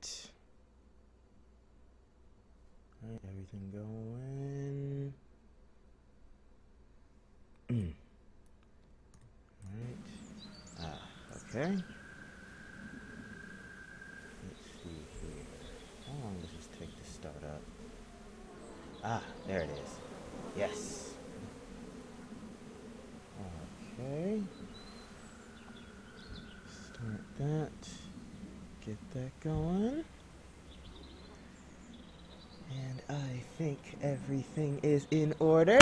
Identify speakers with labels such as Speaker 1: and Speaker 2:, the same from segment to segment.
Speaker 1: right. Alright, everything going. Alright. Ah, okay. Let's see here. How long does this take to start up? Ah, there it is. Yes. Okay. Start that. Get that going. And I think everything is in order.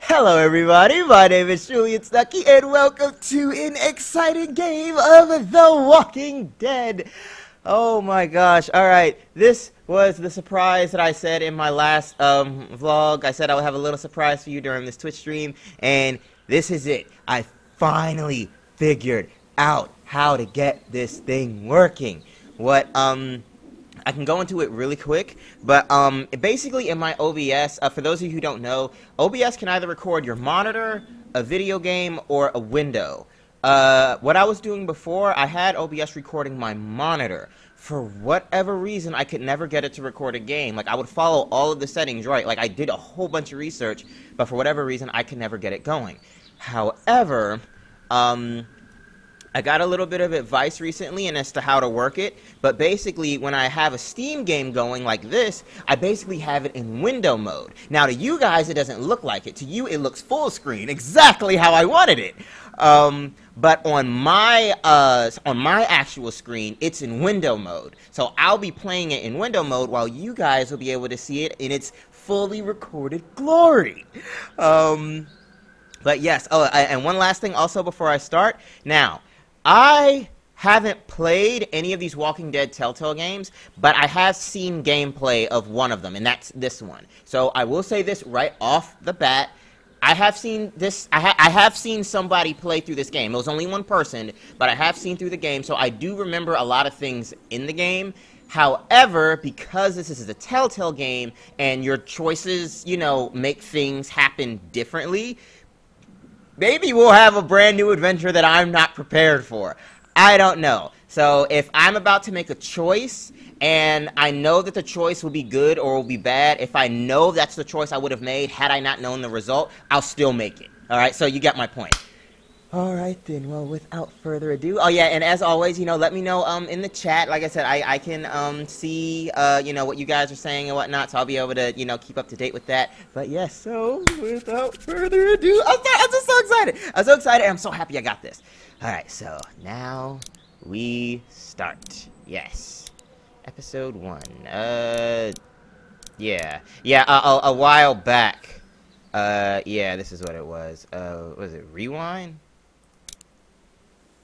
Speaker 1: Hello, everybody. My name is Julian Stuckey, and welcome to an exciting game of The Walking Dead. Oh my gosh. All right. This was the surprise that I said in my last um, vlog. I said I would have a little surprise for you during this Twitch stream, and this is it. I finally figured out how to get this thing working. What, um, I can go into it really quick, but um, basically in my OBS, uh, for those of you who don't know, OBS can either record your monitor, a video game, or a window. Uh, what I was doing before, I had OBS recording my monitor. For whatever reason, I could never get it to record a game. Like, I would follow all of the settings right. Like, I did a whole bunch of research, but for whatever reason, I could never get it going. However, um, I got a little bit of advice recently and as to how to work it, but basically when I have a Steam game going like this, I basically have it in window mode. Now to you guys it doesn't look like it. To you it looks full screen, exactly how I wanted it. Um, but on my uh, on my actual screen, it's in window mode. So I'll be playing it in window mode while you guys will be able to see it in its fully recorded glory. Um, but yes, oh, and one last thing also before I start. Now, I haven't played any of these Walking Dead Telltale games, but I have seen gameplay of one of them, and that's this one. So I will say this right off the bat. I have seen this. I, ha I, have seen somebody play through this game. It was only one person, but I have seen through the game, so I do remember a lot of things in the game. However, because this is a Telltale game and your choices, you know, make things happen differently, maybe we'll have a brand new adventure that I'm not prepared for. I don't know. So if I'm about to make a choice and I know that the choice will be good or will be bad, if I know that's the choice I would have made had I not known the result, I'll still make it. All right, so you get my point. All right then. Well, without further ado, oh yeah, and as always, you know, let me know um in the chat. Like I said, I I can um see uh you know what you guys are saying and whatnot, so I'll be able to you know keep up to date with that. But yes, so without further ado, I'm, so, I'm just so excited. I'm so excited. I'm so happy I got this. All right, so now we start. Yes, episode one. Uh, yeah, yeah. Uh, a, a while back. Uh, yeah, this is what it was. Uh, was it rewind?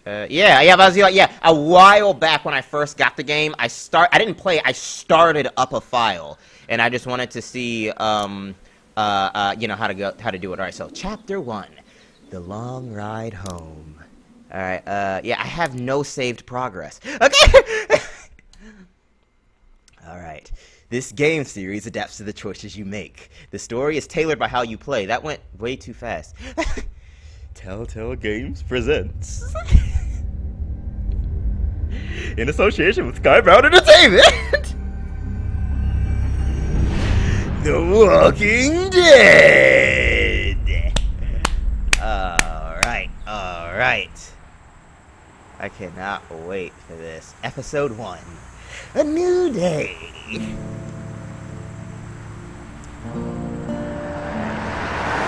Speaker 1: Uh, yeah, yeah, yeah, a while back when I first got the game, I start, I didn't play, I started up a file, and I just wanted to see, um, uh, uh, you know, how to go, how to do it. All right, so chapter one, the long ride home. All right, uh, yeah, I have no saved progress. Okay. All right. This game series adapts to the choices you make. The story is tailored by how you play. That went way too fast. Telltale Games presents. In association with Skybound Entertainment. the Walking Dead. Alright, alright. I cannot wait for this. Episode 1 A New Day.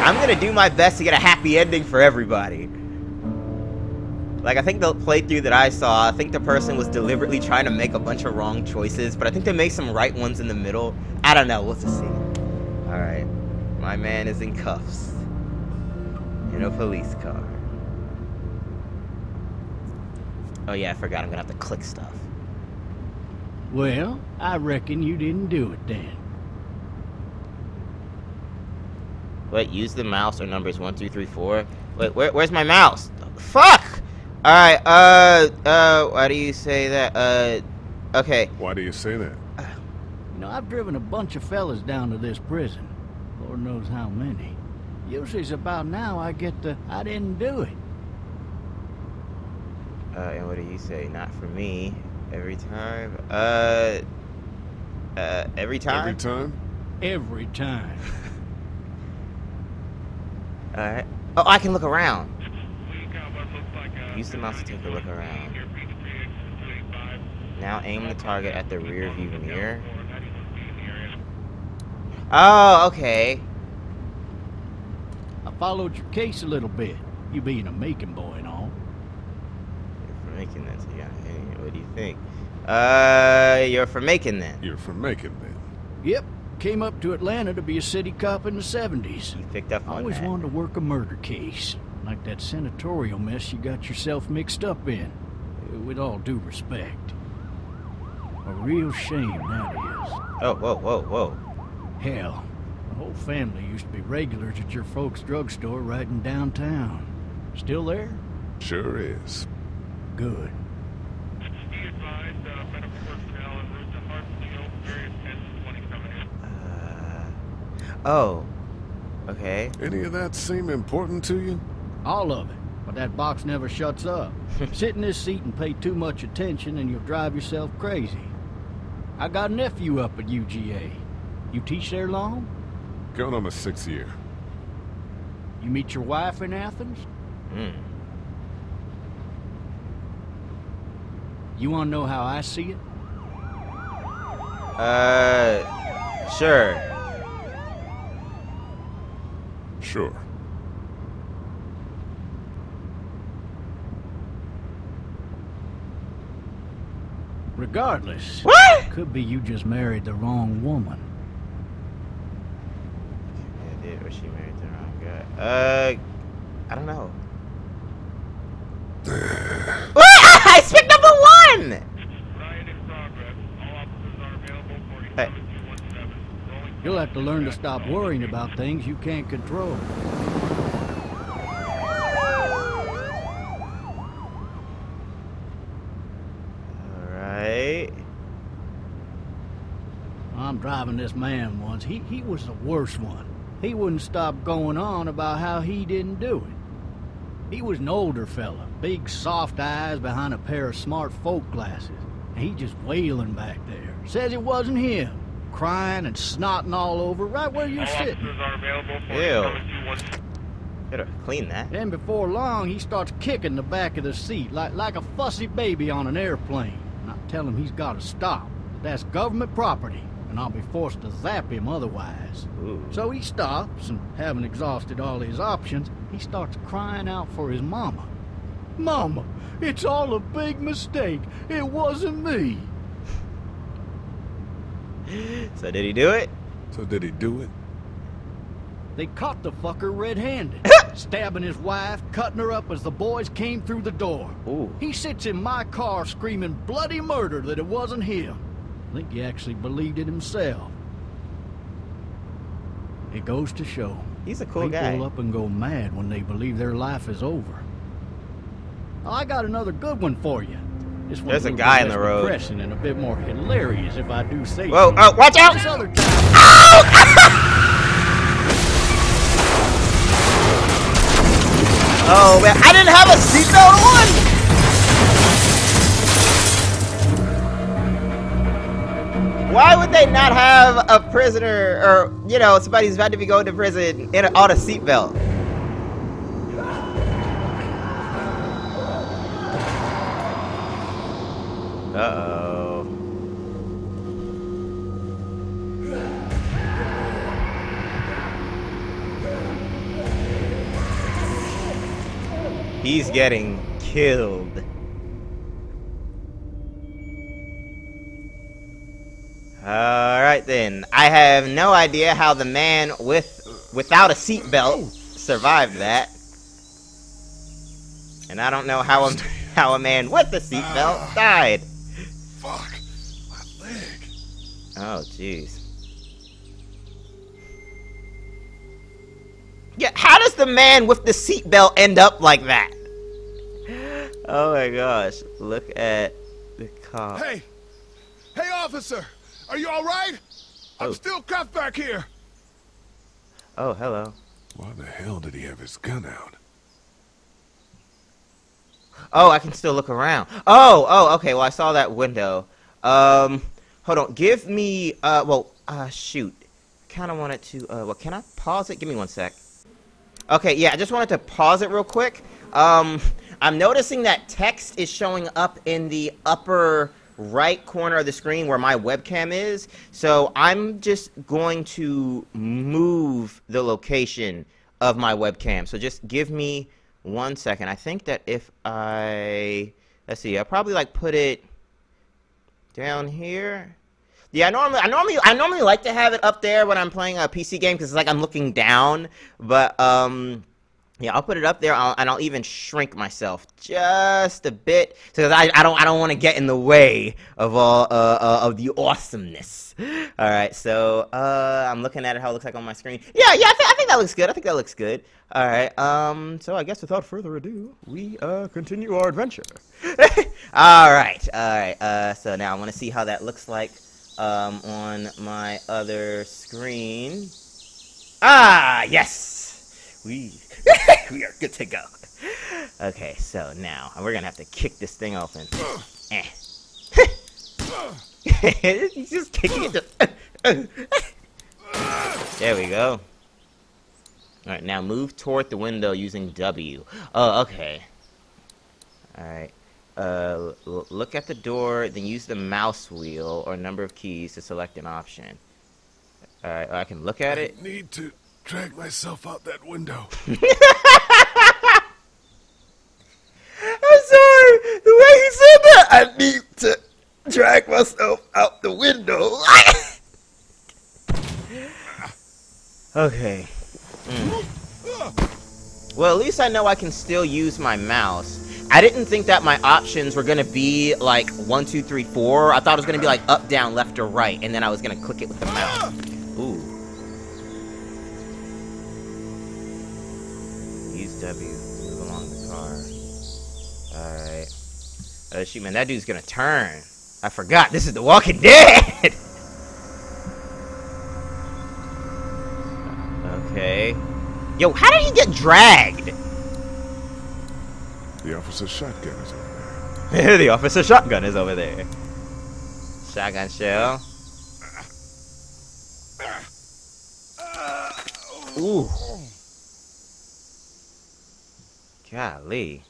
Speaker 1: I'm gonna do my best to get a happy ending for everybody. Like, I think the playthrough that I saw, I think the person was deliberately trying to make a bunch of wrong choices, but I think they made some right ones in the middle. I don't know, we'll just see. Alright. My man is in cuffs. In a police car. Oh yeah, I forgot I'm gonna have to click stuff.
Speaker 2: Well, I reckon you didn't do it then.
Speaker 1: Wait, use the mouse or numbers one, two, three, four. Wait, where, where's my mouse? Fuck! Alright, uh, uh, why do you say that? Uh, okay.
Speaker 3: Why do you say that?
Speaker 2: You know, I've driven a bunch of fellas down to this prison. Lord knows how many. Usually it's about now I get the, I didn't do it.
Speaker 1: Uh, and what do you say? Not for me. Every time. Uh. Uh. Every time.
Speaker 3: Every time?
Speaker 2: Every time.
Speaker 1: All right. Oh, I can look around. Use the mouse to take a look around. Now aim the target at the rear view mirror. Oh, okay.
Speaker 2: I followed your case a little bit. You being a Macon boy and all.
Speaker 1: You're from Macon then, so you got What do you think? Uh, you're for Macon then.
Speaker 3: You're for Macon then.
Speaker 2: Yep. Came up to Atlanta to be a city cop in the 70s.
Speaker 1: You picked up
Speaker 2: I always
Speaker 1: that.
Speaker 2: wanted to work a murder case. Like that senatorial mess you got yourself mixed up in. With all due respect. A real shame, that is.
Speaker 1: Oh, whoa, whoa, whoa.
Speaker 2: Hell, the whole family used to be regulars at your folks' drugstore right in downtown. Still there?
Speaker 3: Sure is.
Speaker 2: Good.
Speaker 1: Oh. Okay.
Speaker 3: Any of that seem important to you?
Speaker 2: All of it. But that box never shuts up. Sit in this seat and pay too much attention and you'll drive yourself crazy. I got a nephew up at UGA. You teach there long?
Speaker 3: Going on my sixth year.
Speaker 2: You meet your wife in Athens?
Speaker 1: Hmm.
Speaker 2: You want to know how I see it?
Speaker 1: Uh. Sure.
Speaker 3: Sure.
Speaker 2: Regardless,
Speaker 1: What?
Speaker 2: could be you just married the wrong woman.
Speaker 1: Yeah, dude, was she married the wrong guy? Uh. I don't know. What? I picked number one!
Speaker 2: You'll have to learn to stop worrying about things you can't control.
Speaker 1: Alright.
Speaker 2: I'm driving this man once. He, he was the worst one. He wouldn't stop going on about how he didn't do it. He was an older fella, big soft eyes behind a pair of smart folk glasses. And he just wailing back there. Says it wasn't him. Crying and snotting all over right where you're sitting.
Speaker 1: Ew. Gotta clean that.
Speaker 2: Then before long, he starts kicking the back of the seat like, like a fussy baby on an airplane. And I tell him he's got to stop. That's government property, and I'll be forced to zap him otherwise.
Speaker 1: Ooh.
Speaker 2: So he stops, and having exhausted all his options, he starts crying out for his mama. Mama, it's all a big mistake. It wasn't me.
Speaker 1: So did he do it?
Speaker 3: So did he do it?
Speaker 2: They caught the fucker red-handed, stabbing his wife, cutting her up as the boys came through the door.
Speaker 1: Ooh.
Speaker 2: He sits in my car screaming bloody murder that it wasn't him. I think he actually believed it himself. It goes to show.
Speaker 1: He's a cool
Speaker 2: People
Speaker 1: guy.
Speaker 2: up and go mad when they believe their life is over. I got another good one for you. This one's
Speaker 1: There's a
Speaker 2: little
Speaker 1: guy in the
Speaker 2: less
Speaker 1: road.
Speaker 2: depressing and a bit more hilarious, if I do say
Speaker 1: Whoa,
Speaker 2: so.
Speaker 1: oh, watch out!
Speaker 2: This other
Speaker 1: Oh man, I didn't have a seatbelt on! Why would they not have a prisoner, or, you know, somebody who's about to be going to prison in a, on a seatbelt? Uh-oh. He's getting killed. Alright then. I have no idea how the man with without a seatbelt survived that. And I don't know how a, how a man with a seatbelt died.
Speaker 3: Fuck. My leg.
Speaker 1: Oh, jeez. Yeah, how does the man with the seatbelt end up like that? Oh my gosh, look at the cop.
Speaker 4: Hey! Hey, officer! Are you alright?
Speaker 1: Oh.
Speaker 4: I'm still cuffed back here!
Speaker 1: Oh, hello.
Speaker 3: Why the hell did he have his gun out?
Speaker 1: Oh, I can still look around. Oh, oh, okay. Well, I saw that window. Um, hold on. Give me, uh, well, uh, shoot. Kind of wanted to, uh, well, can I pause it? Give me one sec. Okay, yeah, I just wanted to pause it real quick. Um, I'm noticing that text is showing up in the upper right corner of the screen where my webcam is. So I'm just going to move the location of my webcam. So just give me one second. I think that if I, let's see, I probably like put it down here. Yeah, I normally, I normally, I normally like to have it up there when I'm playing a PC game because it's like I'm looking down. But um, yeah, I'll put it up there, I'll, and I'll even shrink myself just a bit because I, I don't, I don't want to get in the way of all uh, uh, of the awesomeness. All right, so uh, I'm looking at it how it looks like on my screen. Yeah, yeah, I, th- I think that looks good. I think that looks good. All right, um, so I guess without further ado, we uh continue our adventure. all right, all right. Uh, so now I want to see how that looks like um on my other screen. Ah, yes, we we are good to go. Okay, so now we're gonna have to kick this thing open. Eh. He's just kicking it. There we go. Alright, now move toward the window using W. Oh, okay. Alright. Uh, look at the door, then use the mouse wheel or number of keys to select an option. Alright, I can look at it.
Speaker 3: need to drag myself out that window.
Speaker 1: I'm sorry. The way he said that, I need to drag myself out the window. okay. Mm. Well, at least I know I can still use my mouse. I didn't think that my options were gonna be like one, two, three, four. I thought it was gonna be like up, down, left, or right, and then I was gonna click it with the mouse. Ooh. W. Move along the car. Alright. Oh shoot, man, that dude's gonna turn. I forgot, this is The Walking Dead! okay. Yo, how did he get dragged?
Speaker 3: The officer's shotgun is over there.
Speaker 1: the officer shotgun is over there. Shotgun shell. Ooh. Golly.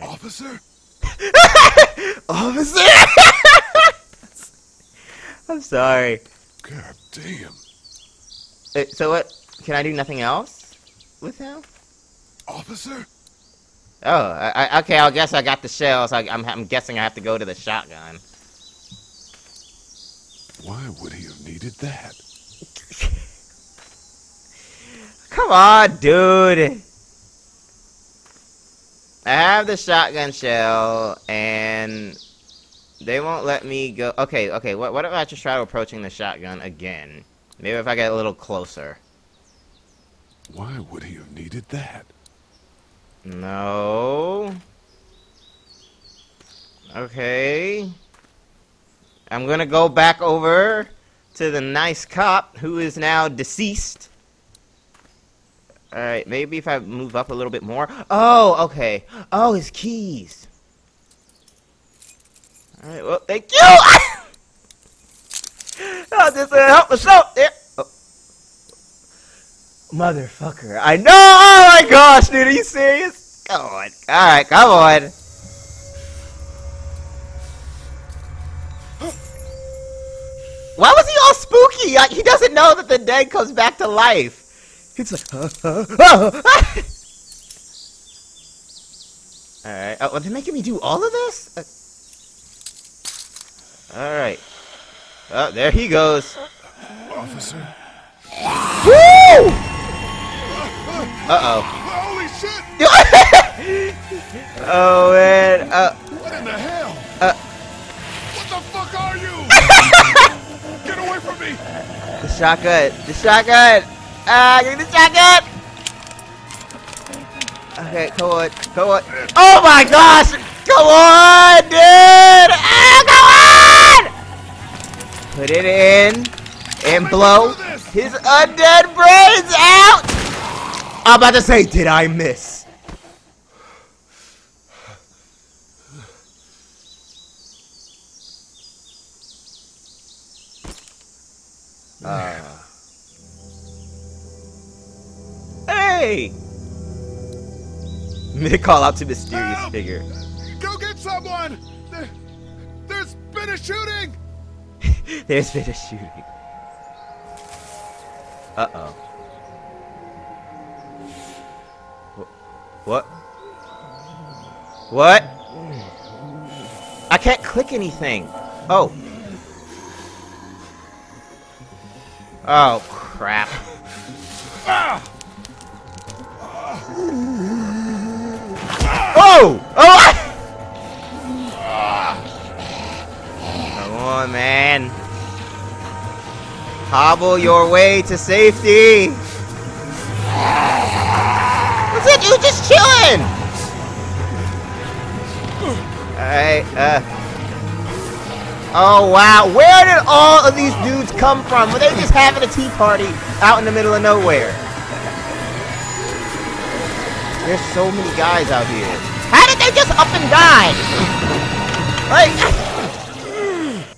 Speaker 4: Officer?
Speaker 1: Officer! I'm sorry.
Speaker 3: God damn.
Speaker 1: Uh, so what? Can I do nothing else with him?
Speaker 4: Officer?
Speaker 1: Oh, I, I, okay. I guess I got the shells. I, I'm, I'm guessing I have to go to the shotgun.
Speaker 3: Why would he have needed that?
Speaker 1: Come on, dude. I have the shotgun shell, and they won't let me go. Okay, okay. What, what if I just try approaching the shotgun again? Maybe if I get a little closer.
Speaker 3: Why would he have needed that?
Speaker 1: No. Okay. I'm gonna go back over to the nice cop who is now deceased. Alright, maybe if I move up a little bit more. Oh, okay. Oh, his keys. Alright, well, thank you! oh, this will help out there. Oh. Motherfucker. I know! Oh my gosh, dude, are you serious? Come on. Alright, come on. Why was he all spooky? He doesn't know that the dead comes back to life. He's like, uh, uh, uh. Alright. Oh, are they making me do all of this? Uh, Alright. Oh, there he goes.
Speaker 3: Officer?
Speaker 1: Woo! Uh-oh.
Speaker 4: Holy shit!
Speaker 1: oh, man. Uh,
Speaker 4: What in the hell?
Speaker 1: Uh.
Speaker 4: what the fuck are you? Get away from me!
Speaker 1: the shotgun. The shotgun. Ah, give me the! Okay, come on, come on. Oh my gosh! Come on, dude! Ah, come on! Put it in and blow his undead brains out! I'm about to say, did I miss? Uh. Hey! Mid call out to mysterious
Speaker 4: Help!
Speaker 1: figure.
Speaker 4: Go get someone! There, there's been a shooting!
Speaker 1: There's been a shooting. Uh oh. What? What? I can't click anything. Oh. Oh, crap. Oh! Oh! Come on, man. Hobble your way to safety. What's that dude just chilling? Alright, uh. Oh, wow. Where did all of these dudes come from? Were they just having a tea party out in the middle of nowhere? There's so many guys out here. How did they just up and die? Like,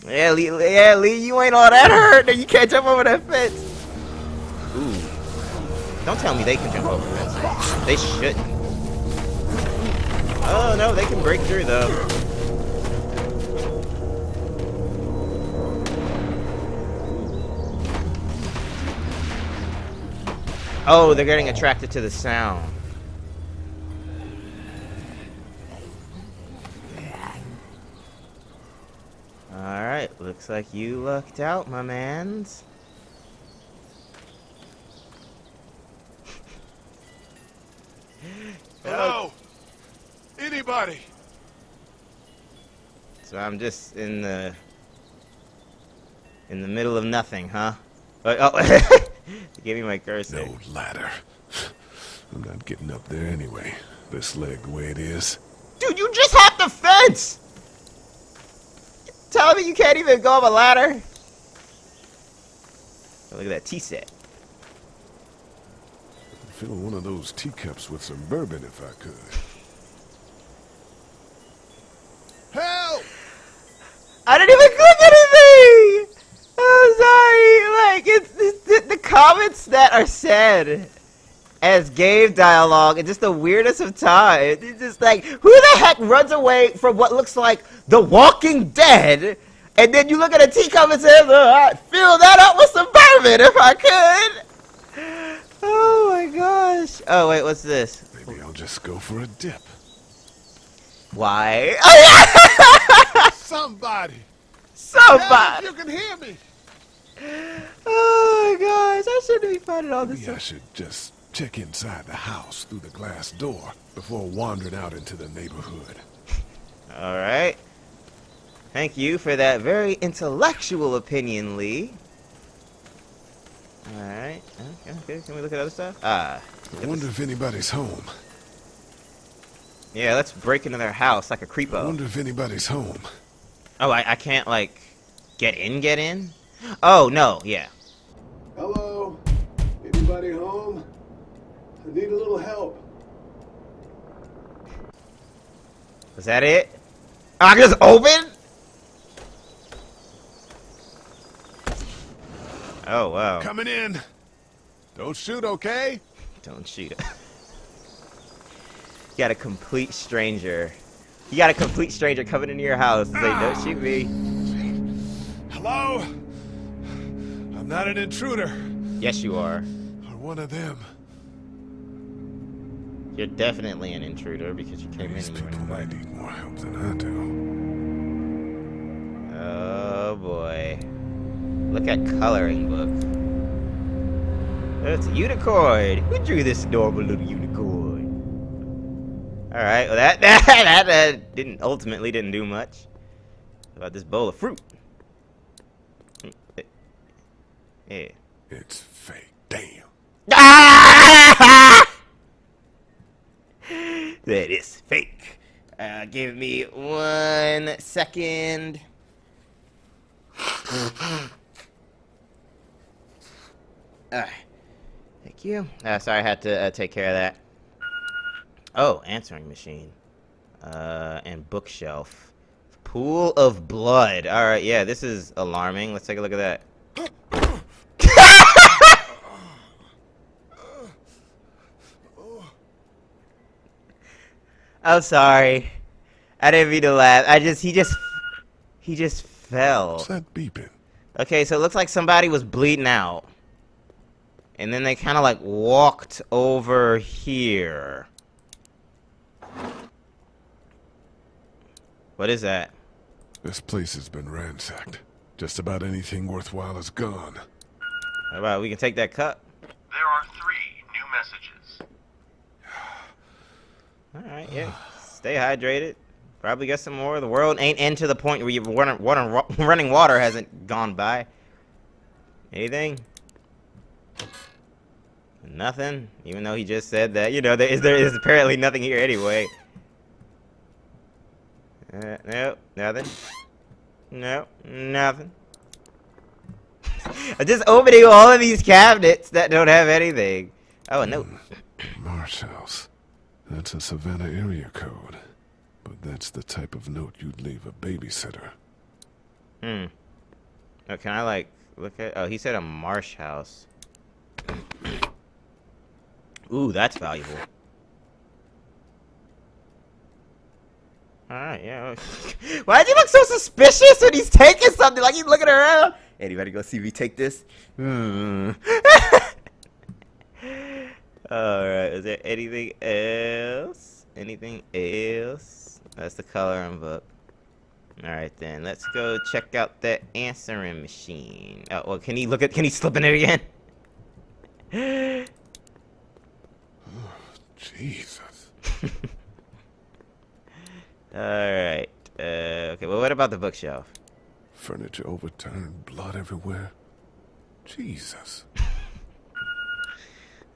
Speaker 1: yeah, Lee, yeah, Lee, you ain't all that hurt that you can't jump over that fence. Ooh. Don't tell me they can jump over fences. They shouldn't. Oh, no, they can break through, though. Oh, they're getting attracted to the sound. Alright, looks like you lucked out, my mans.
Speaker 4: Hello? Anybody?
Speaker 1: So I'm just in the in the middle of nothing, huh? Uh, oh, you gave me my cursor.
Speaker 3: No ladder. I'm not getting up there anyway. This leg the way it is.
Speaker 1: Dude, you just hopped the fence! Tell me you can't even go up a ladder? Oh, look at that tea set.
Speaker 3: I'd fill one of those teacups with some bourbon if I could.
Speaker 4: Help!
Speaker 1: I didn't even click anything! I'm sorry. Like, it's, it's the, the comments that are said as game dialogue and just the weirdest of times. It's just like, who the heck runs away from what looks like The Walking Dead? And then you look at a teacup and says, oh, I'd fill that up with some bourbon if I could. Oh my gosh. Oh, wait, what's this?
Speaker 3: Maybe I'll just go for a dip.
Speaker 1: Why? Oh, yeah!
Speaker 4: Somebody!
Speaker 1: Somebody!
Speaker 4: You can hear me!
Speaker 1: Oh my gosh, I shouldn't be finding all this
Speaker 3: Maybe I should just check inside the house through the glass door before wandering out into the neighborhood.
Speaker 1: Alright. Thank you for that very intellectual opinion, Lee. Alright. Okay, okay, can we look at other stuff? Ah.
Speaker 3: I wonder if anybody's home.
Speaker 1: Yeah, let's break into their house like a
Speaker 3: I
Speaker 1: creepo.
Speaker 3: wonder if anybody's home.
Speaker 1: Oh, I, I can't, like, get in, get in? Oh, no, yeah.
Speaker 5: Hello? Anybody home? I need a little help.
Speaker 1: Is that it? Oh, I can just open? Oh, wow.
Speaker 4: Coming in. Don't shoot, okay?
Speaker 1: Don't shoot you got a complete stranger. You got a complete stranger coming into your house and say, don't shoot me.
Speaker 4: Hello? I'm not an intruder.
Speaker 1: Yes, you are.
Speaker 3: Or one of them.
Speaker 1: You're definitely an intruder because you came
Speaker 3: These
Speaker 1: in These
Speaker 3: people might need more help than I do.
Speaker 1: Oh boy. Look at coloring book. It's a unicorn. Who drew this adorable little unicorn? Alright, well that that, that uh, didn't ultimately didn't do much. How about this bowl of fruit? Yeah.
Speaker 3: It's fake. Damn.
Speaker 1: Ah! that is fake. Uh, give me one second. uh, thank you. Uh, sorry, I had to uh, take care of that. Oh, answering machine. Uh, and bookshelf. Pool of blood. Alright, yeah, this is alarming. Let's take a look at that. I'm sorry. I didn't mean to laugh. I just he just he just fell.
Speaker 3: What's that beeping?
Speaker 1: Okay, so it looks like somebody was bleeding out. And then they kind of like walked over here. What is that?
Speaker 3: This place has been ransacked. Just about anything worthwhile is gone.
Speaker 1: How about we can take that cup?
Speaker 6: There are three new messages.
Speaker 1: Alright, yeah. Stay hydrated. Probably get some more. The world ain't end to the point where you running, water, running water hasn't gone by. Anything? Nothing. Even though he just said that, you know, there is there is apparently nothing here anyway. Uh, nope, nothing. Nope, nothing. I'm just opening all of these cabinets that don't have anything. Oh, no. note.
Speaker 3: That's a Savannah area code. But that's the type of note you'd leave a babysitter.
Speaker 1: Hmm. Oh, can I like look at? Oh, he said a marsh house. Ooh, that's valuable. All right, yeah. Why does he look so suspicious when he's taking something? Like he's looking around. Anybody go see me take this? Hmm. All right. Is there anything else? Anything else? That's the coloring book. All right then. Let's go check out that answering machine. Oh, well, can he look at? Can he slip in it again?
Speaker 3: Jesus.
Speaker 1: All right. Uh, okay. Well, what about the bookshelf?
Speaker 3: Furniture overturned, blood everywhere. Jesus.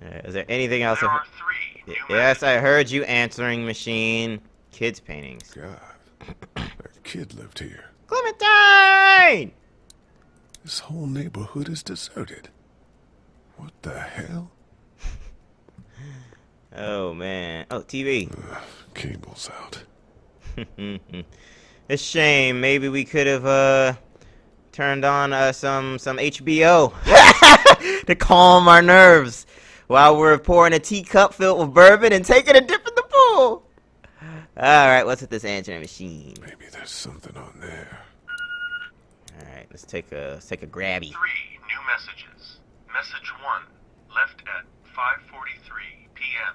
Speaker 1: All right, is there anything else?
Speaker 6: There
Speaker 1: of-
Speaker 6: are three
Speaker 1: yes, I heard you answering machine. Kids paintings.
Speaker 3: God. That kid lived here.
Speaker 1: Clementine.
Speaker 3: This whole neighborhood is deserted. What the hell?
Speaker 1: Oh man. Oh, TV.
Speaker 3: Ugh, cable's out.
Speaker 1: a shame. Maybe we could have uh turned on uh, some some HBO to calm our nerves while we're pouring a teacup filled with bourbon and taking a dip in the pool. All right, what's with this answering machine?
Speaker 3: Maybe there's something on there.
Speaker 1: All right, let's take a let's take a grabby.
Speaker 6: Three new messages. Message one, left at 5:43 p.m.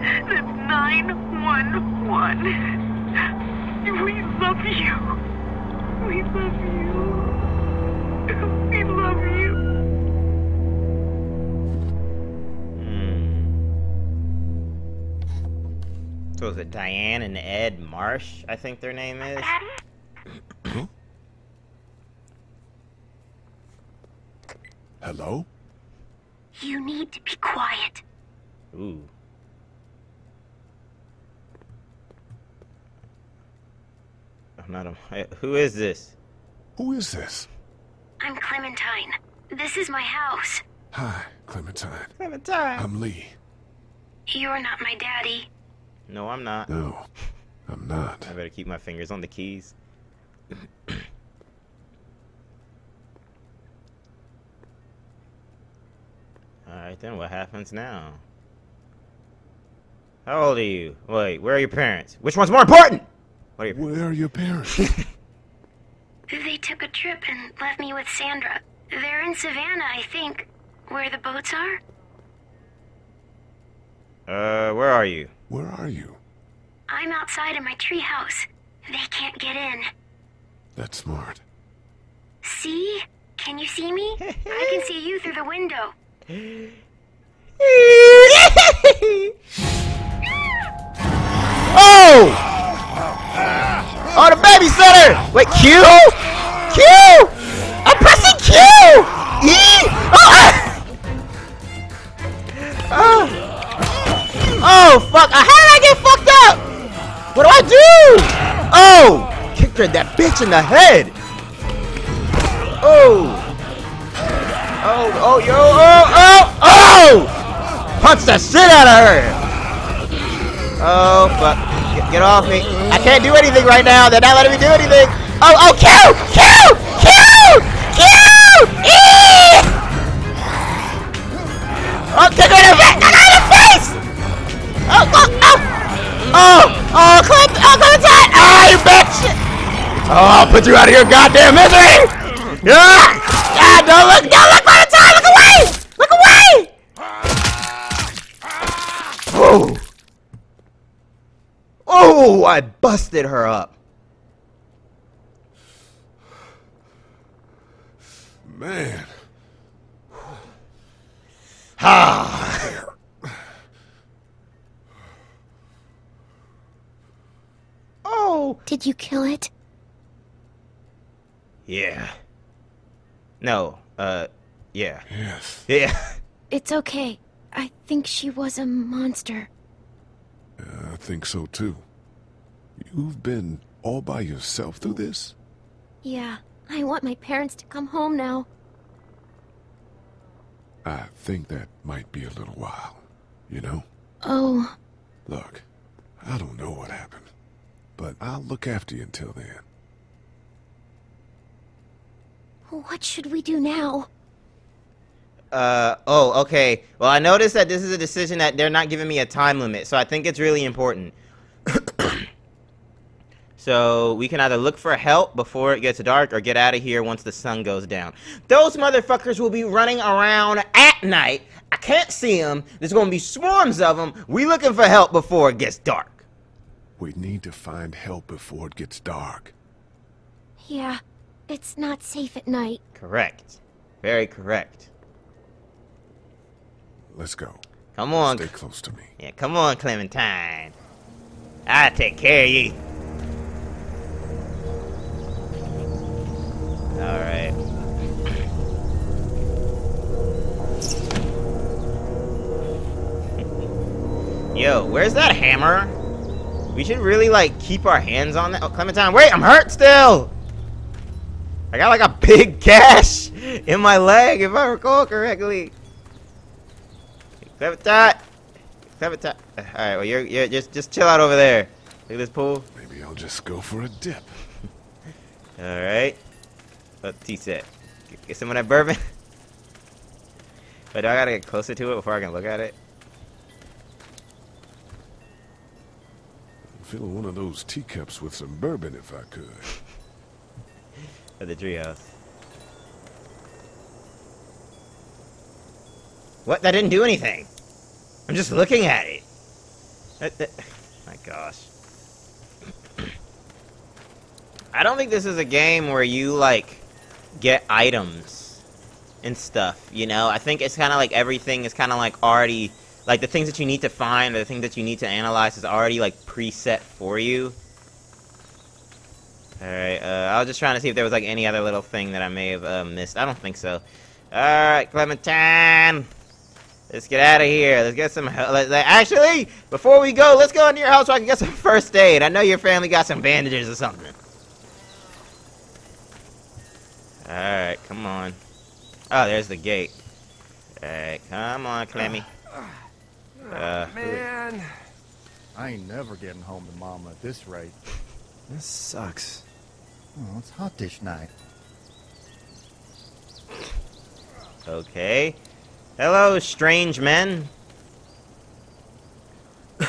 Speaker 7: That's 911. We love you. We love you. We love you.
Speaker 1: Hmm. So is it Diane and Ed Marsh? I think their name is.
Speaker 3: Hello?
Speaker 8: You need to be quiet.
Speaker 1: Ooh. Not a. Who is this?
Speaker 3: Who is this?
Speaker 8: I'm Clementine. This is my house.
Speaker 3: Hi, Clementine.
Speaker 1: Clementine.
Speaker 3: I'm Lee.
Speaker 8: You're not my daddy.
Speaker 1: No, I'm not.
Speaker 3: No, I'm not.
Speaker 1: I better keep my fingers on the keys. Alright then, what happens now? How old are you? Wait, where are your parents? Which one's more important? What are your
Speaker 3: Where are your parents?
Speaker 8: They took a trip and left me with Sandra. They're in Savannah, I think. Where the boats are?
Speaker 1: Uh, where are you?
Speaker 3: Where are you?
Speaker 8: I'm outside in my treehouse. They can't get in.
Speaker 3: That's smart.
Speaker 8: See? Can you see me? I can see you through the window.
Speaker 1: oh! Oh, the babysitter! Wait, Q? Q! I'm pressing Q! E! Oh! Oh, oh fuck! How did I get fucked up? What do I do? Oh! Kicked her that bitch in the head! Oh! Oh, oh, yo, oh, oh, oh! Punch the shit out of her! Oh, fuck. Get, off me. I can't do anything right now. They're not letting me do anything. Oh, oh, Q! Q! Q! Q! E! Oh, kick her in the face! In the face! Oh, oh, oh! Oh, oh, Clint, oh, Clementine! Oh, you bitch! Oh, I'll put you out of your goddamn misery! Yeah! Ah, don't look, don't! Look away! Look away! Oh! Oh, I busted her up.
Speaker 3: Man,
Speaker 1: Ah. Oh.
Speaker 8: Did you kill it?
Speaker 1: Yeah. No. Uh. Yeah.
Speaker 3: yes.
Speaker 1: Yeah.
Speaker 8: It's okay. I think she was a monster.
Speaker 3: Think so too. You've been all by yourself through this?
Speaker 8: Yeah, I want my parents to come home now.
Speaker 3: I think that might be a little while. You know?
Speaker 8: Oh,
Speaker 3: Look, I don't know what happened, but I'll look after you until then.
Speaker 8: what should we do now?
Speaker 1: Uh. Oh. Okay. Well, I noticed that this is a decision that they're not giving me a time limit, so I think it's really important. so we can either look for help before it gets dark, or get out of here once the sun goes down. Those motherfuckers will be running around at night. I can't see them. There's gonna be swarms of them. We looking for help before it gets dark.
Speaker 3: We need to find help before it gets dark.
Speaker 8: Yeah, it's not safe at night.
Speaker 1: Correct. Very correct.
Speaker 3: Let's go.
Speaker 1: Come on.
Speaker 3: Stay close to me.
Speaker 1: Yeah, come on, Clementine. I'll take care of you. Alright. Yo, where's that hammer? We should really, like, keep our hands on that. Oh, Clementine, wait, I'm hurt still! I got, like, a big gash in my leg, if I recall correctly. Clementine! Clementine. Alright, well, you're, you're just, just chill out over there. Look at this pool.
Speaker 3: Maybe I'll just go for a dip.
Speaker 1: Alright. What's he said? Get, get some of that bourbon? But do I gotta get closer to it before I can look at it?
Speaker 3: Fill one of those teacups with some bourbon if I could.
Speaker 1: At the treehouse. What? That didn't do anything. I'm just looking at it. That- that- my gosh. I don't think this is a game where you like get items and stuff, you know? I think it's kind of like everything is kind of like already like the things that you need to find or the things that you need to analyze is already like preset for you. Alright, uh, I was just trying to see if there was like any other little thing that I may have uh, missed. I don't think so. Alright, Clementine! Let's get out of here. Let's get some help. Let- let- Actually, before we go, let's go into your house so I can get some first aid. I know your family got some bandages or something. Alright, come on. Oh, there's the gate. Alright, come on, Clemmy. Uh,
Speaker 4: Man.
Speaker 9: I ain't never getting home to Mama at this rate.
Speaker 10: This sucks.
Speaker 9: Oh, it's hot dish night.
Speaker 1: Okay. Hello, strange men.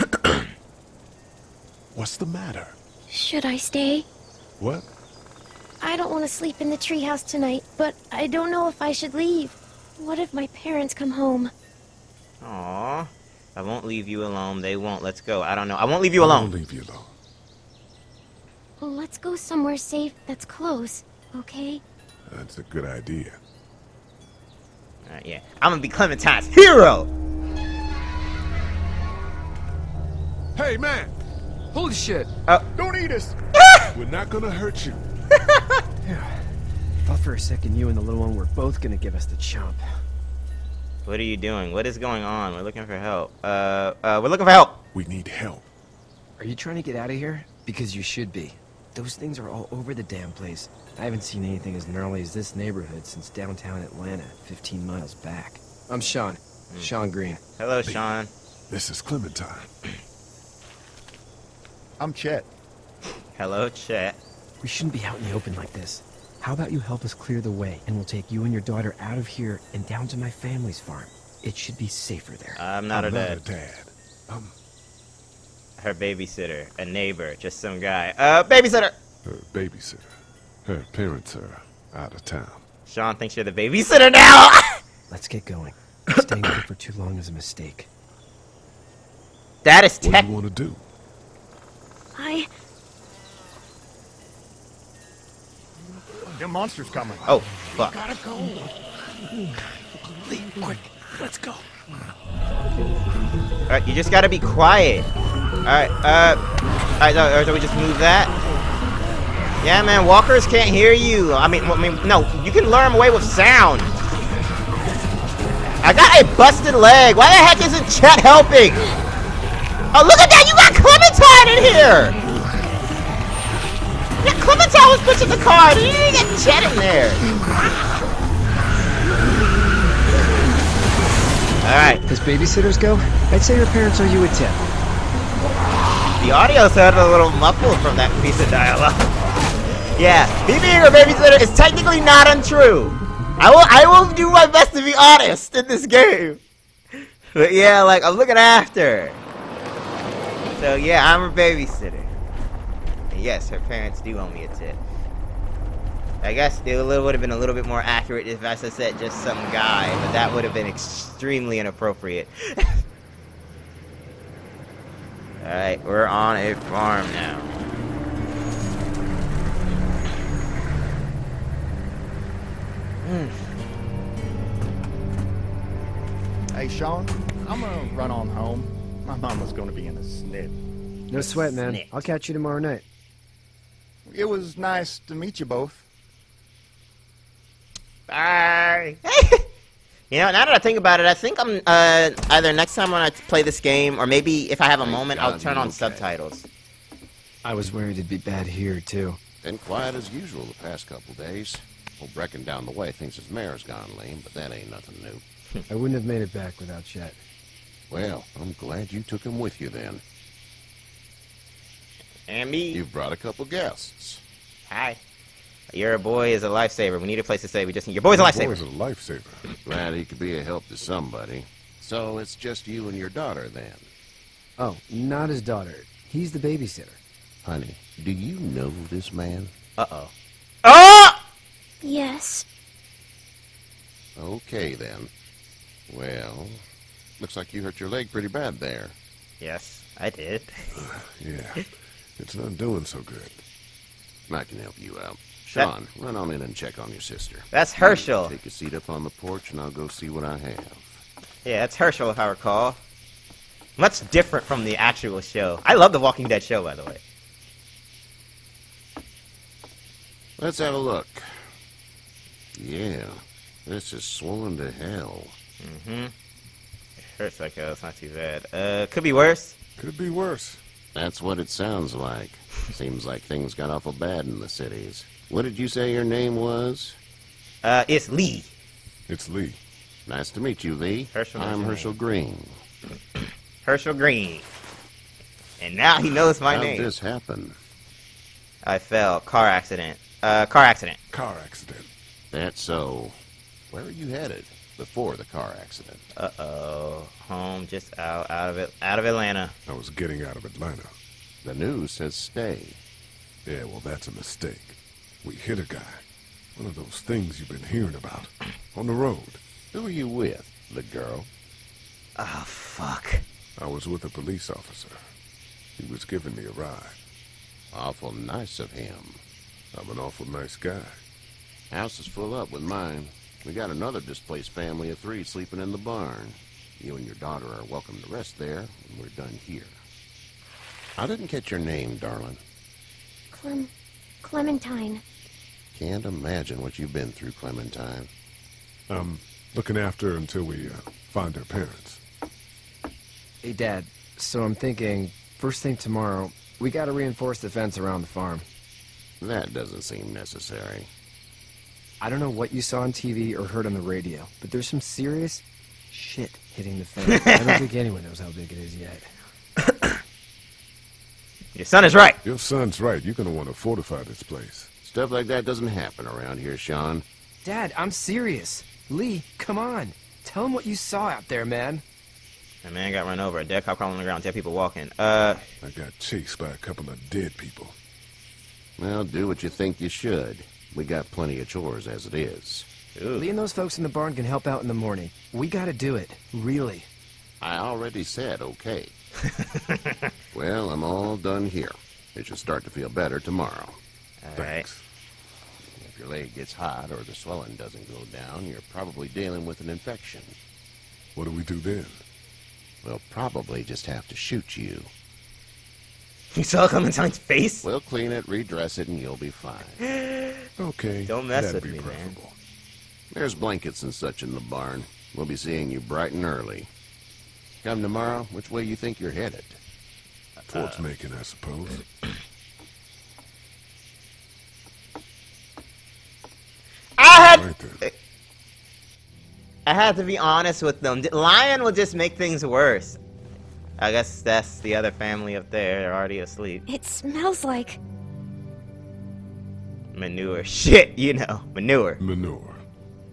Speaker 3: What's the matter?
Speaker 8: Should I stay?
Speaker 3: What?
Speaker 8: I don't want to sleep in the treehouse tonight, but I don't know if I should leave. What if my parents come home?
Speaker 1: Aw. I won't leave you alone. They won't. Let's go. I don't know. I won't leave you alone.
Speaker 3: I
Speaker 1: alone.
Speaker 3: won't leave you alone.
Speaker 8: Let's go somewhere safe that's close, okay?
Speaker 3: That's a good idea.
Speaker 1: Alright, yeah. I'm gonna be Clementine's hero!
Speaker 4: Hey, man!
Speaker 10: Holy shit!
Speaker 4: Don't eat us!
Speaker 3: We're not gonna hurt you. yeah.
Speaker 10: Thought for a second you and the little one were both gonna give us the chomp.
Speaker 1: What are you doing? What is going on? We're looking for help. Uh, uh, we're looking for help!
Speaker 3: We need help.
Speaker 10: Are you trying to get out of here? Because you should be. Those things are all over the damn place. I haven't seen anything as gnarly as this neighborhood since downtown Atlanta, 15 miles back. I'm Shawn. Hmm. Shawn Greene.
Speaker 1: Hello, Shawn.
Speaker 3: This is Clementine.
Speaker 9: I'm Chet.
Speaker 1: Hello, Chet.
Speaker 10: We shouldn't be out in the open like this. How about you help us clear the way, and we'll take you and your daughter out of here and down to my family's farm. It should be safer there.
Speaker 1: I'm not
Speaker 3: I'm
Speaker 1: her
Speaker 3: not
Speaker 1: dad.
Speaker 3: a dad. I'm
Speaker 1: Her babysitter. A neighbor. Just some guy. Uh, babysitter!
Speaker 3: her babysitter. Her parents are out of town.
Speaker 1: Shawn thinks you're the babysitter now!
Speaker 10: Let's get going. Staying here for too long is a mistake.
Speaker 1: that is
Speaker 3: What do you want to do?
Speaker 8: I.
Speaker 9: The monster's coming.
Speaker 1: Oh, fuck.
Speaker 9: Gotta go.
Speaker 10: Lee, quick, let's go.
Speaker 1: Alright, you just gotta be quiet. Alright, uh. Alright, so, we just move that? Yeah, man, walkers can't hear you. I mean, I mean, no, you can lure them away with sound. I got a busted leg. Why the heck isn't Chet helping? Oh, look at that! You got Clementine in here! Yeah, Clementine was pushing the car. You didn't get Chet in there. Alright.
Speaker 10: As babysitters go, I'd say your parents owe you a tip.
Speaker 1: The audio sounded a little muffled from that piece of dialogue. yeah, me being a babysitter is technically not untrue. I will I will do my best to be honest in this game. But yeah, like I'm looking after. So yeah, I'm her babysitter. And yes, her parents do owe me a tip. I guess it would have been a little bit more accurate if I said just some guy, but that would have been extremely inappropriate. Alright, we're on a farm now. Hmm.
Speaker 9: Hey, Shawn, I'm gonna run on home. My mama's gonna be in a snit.
Speaker 10: No sweat, man.
Speaker 1: Snitch.
Speaker 10: I'll catch you tomorrow night.
Speaker 9: It was nice to meet you both.
Speaker 1: Bye. you know, now that I think about it, I think I'm uh, either next time when I play this game, or maybe if I have a
Speaker 11: Thank
Speaker 1: moment, I'll turn on
Speaker 11: okay.
Speaker 1: subtitles.
Speaker 10: I was worried it'd be bad here, too.
Speaker 11: Been quiet as usual the past couple days. Old Brecken down the way thinks his mare's gone lame, but that ain't nothing new.
Speaker 10: I wouldn't have made it back without Chet.
Speaker 11: Well, I'm glad you took him with you then.
Speaker 1: And me.
Speaker 11: You've brought a couple guests.
Speaker 1: Hi. Your boy is a lifesaver. We need a place to stay. We just need your boy's a
Speaker 3: Your
Speaker 1: lifesaver.
Speaker 3: boy's a lifesaver.
Speaker 11: Glad he could be a help to somebody. So it's just you and your daughter then.
Speaker 10: Oh, not his daughter. He's the babysitter.
Speaker 11: Honey, do you know this man?
Speaker 1: Uh oh. Oh!
Speaker 8: Yes.
Speaker 11: Okay then. Well, looks like you hurt your leg pretty bad there.
Speaker 1: Yes, I did.
Speaker 3: Yeah, it's not doing so good.
Speaker 11: I can help you out.
Speaker 1: That-
Speaker 11: Shawn, run on in and check on your sister.
Speaker 1: That's Hershel.
Speaker 11: Take a seat up on the porch and I'll go see what I have.
Speaker 1: Yeah, that's Hershel, if I recall. Much different from the actual show. I love the Walking Dead show, by the way.
Speaker 11: Let's have a look. Yeah, this is swollen to hell.
Speaker 1: Mm-hmm. It hurts like hell. It's not too bad. Uh, could be worse.
Speaker 3: Could be worse.
Speaker 11: That's what it sounds like. Seems like things got awful bad in the cities. What did you say your name was?
Speaker 1: Uh, it's Lee.
Speaker 3: It's Lee.
Speaker 11: Nice to meet you, Lee.
Speaker 1: Hershel,
Speaker 11: I'm
Speaker 1: nice to
Speaker 11: Hershel Greene.
Speaker 1: Hershel Greene. And now he knows my
Speaker 11: How'd
Speaker 1: name.
Speaker 11: this happen?
Speaker 1: I fell. Car accident. Uh, car accident.
Speaker 3: Car accident.
Speaker 11: That's so. Where are you headed before the car accident?
Speaker 1: Uh oh. Home, just out, out of it, out of Atlanta.
Speaker 3: I was getting out of Atlanta.
Speaker 11: The news says stay.
Speaker 3: Yeah, well, that's a mistake. We hit a guy. One of those things you've been hearing about. On the road.
Speaker 11: Who are you with? The girl?
Speaker 1: Oh fuck.
Speaker 3: I was with a police officer. He was giving me a ride.
Speaker 11: Awful nice of him.
Speaker 3: I'm an awful nice guy.
Speaker 11: House is full up with mine. We got another displaced family of three sleeping in the barn. You and your daughter are welcome to rest there when we're done here. I didn't catch your name, darling.
Speaker 8: Clem... Clementine.
Speaker 11: Can't imagine what you've been through, Clementine.
Speaker 3: I'm looking after her until we uh, find her parents.
Speaker 10: Hey, Dad. So I'm thinking, first thing tomorrow, we gotta reinforce the fence around the farm.
Speaker 11: That doesn't seem necessary.
Speaker 10: I don't know what you saw on TV or heard on the radio, but there's some serious shit hitting the fence. I don't think anyone knows how big it is yet.
Speaker 1: Your son is right.
Speaker 3: Your son's right. You're gonna want to fortify this place.
Speaker 11: Stuff like that doesn't happen around here, Shawn.
Speaker 10: Dad, I'm serious. Lee, come on. Tell him what you saw out there, man.
Speaker 1: That man got run over. A dead cop crawling on the ground. Dead people walking. Uh,
Speaker 3: I got chased by a couple of dead people.
Speaker 11: Well, do what you think you should. We got plenty of chores as it is.
Speaker 10: Lee and those folks in the barn can help out in the morning. We gotta do it. Really.
Speaker 11: I already said okay. well, I'm all done here. It should start to feel better tomorrow.
Speaker 1: All right.
Speaker 11: If your leg gets hot or the swelling doesn't go down, you're probably dealing with an infection.
Speaker 3: What do we do then?
Speaker 11: We'll probably just have to shoot you.
Speaker 1: You saw Clementine's face?
Speaker 11: We'll clean it, redress it, and you'll be fine.
Speaker 3: Okay.
Speaker 1: Don't mess
Speaker 3: that'd
Speaker 1: with
Speaker 3: be
Speaker 1: me, man.
Speaker 3: preferable.
Speaker 11: There's blankets and such in the barn. We'll be seeing you bright and early. Come tomorrow, which way you think you're headed?
Speaker 3: Towards uh, Macon, I suppose.
Speaker 1: I had
Speaker 3: Right.
Speaker 1: I had to be honest with them. Lion will just make things worse. I guess that's the other family up there. They're already asleep.
Speaker 8: It smells like...
Speaker 1: Manure. Shit, you know. Manure.
Speaker 3: Manure.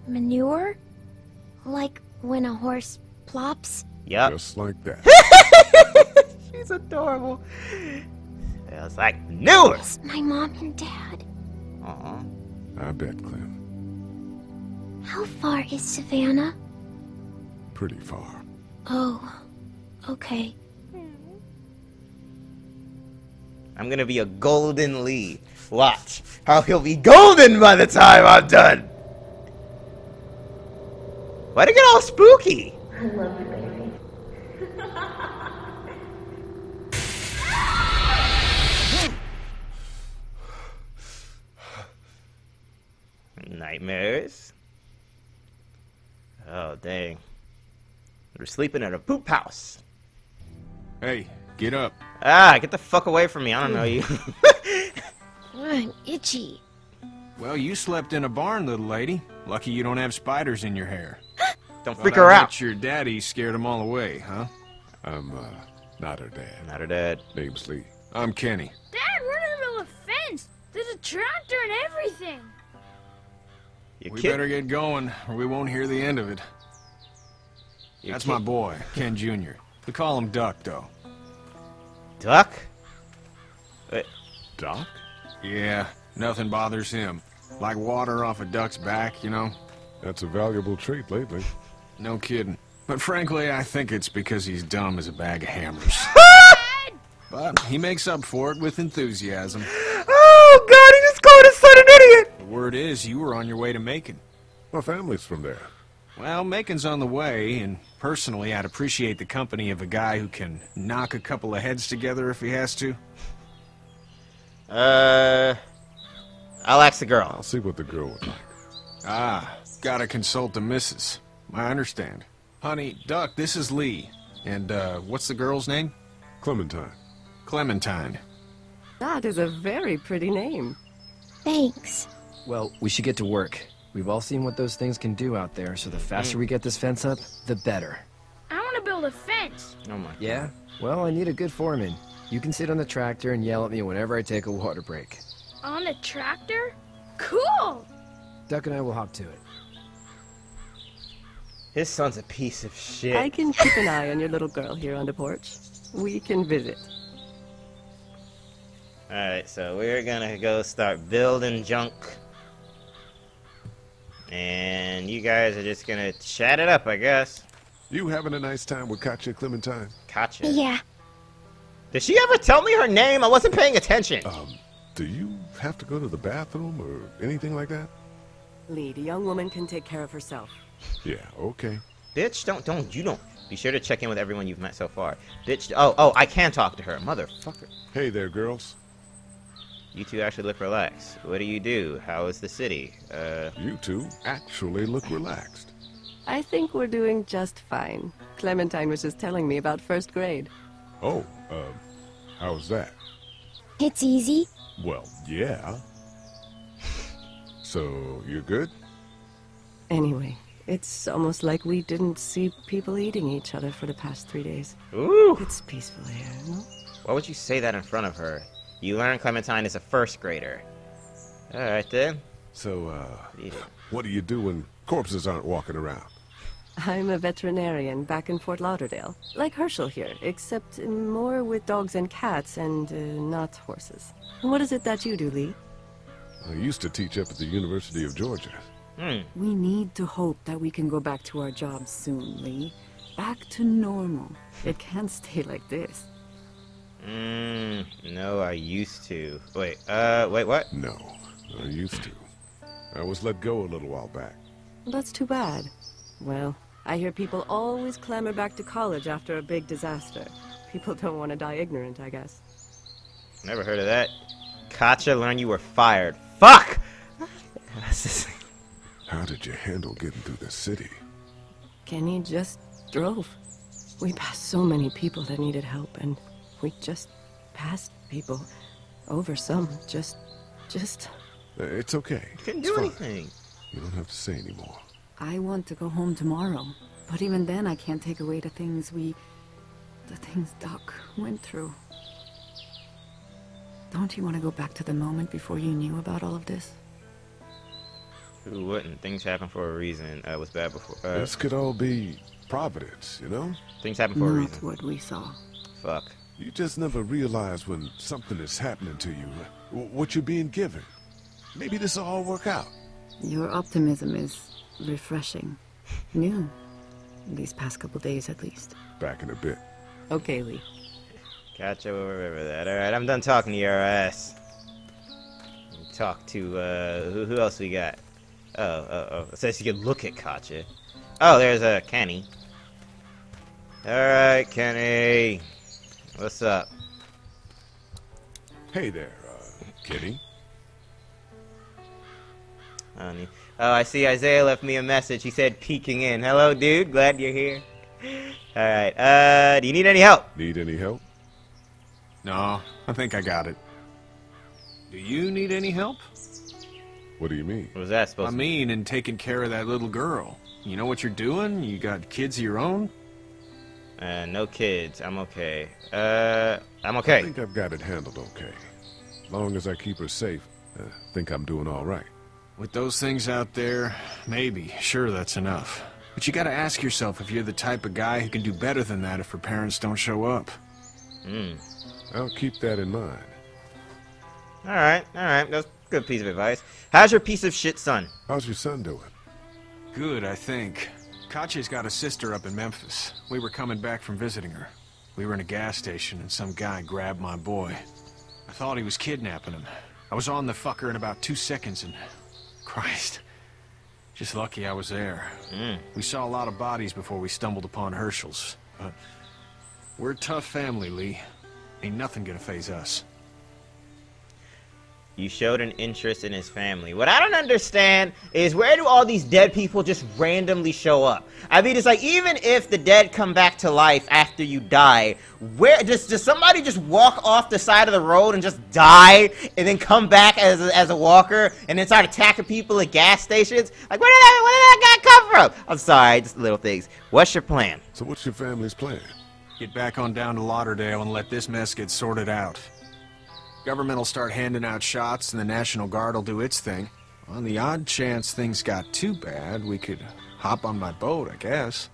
Speaker 8: manure? Like when a horse plops?
Speaker 1: Yup.
Speaker 3: Just like that.
Speaker 1: She's adorable. It's like manure.
Speaker 8: It's my mom and dad.
Speaker 1: Aw.
Speaker 3: I bet, Clem.
Speaker 8: How far is Savannah?
Speaker 3: Pretty far.
Speaker 8: Oh, okay.
Speaker 1: I'm gonna be a golden Lee. Watch how he'll be golden by the time I'm done. Why'd it get all spooky?
Speaker 12: I love you, baby.
Speaker 1: Nightmares. Oh dang. We're sleeping at a poop house.
Speaker 13: Hey, get up.
Speaker 1: Ah, get the fuck away from me. I don't know you.
Speaker 8: I'm itchy.
Speaker 13: Well, you slept in a barn, little lady. Lucky you don't have spiders in your hair.
Speaker 1: don't
Speaker 13: But
Speaker 1: freak
Speaker 13: I
Speaker 1: her
Speaker 13: bet
Speaker 1: out.
Speaker 13: Your daddy scared them all away, huh?
Speaker 3: I'm, uh, not her dad.
Speaker 1: Not her dad.
Speaker 3: Name's Lee.
Speaker 13: I'm Kenny.
Speaker 12: Dad, we're in the middle of a fence. There's a tractor and everything.
Speaker 1: You
Speaker 13: we better get going, or we won't hear the end of it.
Speaker 1: you
Speaker 13: That's my boy, Ken Jr. We call him Duck, though.
Speaker 1: Duck? Wait,
Speaker 3: Doc?
Speaker 13: Yeah, nothing bothers him. Like water off a duck's back, you know?
Speaker 3: That's a valuable trait lately.
Speaker 13: No kidding. But frankly, I think it's because he's dumb as a bag of hammers. but he makes up for it with enthusiasm.
Speaker 1: Oh god, he just called his son an idiot!
Speaker 13: The word is, you were on your way to Macon.
Speaker 3: My family's from there.
Speaker 13: Well, Macon's on the way, and personally, I'd appreciate the company of a guy who can knock a couple of heads together if he has to.
Speaker 1: Uh, I'll ask the girl.
Speaker 3: I'll see what the girl would like.
Speaker 13: Ah, gotta consult the missus. I understand. Honey, Duck, this is Lee. And, uh, what's the girl's name?
Speaker 3: Clementine.
Speaker 13: Clementine.
Speaker 14: That is a very pretty name.
Speaker 8: Thanks.
Speaker 10: Well, we should get to work. We've all seen what those things can do out there, so the faster mm. we get this fence up, the better.
Speaker 12: I want to build a fence.
Speaker 1: Oh my.
Speaker 10: Yeah? Well, I need a good foreman. You can sit on the tractor and yell at me whenever I take a water break.
Speaker 12: On the tractor? Cool!
Speaker 10: Duck and I will hop to it.
Speaker 1: His son's a piece of shit.
Speaker 14: I can keep an eye on your little girl here on the porch. We can visit.
Speaker 1: Alright, so we're gonna go start building junk. And you guys are just gonna chat it up, I guess.
Speaker 3: You having a nice time with Katjaa Clementine?
Speaker 1: Katjaa.
Speaker 8: Yeah.
Speaker 1: Did she ever tell me her name? I wasn't paying attention.
Speaker 3: Um, do you have to go to the bathroom or anything like that?
Speaker 14: Lee, the young woman can take care of herself.
Speaker 3: Yeah, okay.
Speaker 1: Bitch, don't, don't, you don't. Be sure to check in with everyone you've met so far. Bitch, oh, oh, I can talk to her. Motherfucker.
Speaker 3: Hey there, girls.
Speaker 1: You two actually look relaxed. What do you do? How is the city? Uh...
Speaker 3: You two actually look relaxed.
Speaker 14: I think we're doing just fine. Clementine was just telling me about first grade.
Speaker 3: Oh, uh, how's that?
Speaker 15: It's easy.
Speaker 3: Well, yeah. So, you're good?
Speaker 14: Anyway, it's almost like we didn't see people eating each other for the past three days.
Speaker 1: Ooh!
Speaker 14: It's peaceful here, no?
Speaker 1: Why would you say that in front of her? You learn Clementine is a first grader. Alright then.
Speaker 3: So, uh, what do you do when corpses aren't walking around?
Speaker 14: I'm a veterinarian back in Fort Lauderdale. Like Hershel here, except more with dogs and cats and uh, not horses. What is it that you do, Lee?
Speaker 3: I used to teach up at the University of Georgia.
Speaker 1: Hmm.
Speaker 16: We need to hope that we can go back to our jobs soon, Lee. Back to normal. It can't stay like this.
Speaker 1: Mmm, no, I used to. Wait, uh, wait, what?
Speaker 3: No, I used to. I was let go a little while back.
Speaker 14: That's too bad. Well, I hear people always clamor back to college after a big disaster. People don't want to die ignorant, I guess.
Speaker 1: Never heard of that. Katjaa learned you were fired. Fuck!
Speaker 3: How did you handle getting through the city?
Speaker 14: Kenny just drove. We passed so many people that needed help, and we just passed people. Over some, just, just...
Speaker 3: Uh, it's okay.
Speaker 1: You couldn't
Speaker 3: It's
Speaker 1: do
Speaker 3: fine.
Speaker 1: anything.
Speaker 3: You don't have to say anymore.
Speaker 16: I want to go home tomorrow. But even then, I can't take away the things we... the things Doc went through. Don't you want to go back to the moment before you knew about all of this?
Speaker 1: Who wouldn't? Things happen for a reason. Uh, was bad before. Uh,
Speaker 3: This could all be providence, you know?
Speaker 1: things happen for a
Speaker 16: Not
Speaker 1: reason.
Speaker 16: what we saw.
Speaker 1: Fuck.
Speaker 3: You just never realize when something is happening to you, uh, what you're being given. Maybe this will all work out.
Speaker 16: Your optimism is refreshing. New. These past couple days, at least.
Speaker 3: Back in a bit.
Speaker 14: Okay, Lee.
Speaker 1: Gotcha, we'll remember that. Alright, I'm done talking to your ass. Talk to, uh, who, who else we got? Oh, oh, oh. It says you can look at Katjaa. Oh, there's, uh, Kenny. Alright, Kenny. What's up?
Speaker 3: Hey there, uh, Kitty.
Speaker 1: Honey. Oh, I see Isaiah left me a message. He said peeking in. Hello, dude. Glad you're here. Alright, uh, do you need any help?
Speaker 3: Need any help?
Speaker 13: No, I think I got it. Do you need any help?
Speaker 3: What do you mean?
Speaker 1: What was that supposed
Speaker 13: I
Speaker 1: to
Speaker 13: mean, in taking care of that little girl. You know what you're doing? You got kids of your own?
Speaker 1: Uh, no kids. I'm okay. Uh, I'm okay.
Speaker 3: I think I've got it handled okay. Long as I keep her safe, I think I'm doing all right.
Speaker 13: With those things out there, maybe, sure, that's enough. But you gotta ask yourself if you're the type of guy who can do better than that if her parents don't show up.
Speaker 1: Hmm.
Speaker 3: I'll keep that in mind.
Speaker 1: Alright, alright. That's a good piece of advice. How's your piece of shit son?
Speaker 3: How's your son doing?
Speaker 13: Good, I think. Katjaa's got a sister up in Memphis. We were coming back from visiting her. We were in a gas station and some guy grabbed my boy. I thought he was kidnapping him. I was on the fucker in about two seconds and... Christ. Just lucky I was there.
Speaker 1: Mm.
Speaker 13: We saw a lot of bodies before we stumbled upon Hershel's. But we're a tough family, Lee. Ain't nothing gonna phase us.
Speaker 1: You showed an interest in his family. What I don't understand is where do all these dead people just randomly show up? I mean, it's like even if the dead come back to life after you die, where does does somebody just walk off the side of the road and just die and then come back as a, as a walker and then start attacking people at gas stations? Like where did that where did that guy come from? I'm sorry, just little things. What's your plan?
Speaker 3: So what's your family's plan?
Speaker 13: Get back on down to Lauderdale and let this mess get sorted out. Government will start handing out shots and the National Guard will do its thing. On the odd chance things got too bad, we could hop on my boat, I guess.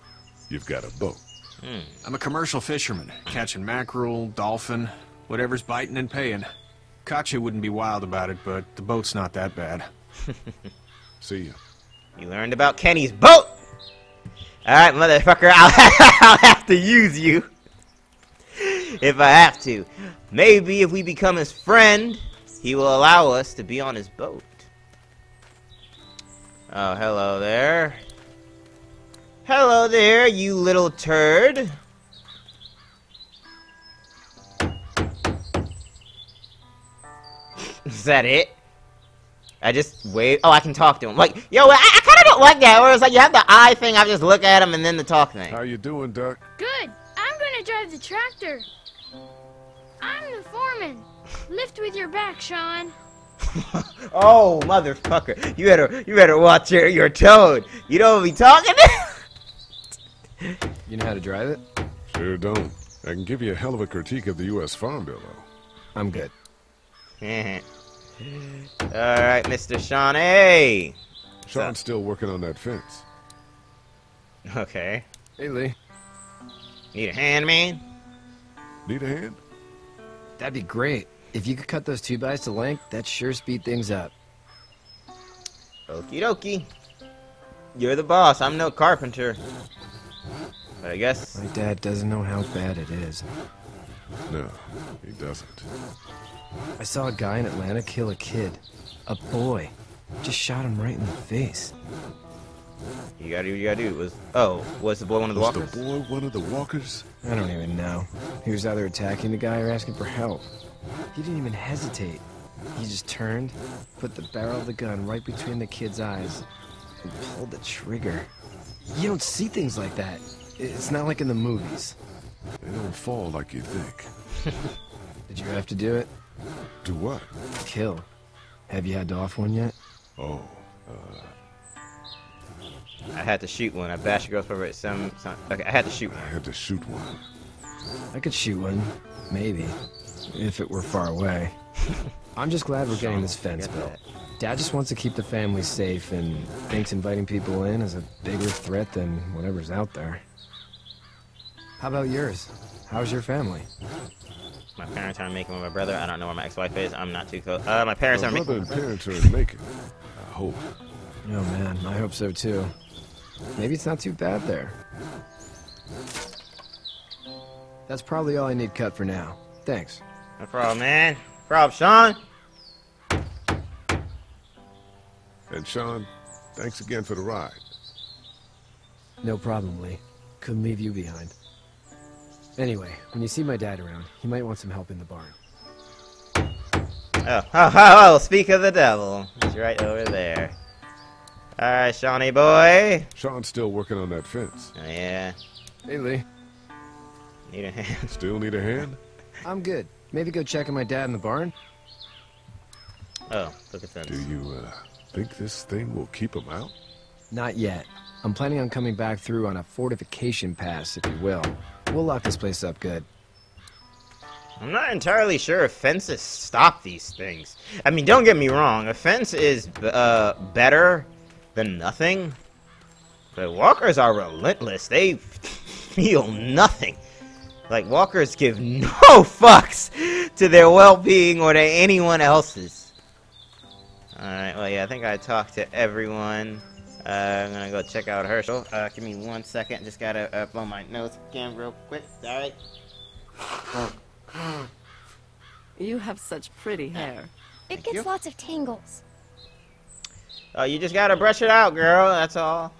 Speaker 3: You've got a boat.
Speaker 1: Hmm.
Speaker 13: I'm a commercial fisherman, catching mackerel, dolphin, whatever's biting and paying. Katjaa wouldn't be wild about it, but the boat's not that bad.
Speaker 3: See ya.
Speaker 1: You learned about Kenny's boat. All right, motherfucker, I'll, I'll have to use you if I have to. Maybe if we become his friend, he will allow us to be on his boat. Oh, hello there. Hello there, you little turd. Is that it? I just wait. Oh, I can talk to him. Like, yo, I, I kind of don't like that. Where it's like you have the eye thing. I just look at him and then the talk thing.
Speaker 3: How you doing, Duck?
Speaker 12: Good. I'm gonna drive the tractor. I'm the foreman. Lift with your back, Shawn.
Speaker 1: oh, motherfucker! You better, you better watch your your tone. You don't be talking.
Speaker 10: you know how to drive it?
Speaker 3: Sure don't. I can give you a hell of a critique of the U.S. Farm Bill, though.
Speaker 10: I'm good.
Speaker 1: All right, Mr. Shawn. Hey.
Speaker 3: Shawn's still working on that fence.
Speaker 1: Okay.
Speaker 10: Hey, Lee.
Speaker 1: Need a hand, man?
Speaker 3: Need a hand?
Speaker 10: That'd be great. If you could cut those two bys to length, that'd sure speed things up.
Speaker 1: Okie dokie. You're the boss. I'm no carpenter. But I guess.
Speaker 10: My dad doesn't know how bad it is.
Speaker 3: No, he doesn't.
Speaker 10: I saw a guy in Atlanta kill a kid. A boy. Just shot him right in the face.
Speaker 1: You gotta do what you gotta do. Was oh, was the boy one of the
Speaker 3: was
Speaker 1: walkers?
Speaker 3: the boy one of the walkers?
Speaker 10: I don't even know. He was either attacking the guy or asking for help. He didn't even hesitate. He just turned, put the barrel of the gun right between the kid's eyes, and pulled the trigger. You don't see things like that. It's not like in the movies.
Speaker 3: They don't fall like you think.
Speaker 10: Did you have to do it?
Speaker 3: Do what?
Speaker 10: Kill. Have you had to off one yet?
Speaker 3: Oh, uh...
Speaker 1: I had to shoot one. I bashed a girl's over at some, some. Okay, I had to shoot one.
Speaker 3: I had to shoot one.
Speaker 10: I could shoot one, maybe, if it were far away. I'm just glad we're getting this fence built. Dad just wants to keep the family safe and thinks inviting people in is a bigger threat than whatever's out there. How about yours? How's your family?
Speaker 1: My parents aren't making with my brother. I don't know where my ex-wife is. I'm not too close. Uh, my parents
Speaker 3: My
Speaker 1: are
Speaker 3: brother
Speaker 1: making.
Speaker 3: and parents are in Macon. I hope.
Speaker 10: Oh man, I hope so too. Maybe it's not too bad there. That's probably all I need cut for now. Thanks.
Speaker 1: No problem, man. Problem, Shawn.
Speaker 3: And Shawn, thanks again for the ride.
Speaker 10: No problem, Lee. Couldn't leave you behind. Anyway, when you see my dad around, he might want some help in the barn.
Speaker 1: Oh, oh, oh, oh, speak of the devil. He's right over there. Alright, Shawnee boy.
Speaker 3: Shawn's still working on that fence.
Speaker 1: Oh, yeah.
Speaker 10: Hey, Lee.
Speaker 1: Need a hand.
Speaker 3: Still need a hand?
Speaker 10: I'm good. Maybe go check on my dad in the barn?
Speaker 1: Oh, look at that.
Speaker 3: Do you, uh, think this thing will keep him out?
Speaker 10: Not yet. I'm planning on coming back through on a fortification pass, if you will. We'll lock this place up good.
Speaker 1: I'm not entirely sure if fences stop these things. I mean, don't get me wrong. A fence is uh, better than nothing. But walkers are relentless. They feel nothing. Like, walkers give no fucks to their well-being or to anyone else's. Alright, well, yeah, I think I talked to everyone. Uh, I'm gonna go check out Hershel. Uh, give me one second. Just gotta uh, blow my nose again real quick. Alright?
Speaker 14: You have such pretty hair.
Speaker 15: It gets lots of tangles.
Speaker 1: Oh, you just gotta brush it out, girl. That's all.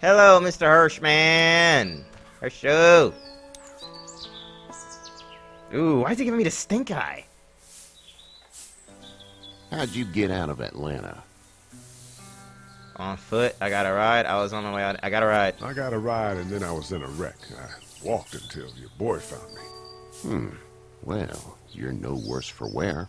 Speaker 1: Hello, Mr. Hirschman. Hershel. Ooh, why is he giving me the stink eye?
Speaker 11: How'd you get out of Atlanta?
Speaker 1: On foot. I got a ride. I was on my way out. I got a ride.
Speaker 3: I got a ride and then I was in a wreck. I walked until your boy found me.
Speaker 11: Hmm. Well, you're no worse for wear.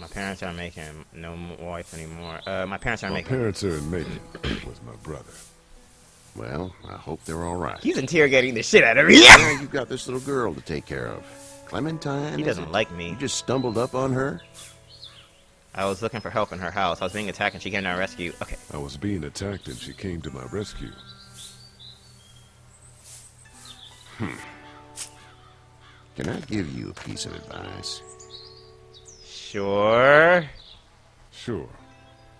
Speaker 1: My parents aren't making no wife anymore. Uh, my parents aren't
Speaker 3: My
Speaker 1: making.
Speaker 3: parents are in Macon with my brother.
Speaker 11: Well, I hope they're all right.
Speaker 1: He's interrogating the shit out of me.
Speaker 11: Yeah, you've got this little girl to take care of. Clementine?
Speaker 1: He doesn't like me.
Speaker 11: You just stumbled up on her?
Speaker 1: I was looking for help in her house. I was being attacked and she came to our rescue. Okay.
Speaker 3: I was being attacked and she came to my rescue. Hmm.
Speaker 11: Can I give you a piece of advice?
Speaker 1: Sure.
Speaker 3: Sure.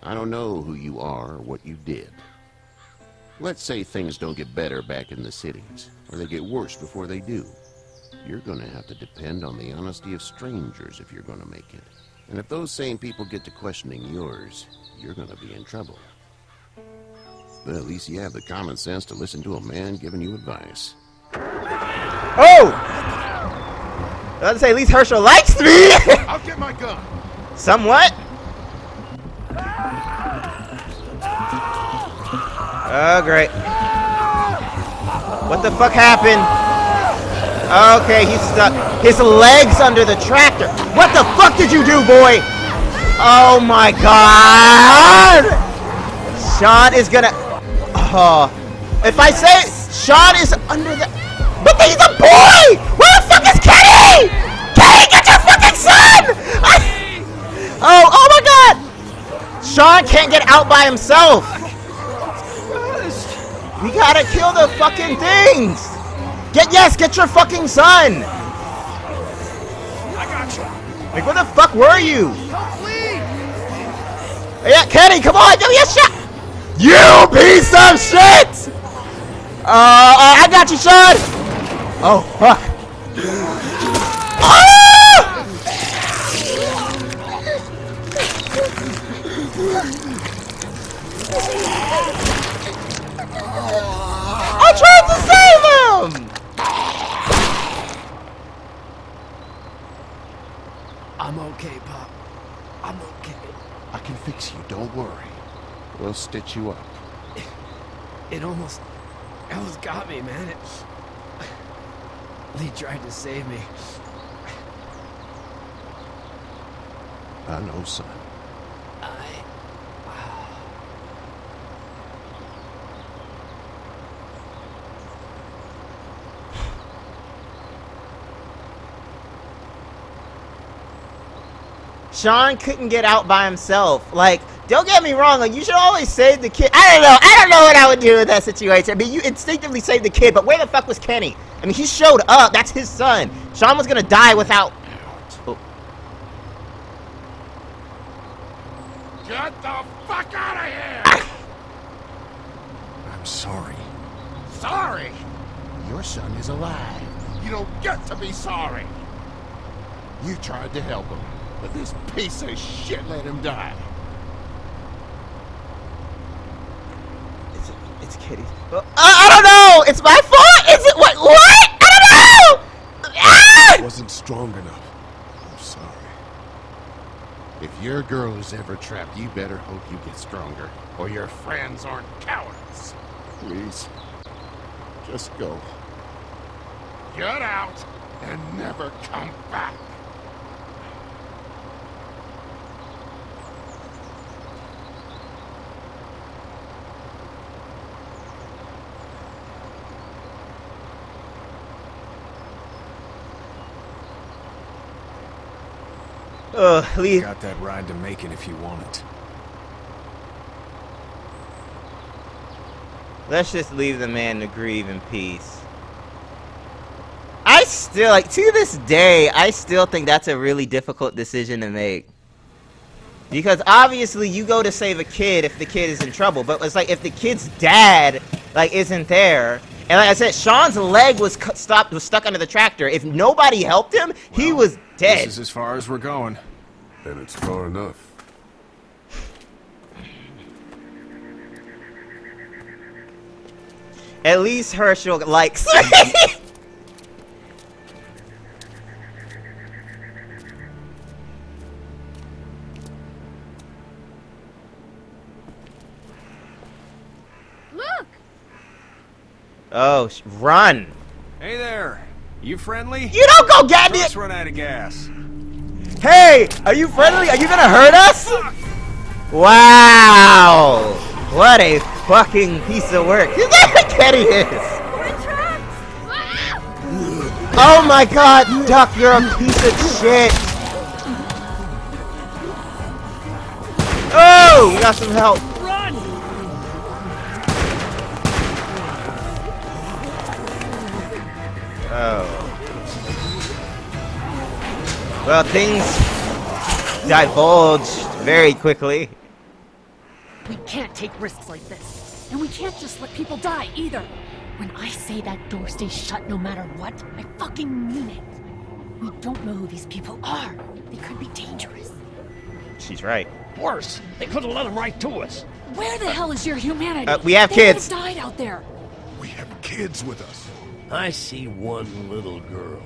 Speaker 11: I don't know who you are or what you did. Let's say things don't get better back in the cities, or they get worse before they do. You're gonna have to depend on the honesty of strangers if you're gonna make it. And if those same people get to questioning yours, you're gonna be in trouble. But at least you have the common sense to listen to a man giving you advice.
Speaker 1: Oh! I was to say, at least Hershel likes me!
Speaker 4: I'll get my gun.
Speaker 1: Somewhat. Oh, great. What the fuck happened? Okay, he's stuck. His legs under the tractor. What the fuck did you do, boy? Oh my god! Shawn is gonna... Oh. If I say Shawn is under the... But he's a boy! Where fuck is Kenny? Kenny, get your fucking son! I... Oh, oh my god! Shawn can't get out by himself. We gotta kill the fucking things! Get, yes, get your fucking son!
Speaker 4: I got you.
Speaker 1: Like, where the fuck were you? Yeah, Kenny, come on, me a shot! You piece of shit! Uh, uh I got you, son! Oh, fuck. I tried to save him!
Speaker 10: I'm okay, Pop. I'm okay.
Speaker 11: I can fix you, don't worry. We'll stitch you up.
Speaker 10: It almost, almost got me, man. It, Lee tried to save me.
Speaker 11: I know, son.
Speaker 10: I,
Speaker 1: Shawn couldn't get out by himself. Like, don't get me wrong. Like, you should always save the kid. I don't know. I don't know what I would do in that situation. I mean, you instinctively save the kid, but where the fuck was Kenny? I mean, he showed up. That's his son. Shawn was gonna die without. Oh.
Speaker 4: Get the fuck out of here! Ah.
Speaker 13: I'm sorry.
Speaker 4: Sorry? Your son is alive. You don't get to be sorry. You tried to help him, but this piece of shit let him die.
Speaker 1: It's, Kitty. Uh, I don't know. It's my fault. Is it what? What? I don't know. Ah!
Speaker 3: Wasn't strong enough. I'm sorry.
Speaker 11: If your girl is ever trapped, you better hope you get stronger, or your friends aren't cowards.
Speaker 3: Please. Just go.
Speaker 4: Get out and never come back.
Speaker 1: Ugh, leave.
Speaker 13: Got that ride to Macon if you want it.
Speaker 1: Let's just leave the man to grieve in peace. I still, like, to this day, I still think that's a really difficult decision to make. Because obviously you go to save a kid if the kid is in trouble, but it's like if the kid's dad, like, isn't there, and like I said, Shawn's leg was stopped, was stuck under the tractor. If nobody helped him, he was dead.
Speaker 13: This is as far as we're going.
Speaker 3: And it's far enough.
Speaker 1: At least Hershel likes me.
Speaker 12: Look!
Speaker 1: oh, run.
Speaker 13: Hey there. You friendly?
Speaker 1: You don't go get
Speaker 13: Let's run out of gas.
Speaker 1: Hey, are you friendly? Are you gonna hurt us? Wow. What a fucking piece of work. You that what Kenny is? Oh my god, Duck, you're a piece of shit. Oh, we got some help. Oh. Well, things divulged very quickly.
Speaker 17: We can't take risks like this. And we can't just let people die either. When I say that door stays shut no matter what, I fucking mean it. We don't know who these people are. They could be dangerous.
Speaker 1: She's right.
Speaker 18: Worse, they could have let them right to us.
Speaker 17: Where the hell is your humanity?
Speaker 1: Uh, we have
Speaker 17: they
Speaker 1: kids.
Speaker 17: Could have died out there.
Speaker 3: We have kids with us.
Speaker 18: I see one little girl.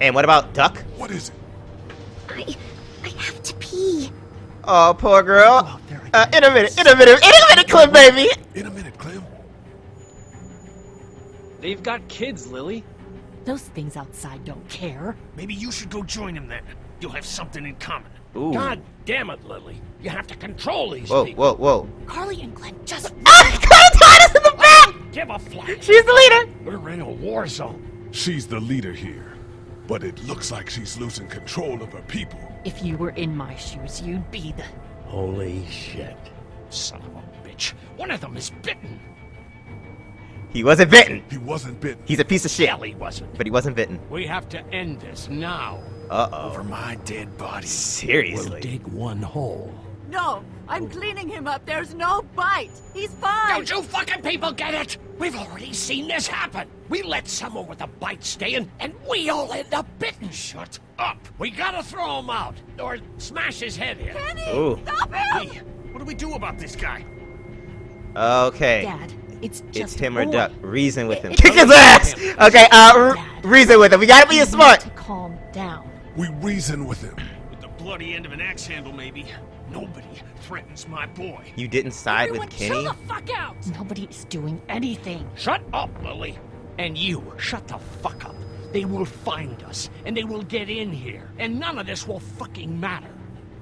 Speaker 1: And what about Duck?
Speaker 3: What is it?
Speaker 15: I, I have to pee.
Speaker 1: Oh, poor girl. Uh, in a minute, in a minute, in a minute, Clem, baby.
Speaker 3: In a minute, Clem.
Speaker 19: They've got kids, Lilly.
Speaker 17: Those things outside don't care.
Speaker 18: Maybe you should go join them then. You'll have something in common.
Speaker 1: Ooh.
Speaker 18: God damn it, Lilly. You have to control these
Speaker 1: Whoa,
Speaker 18: people.
Speaker 1: whoa, whoa.
Speaker 17: Carley and Glenn just.
Speaker 1: Ah, in the back.
Speaker 18: Give a flag.
Speaker 1: She's the leader.
Speaker 18: We're in a war zone.
Speaker 3: She's the leader here. But it looks like she's losing control of her people.
Speaker 17: If you were in my shoes, you'd be the.
Speaker 18: Holy shit. Son of a bitch. One of them is bitten.
Speaker 1: He wasn't bitten.
Speaker 3: He wasn't bitten.
Speaker 1: He's a piece of shit.
Speaker 18: Hell, he wasn't.
Speaker 1: But he wasn't bitten.
Speaker 18: We have to end this now.
Speaker 1: Uh-oh.
Speaker 18: Over my dead body.
Speaker 1: Seriously.
Speaker 18: We'll dig one hole.
Speaker 16: No, I'm cleaning him up. There's no bite. He's fine.
Speaker 18: Don't you fucking people get it? We've already seen this happen. We let someone with a bite stay in, and we all end up bitten. Shut up. We gotta throw him out, or smash his head in.
Speaker 16: Kenny,
Speaker 1: Ooh.
Speaker 16: stop him!
Speaker 18: Hey, what do we do about this guy?
Speaker 1: Okay.
Speaker 17: Dad, it's just
Speaker 1: It's him or. Duck. Reason with him.
Speaker 17: It-
Speaker 1: Kick his ass!
Speaker 17: him.
Speaker 1: Okay, uh,
Speaker 17: Dad,
Speaker 1: reason with him. We gotta be
Speaker 17: you
Speaker 1: smart.
Speaker 17: to calm down.
Speaker 3: We reason with him.
Speaker 13: With the bloody end of an axe handle, maybe. Nobody threatens my boy.
Speaker 1: You didn't side
Speaker 17: Everyone
Speaker 1: with
Speaker 17: chill
Speaker 1: Kenny?
Speaker 17: the fuck out! Nobody is doing anything.
Speaker 18: Shut up, Lilly. And you, shut the fuck up. They will find us, and they will get in here, and none of this will fucking matter.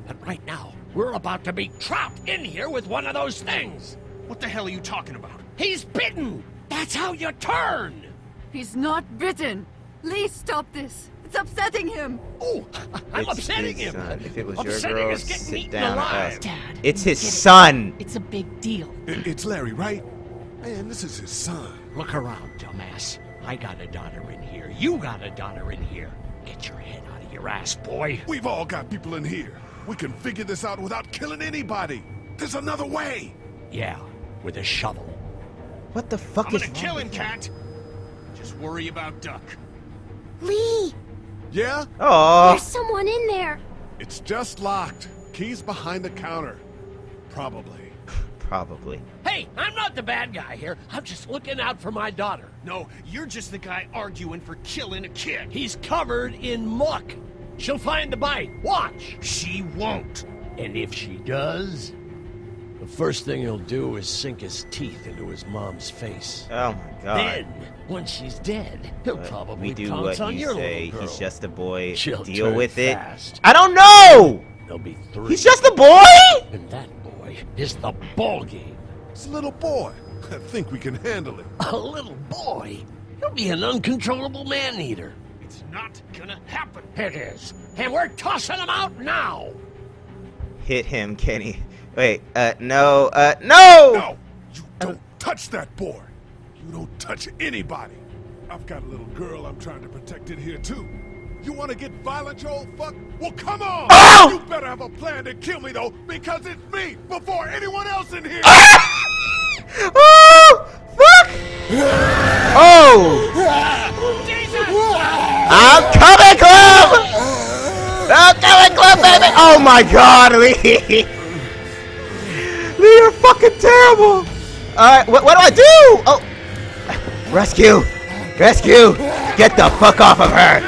Speaker 18: But right now, we're about to be trapped in here with one of those things.
Speaker 13: What the hell are you talking about?
Speaker 18: He's bitten! That's how you turn!
Speaker 16: He's not bitten. Lee, stop this. It's upsetting him.
Speaker 18: Oh, I'm
Speaker 1: It's
Speaker 18: upsetting
Speaker 1: his
Speaker 18: him.
Speaker 1: son. If it was your girl, sit down
Speaker 18: alive.
Speaker 17: Dad,
Speaker 1: It's his
Speaker 17: get it.
Speaker 1: son.
Speaker 17: It's a big deal.
Speaker 3: I- It's Larry, right? Man, this is his son.
Speaker 18: Look around, dumbass. I got a daughter in here. You got a daughter in here. Get your head out of your ass, boy.
Speaker 3: We've all got people in here. We can figure this out without killing anybody. There's another way.
Speaker 18: Yeah, with a shovel.
Speaker 1: What the fuck
Speaker 13: I'm
Speaker 1: is
Speaker 13: gonna
Speaker 1: wrong
Speaker 13: kill him,
Speaker 1: with
Speaker 13: Cat. Just worry about Duck.
Speaker 15: Lee,
Speaker 3: Yeah?
Speaker 1: Oh,
Speaker 15: there's someone in there.
Speaker 3: It's just locked. Keys behind the counter. Probably.
Speaker 1: probably.
Speaker 18: Hey, I'm not the bad guy here. I'm just looking out for my daughter.
Speaker 13: No, you're just the guy arguing for killing a kid.
Speaker 18: He's covered in muck. She'll find the bite. Watch.
Speaker 13: She won't.
Speaker 18: And if she does, the first thing he'll do is sink his teeth into his mom's face.
Speaker 1: Oh my god.
Speaker 18: Then, once she's dead, he'll
Speaker 1: But
Speaker 18: probably
Speaker 1: we do
Speaker 18: pounce
Speaker 1: what
Speaker 18: on
Speaker 1: you
Speaker 18: your
Speaker 1: say.
Speaker 18: little girl.
Speaker 1: He's just a boy.
Speaker 18: She'll
Speaker 1: Deal
Speaker 18: turn
Speaker 1: with it. I don't know.
Speaker 18: There'll be three.
Speaker 1: He's just a boy.
Speaker 18: And that boy is the ball game.
Speaker 3: It's a little boy. I think we can handle it.
Speaker 18: A little boy? He'll be an uncontrollable man-eater.
Speaker 13: It's not gonna happen.
Speaker 18: It is. And we're tossing him out now.
Speaker 1: Hit him, Kenny. Wait. Uh, no. Uh, no.
Speaker 3: No! You don't touch that boy. You don't touch anybody. I've got a little girl I'm trying to protect in here, too. You want to get violent, you old fuck? Well, come on!
Speaker 1: Oh!
Speaker 3: You better have a plan to kill me, though, because it's me before anyone else in here!
Speaker 1: Oh, fuck! Oh! Jesus! I'm coming, Club! I'm coming, Club, baby! Oh my god, you're fucking terrible! Alright, what, what do I do? Oh! Rescue! Rescue! Get the fuck off of her!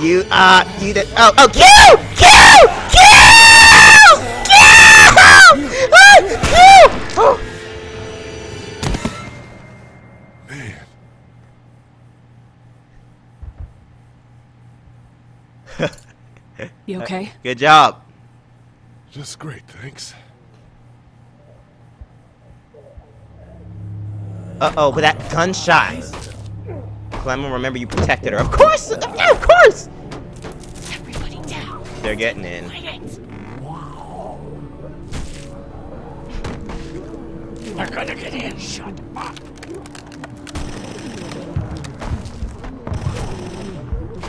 Speaker 1: You, uh, you did. Oh, oh, kill! Kill! Kill! Kill! Ah, kill! Oh!
Speaker 3: Man,
Speaker 17: You okay?
Speaker 1: Good job.
Speaker 3: just great, thanks.
Speaker 1: Uh-oh, but that gunshot. Clement, remember you protected her. Of course! Yeah, of course!
Speaker 17: Everybody down.
Speaker 1: They're getting in.
Speaker 18: They're gonna get in. Shut up.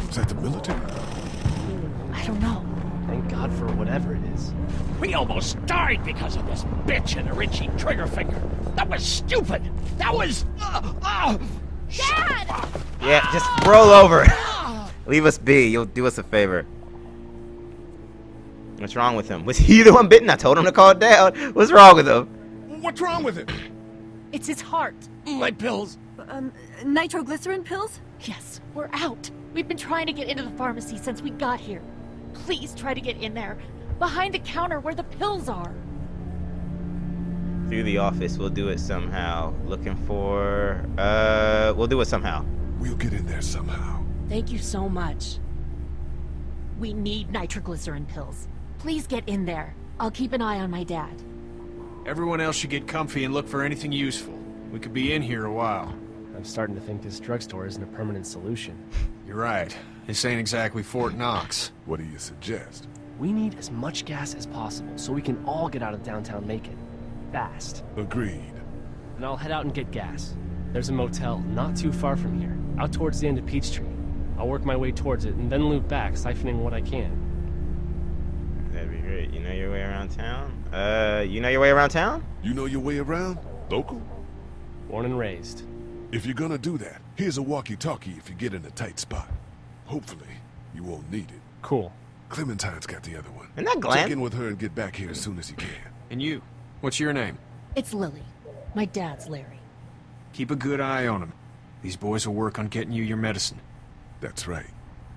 Speaker 3: Is that the military?
Speaker 17: I don't know.
Speaker 19: Thank God for whatever it is.
Speaker 18: We almost died because of this bitch and her itchy trigger finger. That was stupid. That was. Uh, uh,
Speaker 17: Dad!
Speaker 1: Yeah, just roll over. Leave us be. You'll do us a favor. What's wrong with him? Was he the one bitten? I told him to call down. What's wrong with him?
Speaker 3: What's wrong with him?
Speaker 17: It's his heart.
Speaker 18: My pills.
Speaker 16: Um, nitroglycerin pills?
Speaker 17: Yes, we're out. We've been trying to get into the pharmacy since we got here. Please try to get in there. Behind the counter where the pills are.
Speaker 1: Through the office, we'll do it somehow. Looking for, uh, we'll do it somehow.
Speaker 3: We'll get in there somehow.
Speaker 17: Thank you so much. We need nitroglycerin pills. Please get in there. I'll keep an eye on my dad.
Speaker 13: Everyone else should get comfy and look for anything useful. We could be in here a while.
Speaker 19: I'm starting to think this drugstore isn't a permanent solution.
Speaker 13: You're right. This ain't exactly Fort Knox.
Speaker 3: What do you suggest?
Speaker 19: We need as much gas as possible so we can all get out of downtown Macon. Fast.
Speaker 3: Agreed.
Speaker 19: And I'll head out and get gas. There's a motel not too far from here, out towards the end of Peachtree. I'll work my way towards it and then loop back, siphoning what I can.
Speaker 1: That'd be great. You know your way around town? Uh, you know your way around town?
Speaker 3: You know your way around? Local?
Speaker 19: Born and raised.
Speaker 3: If you're gonna do that, here's a walkie-talkie if you get in a tight spot. Hopefully, you won't need it.
Speaker 19: Cool.
Speaker 3: Clementine's got the other one.
Speaker 1: Isn't that Glenn?
Speaker 3: Check in with her and get back here as soon as you can.
Speaker 13: And you? What's your name?
Speaker 17: It's Lilly. My dad's Larry.
Speaker 13: Keep a good eye on him. These boys will work on getting you your medicine.
Speaker 3: That's right.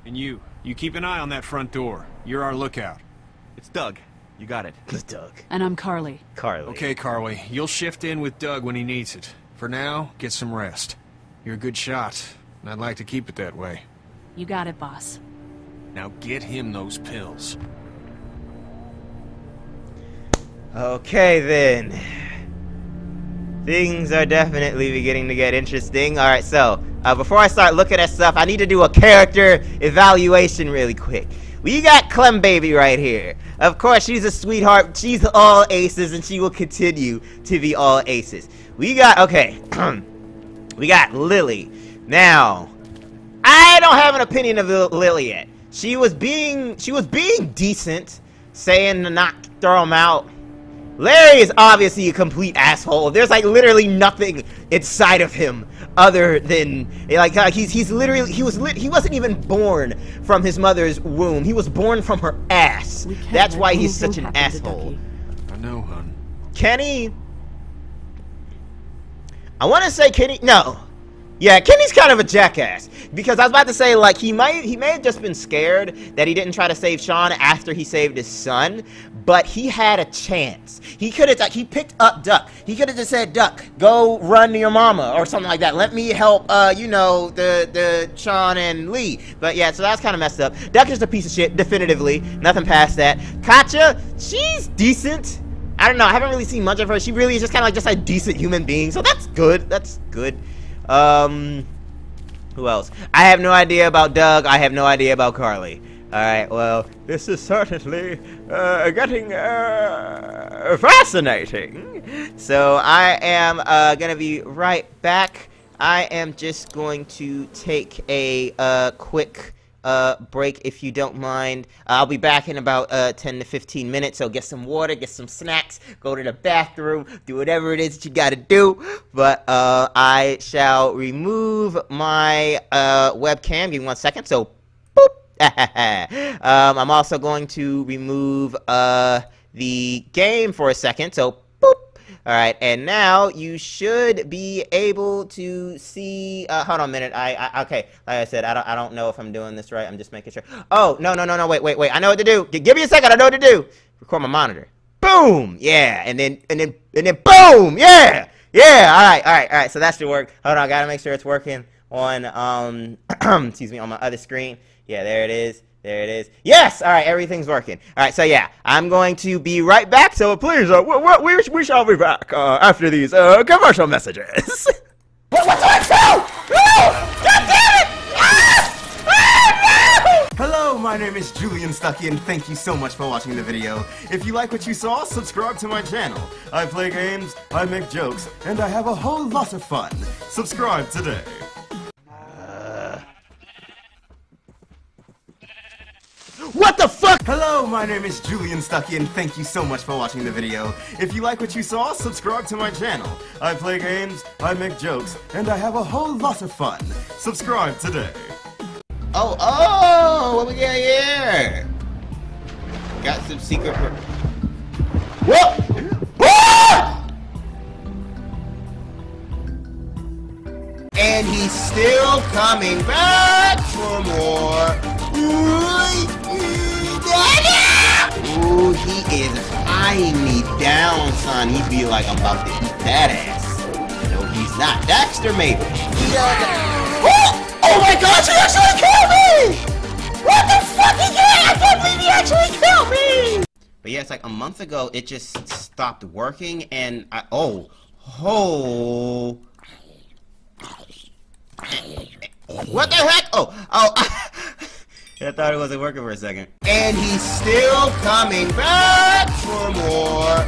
Speaker 13: And you, you keep an eye on that front door. You're our lookout.
Speaker 20: It's Doug. You got it.
Speaker 1: It's Doug.
Speaker 16: And I'm Carley.
Speaker 1: Carley.
Speaker 13: Okay, Carley. You'll shift in with Doug when he needs it. For now, get some rest. You're a good shot, and I'd like to keep it that way.
Speaker 16: You got it, boss.
Speaker 13: Now get him those pills.
Speaker 1: Okay then. Things are definitely beginning to get interesting. Alright, so, uh, before I start looking at stuff, I need to do a character evaluation really quick. We got Clem Baby right here. Of course, she's a sweetheart. She's all aces, and she will continue to be all aces. We got, okay. we got Lilly. Now, I don't have an opinion of Lilly yet. She was being, she was being decent, saying to not throw him out. Larry is obviously a complete asshole. There's like literally nothing inside of him other than like uh, he's he's literally he was lit he wasn't even born from his mother's womb. He was born from her ass. That's why he's such an asshole.
Speaker 13: I know, hun.
Speaker 1: Kenny. I want to say Kenny. No. Yeah, Kenny's kind of a jackass because I was about to say like he might he may have just been scared that he didn't try to save Shawn after he saved his son, but he had a chance. He could have like he picked up Duck. He could have just said, "Duck, go run to your mama" or something like that. Let me help uh you know the the Shawn and Lee. But yeah, so that's kind of messed up. Duck is a piece of shit definitively. Nothing past that. Katjaa, she's decent. I don't know. I haven't really seen much of her. She really is just kind of like just a decent human being. So that's good. That's good. Um, who else? I have no idea about Doug. I have no idea about Carley. All right. Well, this is certainly uh, getting uh, fascinating. So I am uh, gonna be right back. I am just going to take a uh, quick uh, break if you don't mind. I'll be back in about uh, 10 to 15 minutes, so get some water, get some snacks, go to the bathroom, do whatever it is that you gotta do. But uh, I shall remove my uh, webcam. Give me one second. So, boop. um, I'm also going to remove uh, the game for a second. So, boop. All right, and now you should be able to see. Uh, hold on a minute. I, I okay. Like I said, I don't I don't know if I'm doing this right. I'm just making sure. Oh no no no no wait wait wait. I know what to do. G- give me a second. I know what to do. Record my monitor. Boom. Yeah, and then and then and then boom. Yeah yeah. All right all right all right. So that should work. Hold on. I gotta make sure it's working on um excuse me on my other screen. Yeah, there it is. There it is. Yes! All right, everything's working. All right, so yeah, I'm going to be right back. So please, uh, we, we, we, we shall be back uh, after these uh, commercial messages. what, what's that sound? No! God damn it! Ah! Ah, no! Hello, my name is Julian Stuckey, and thank you so much for watching the video. If you like what you saw, subscribe to my channel. I play games, I make jokes, and I have a whole lot of fun. Subscribe today. What the fuck?
Speaker 21: Hello, my name is Julian Stuckey, and thank you so much for watching the video. If you like what you saw, subscribe to my channel. I play games, I make jokes, and I have a whole lot of fun. Subscribe today.
Speaker 1: Oh, oh, what we got here? Got some secret. Whoa! And he's still coming back for more. Ooh, he is eyeing me down, son. He'd be like, I'm about to eat that ass. No, he's not. Dexter, maybe. Oh! oh my gosh, he actually killed me! What the fuck he did? I can't believe he actually killed me! But yeah, it's like a month ago, it just stopped working, and I, oh, oh. What the heck? Oh, oh. I thought it wasn't working for a second. And he's still coming back for more.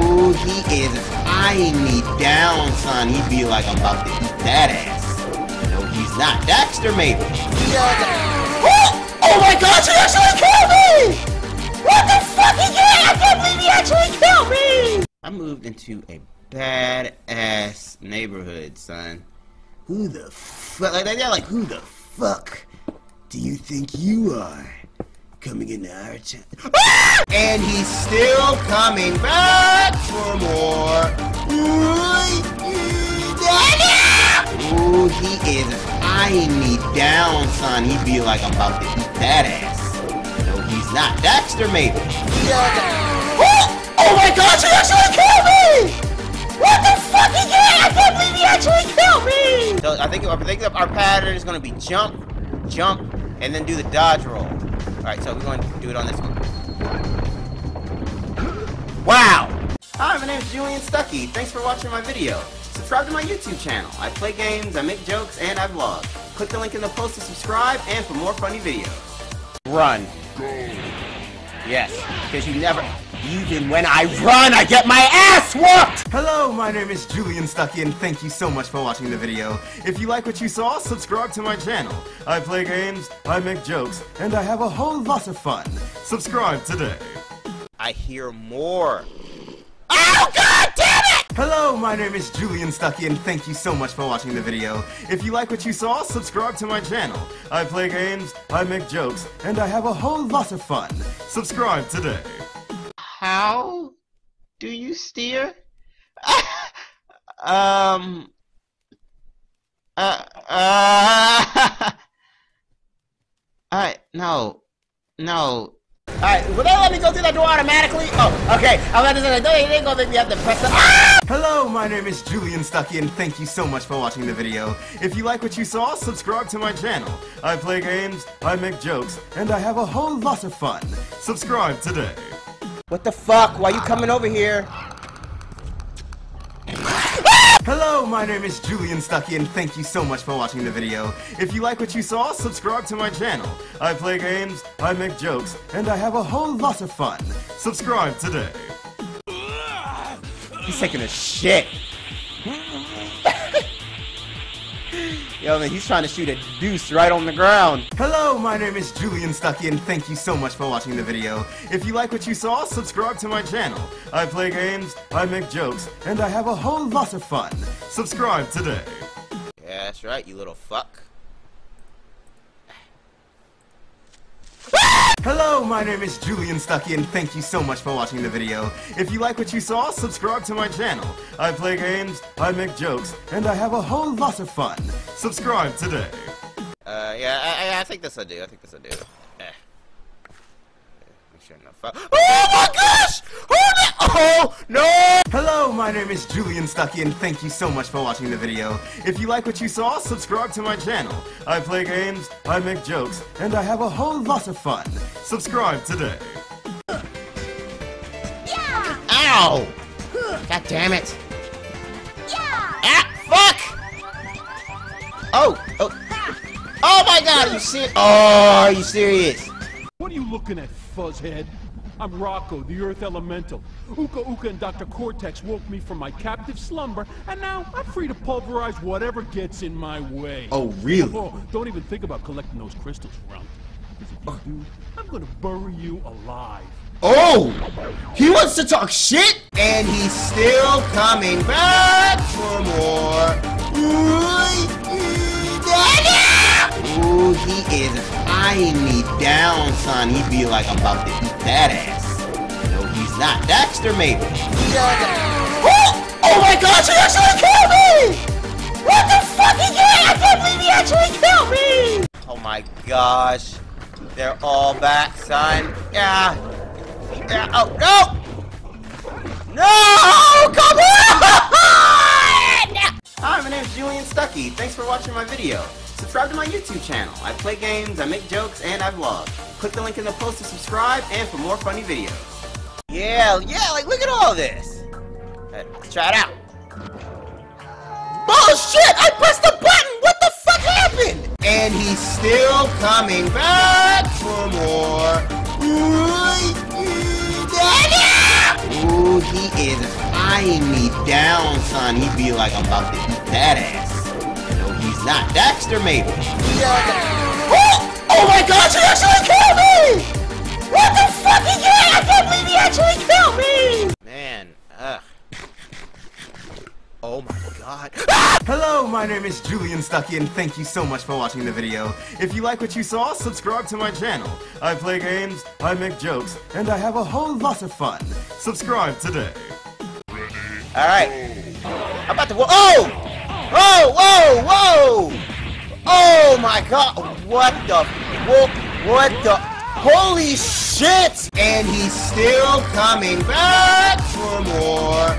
Speaker 1: Ooh, he is eyeing me down, son. He'd be like, I'm about to eat that ass. No, he's not. Dexter, maybe. Oh, oh my gosh, he actually killed me! What the fuck he? I can't believe he actually killed me! I moved into a badass neighborhood, son. Who the fuck? Like, they're like, who the fuck do you think you are? Coming into our town. Ah! And he's still coming back for more. Ooh, he is eyeing me down, son. He'd be like, I'm about to eat that ass. No, he's not. Dexter, maybe. Oh, oh my gosh, he actually killed me! What the fuck he did? I can't believe he actually killed me! So I think, I think our pattern is to be jump, jump, and then do the dodge roll. Alright, so we're going to do it on this one. Wow! Hi, my name is Julian Stuckey. Thanks for watching my video. Subscribe to my YouTube channel. I play games, I make jokes, and I vlog. Click the link in the post to subscribe and for more funny videos. Run. Yes, because you never... Even when I run, I get my ass whooped!
Speaker 21: Hello, my name is Julian Stuckey, and thank you so much for watching the video. If you like what you saw, subscribe to my channel. I play games, I make jokes, and I have a whole lot of fun. Subscribe today.
Speaker 1: I hear more. Oh, god damn it!
Speaker 21: Hello, my name is Julian Stuckey, and thank you so much for watching the video. If you like what you saw, subscribe to my channel. I play games, I make jokes, and I have a whole lot of fun. Subscribe today.
Speaker 1: How do you steer? um. Uh. Uh. Alright, no. No. Alright, will they let me go through that door automatically? Oh, okay. I'm about to say, they ain't gonna make me have to press the. Ah!
Speaker 21: Hello, my name is Julian Stuckey, and thank you so much for watching the video. If you like what you saw, subscribe to my channel. I play games, I make jokes, and I have a whole lot of fun. Subscribe today.
Speaker 1: What the fuck? Why you coming over here?
Speaker 21: Hello, my name is Julian Stuckey, and thank you so much for watching the video. If you like what you saw, subscribe to my channel. I play games, I make jokes, and I have a whole lot of fun. Subscribe today.
Speaker 1: He's taking a shit. Yo, man, he's trying to shoot a deuce right on the ground.
Speaker 21: Hello, my name is Julian Stuckey, and thank you so much for watching the video. If you like what you saw, subscribe to my channel. I play games, I make jokes, and I have a whole lot of fun. Subscribe today.
Speaker 1: Yeah, that's right, you little fuck.
Speaker 21: Hello, my name is Julian Stuckey, and thank you so much for watching the video. If you like what you saw, subscribe to my channel. I play games, I make jokes, and I have a whole lot of fun. Subscribe today.
Speaker 1: Uh, yeah, I, I, think this will do. I think this will do. Eh. Make sure enough. Oh my gosh! Hold it! Oh no!
Speaker 21: Hello, my name is Julian Stuckey, and thank you so much for watching the video. If you like what you saw, subscribe to my channel. I play games, I make jokes, and I have a whole lot of fun. Subscribe today.
Speaker 15: Yeah!
Speaker 1: Ow! God damn it!
Speaker 15: Yeah!
Speaker 1: Ah! Fuck! Oh! Oh! Oh my God! Are you serious? Oh, are you serious?
Speaker 3: What are you looking at, fuzzhead?
Speaker 22: I'm Rok-Ko, the Earth Elemental. Uka Uka and Dr. Cortex woke me from my captive slumber, and now I'm free to pulverize whatever gets in my way.
Speaker 1: Oh, really?
Speaker 22: Oh, don't even think about collecting those crystals, Round. Because if you do, I'm gonna bury you alive.
Speaker 1: Oh! He wants to talk shit, and he's still coming back for more. Ooh, he is eyeing me down, son. He'd be like, I'm about to eat that ass. No, he's not. Dexter, maybe. Oh! oh my gosh, he actually killed me! What the fuck? He did! I can't believe he actually killed me! Oh my gosh. They're all back, son. Yeah. Yeah. Oh, no! No! Come on! Hi, my name is Julian Stuckey. Thanks for watching my video. Subscribe to my YouTube channel. I play games, I make jokes, and I vlog. Click the link in the post to subscribe and for more funny videos. Yeah, yeah, like look at all this. Let's try it out. Bullshit! I pressed the button! What the fuck happened? And he's still coming back for more. Ooh, he is eyeing me down, son. He'd be like, I'm about to eat that ass. He's not. Dexter, maybe. Oh! oh my gosh, he actually killed me! What the fuck? He did! I can't believe he actually killed me! Man, ugh. Oh my god. Ah! Hello, my name is Julian Stuckey, and thank you so much for watching the video. If you like what you saw, subscribe to my channel. I play games, I make jokes, and I have a whole lot of fun. Subscribe today. Alright. I'm about to- Oh! Whoa, whoa, whoa! Oh my god! What the- What, what the- Holy shit! And he's still coming back for more.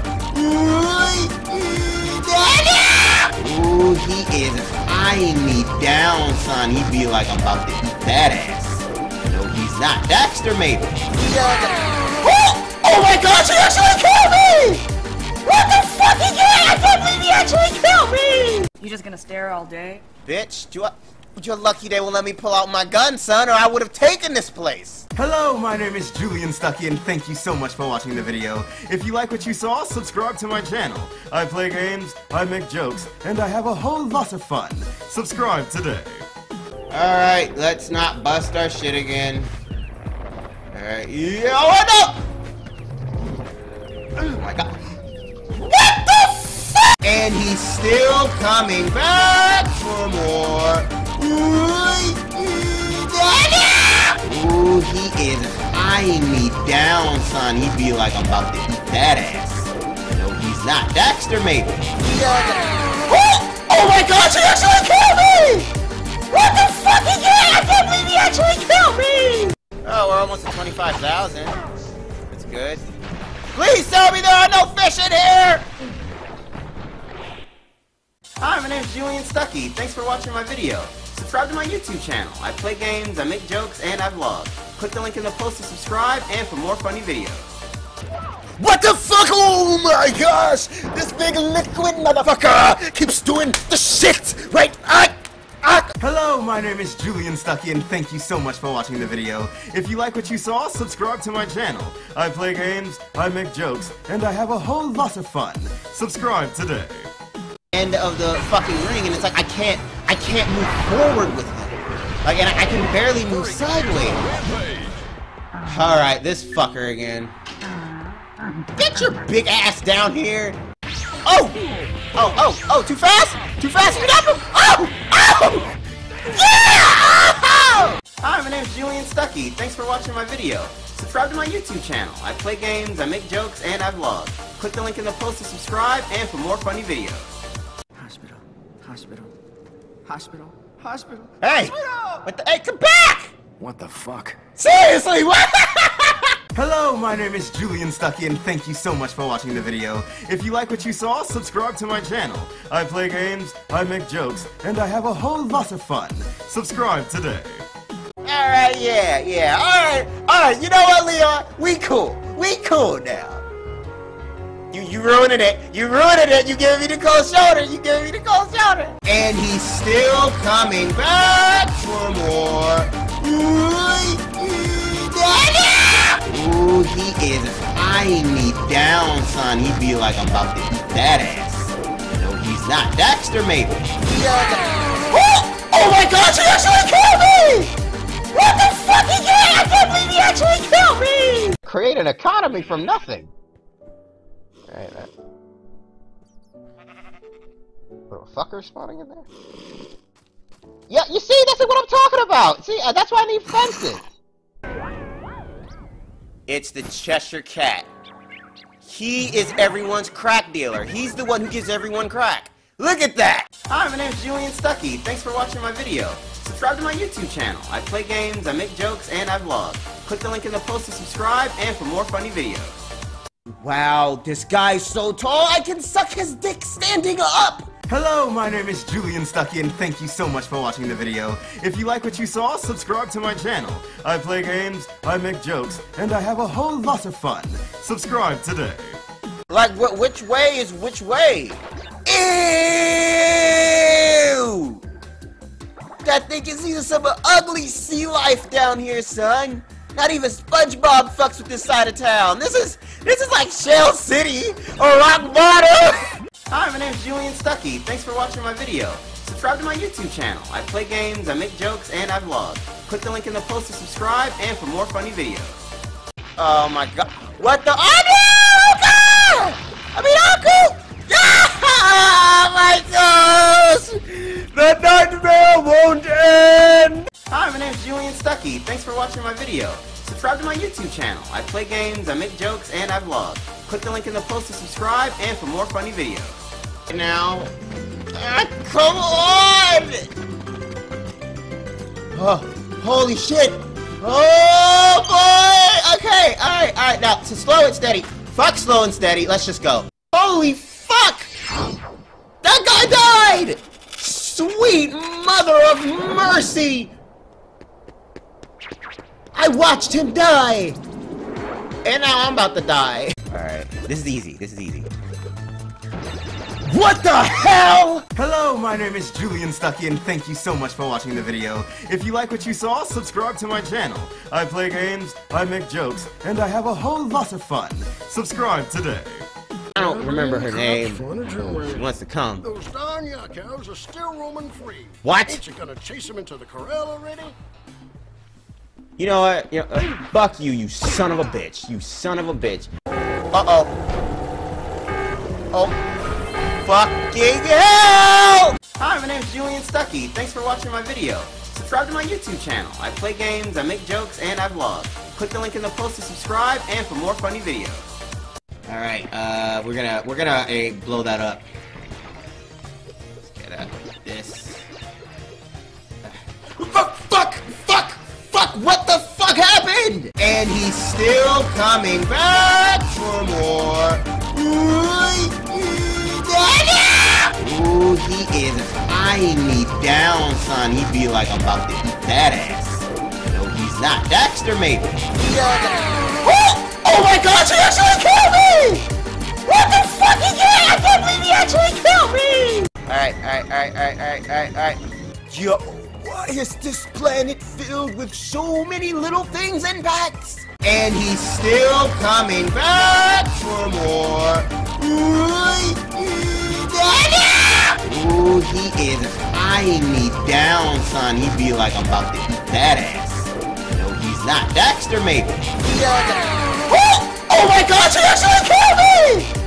Speaker 1: Ooh, he is eyeing me down, son. He'd be like, I'm about to eat that ass. No, he's not. Dexter, maybe. Oh! oh my gosh, he actually killed me! What the fuck? He did! I can't believe he actually killed me!
Speaker 23: You just gonna stare all day?
Speaker 1: Bitch, do you, you're lucky they won't let me pull out my gun, son, or I would have taken this place. Hello, my name is Julian Stuckey, and thank you so much for watching the video. If you like what you saw, subscribe to my channel. I play games, I make jokes, and I have a whole lot of fun. Subscribe today. Alright, let's not bust our shit again. Alright, yeah, oh, what up? Oh my god. What the fuck? And he's still coming back for more. Ooh, he is eyeing me down, son. He'd be like, I'm about to eat that ass. No, he's not. Dexter, maybe. Oh! oh my gosh, he actually killed me! What the fuck? He did! I can't believe he actually killed me! Oh, we're almost at 25,000. That's good. Please tell me there are no fish in here! Hi, my name is Julian Stuckey. Thanks for watching my video. Subscribe to my YouTube channel. I play games, I make jokes, and I vlog. Click the link in the post to subscribe and for more funny videos. What the fuck? Oh my gosh! This big liquid motherfucker keeps doing the shit! Right? I Ah! Hello, my name is Julian Stuckey, and thank you so much for watching the video. If you like what you saw, subscribe to my channel. I play games, I make jokes, and I have a whole lot of fun. Subscribe today. End of the fucking ring, and it's like I can't, I can't move forward with him. Like, and I, I can barely move sideways. All right, this fucker again. Get your big ass down here. Oh! Oh, oh, oh, too fast? Too fast? Get up! Oh! Oh! Yeah! Oh! Hi, my name is Julian Stuckey. Thanks for watching my video. Subscribe to my YouTube channel. I play games, I make jokes, and I vlog. Click the link in the post to subscribe and for more funny videos.
Speaker 23: Hospital. Hospital. Hospital. Hospital.
Speaker 1: Hey! Hospital! What the? Hey, come back!
Speaker 10: What the fuck?
Speaker 1: Seriously, what? Hello, my name is Julian Stuckey, and thank you so much for watching the video. If you like what you saw, subscribe to my channel. I play games, I make jokes, and I have a whole lot of fun. Subscribe today. Alright, yeah, yeah, alright, alright, you know what, Leon? We cool. We cool now. You you ruining it. You ruining it. You giving me the cold shoulder. You giving me the cold shoulder. And he's still coming back for more. Ooh, he is eyeing me down, son. He'd be like, I'm about to eat that ass. No, he's not. Dexter, maybe. Oh! oh my gosh, he actually killed me! What the fuck he? I can't believe he actually killed me! Create an economy from nothing. Alright, man. Little fucker spawning in there. Yeah, you see, that's what I'm talking about. See, uh, that's why I need fences. It's the Cheshire Cat. He is everyone's crack dealer. He's the one who gives everyone crack. Look at that! Hi, my name's Julian Stuckey. Thanks for watching my video. Subscribe to my YouTube channel. I play games, I make jokes, and I vlog. Click the link in the post to subscribe and for more funny videos. Wow, this guy's so tall I can suck his dick standing up!
Speaker 21: Hello, my name is Julian Stuckey, and thank you so much for watching the video. If you like what you saw, subscribe to my channel. I play games, I make jokes, and I have a whole lot of fun. Subscribe today.
Speaker 1: Like, wh which way is which way? Ew! That thing is either some ugly sea life down here, son. Not even SpongeBob fucks with this side of town. This is this is like Shell City or Rock Bottom. Hi, my name's Julian Stuckey. Thanks for watching my video. Subscribe to my YouTube channel. I play games, I make jokes, and I vlog. Click the link in the post to subscribe and for more funny videos. Oh my god. What the? Oh no! God! I mean, Uncle! Oh my gosh! The nightmare won't end! Hi, my name's Julian Stuckey. Thanks for watching my video. Subscribe to my YouTube channel. I play games, I make jokes, and I vlog. Click the link in the post to subscribe and for more funny videos. Now, ah, come on! Oh, holy shit! Oh boy! Okay, alright, alright, now to slow and steady. Fuck slow and steady, let's just go. Holy fuck! That guy died! Sweet mother of mercy! I watched him die! And now I'm about to die. Alright, this is easy, this is easy. What the hell?
Speaker 21: Hello, my name is Julian Stuckey, and thank you so much for watching the video. If you like what you saw, subscribe to my channel. I play games, I make jokes, and I have a whole lot of fun. Subscribe today.
Speaker 1: I don't remember her name. She wants to come.
Speaker 24: Those darn cows are still roaming free.
Speaker 1: What?
Speaker 24: Ain't you gonna chase them into the corral already?
Speaker 1: You know what? You know, uh, fuck you, you son of a bitch. You son of a bitch. Uh-oh. Oh. Fucking hell! Hi, my name's Julian Stuckey. Thanks for watching my video. Subscribe to my YouTube channel. I play games, I make jokes, and I vlog. Click the link in the post to subscribe and for more funny videos. Alright, uh, we're gonna, we're gonna uh, blow that up. Let's get uh, this. Fuck, fuck, fuck, fuck, what the fuck happened? And he's still coming back for more. Ooh, he is eyeing me down, son. He'd be like, I'm about to eat that ass. No, he's not. Dexter, maybe. Yeah. Oh! oh my gosh, he actually killed me! What the fuck he did? I can't believe he actually killed me! Alright, alright, alright, alright, alright, alright, alright. Yo, why is this planet filled with so many little things and bats? And he's still coming back for more. Ooh, he is eyeing me down, son. He'd be like, I'm about to eat that ass. No, he's not. Dexter, maybe. Oh! oh my gosh, he actually killed me!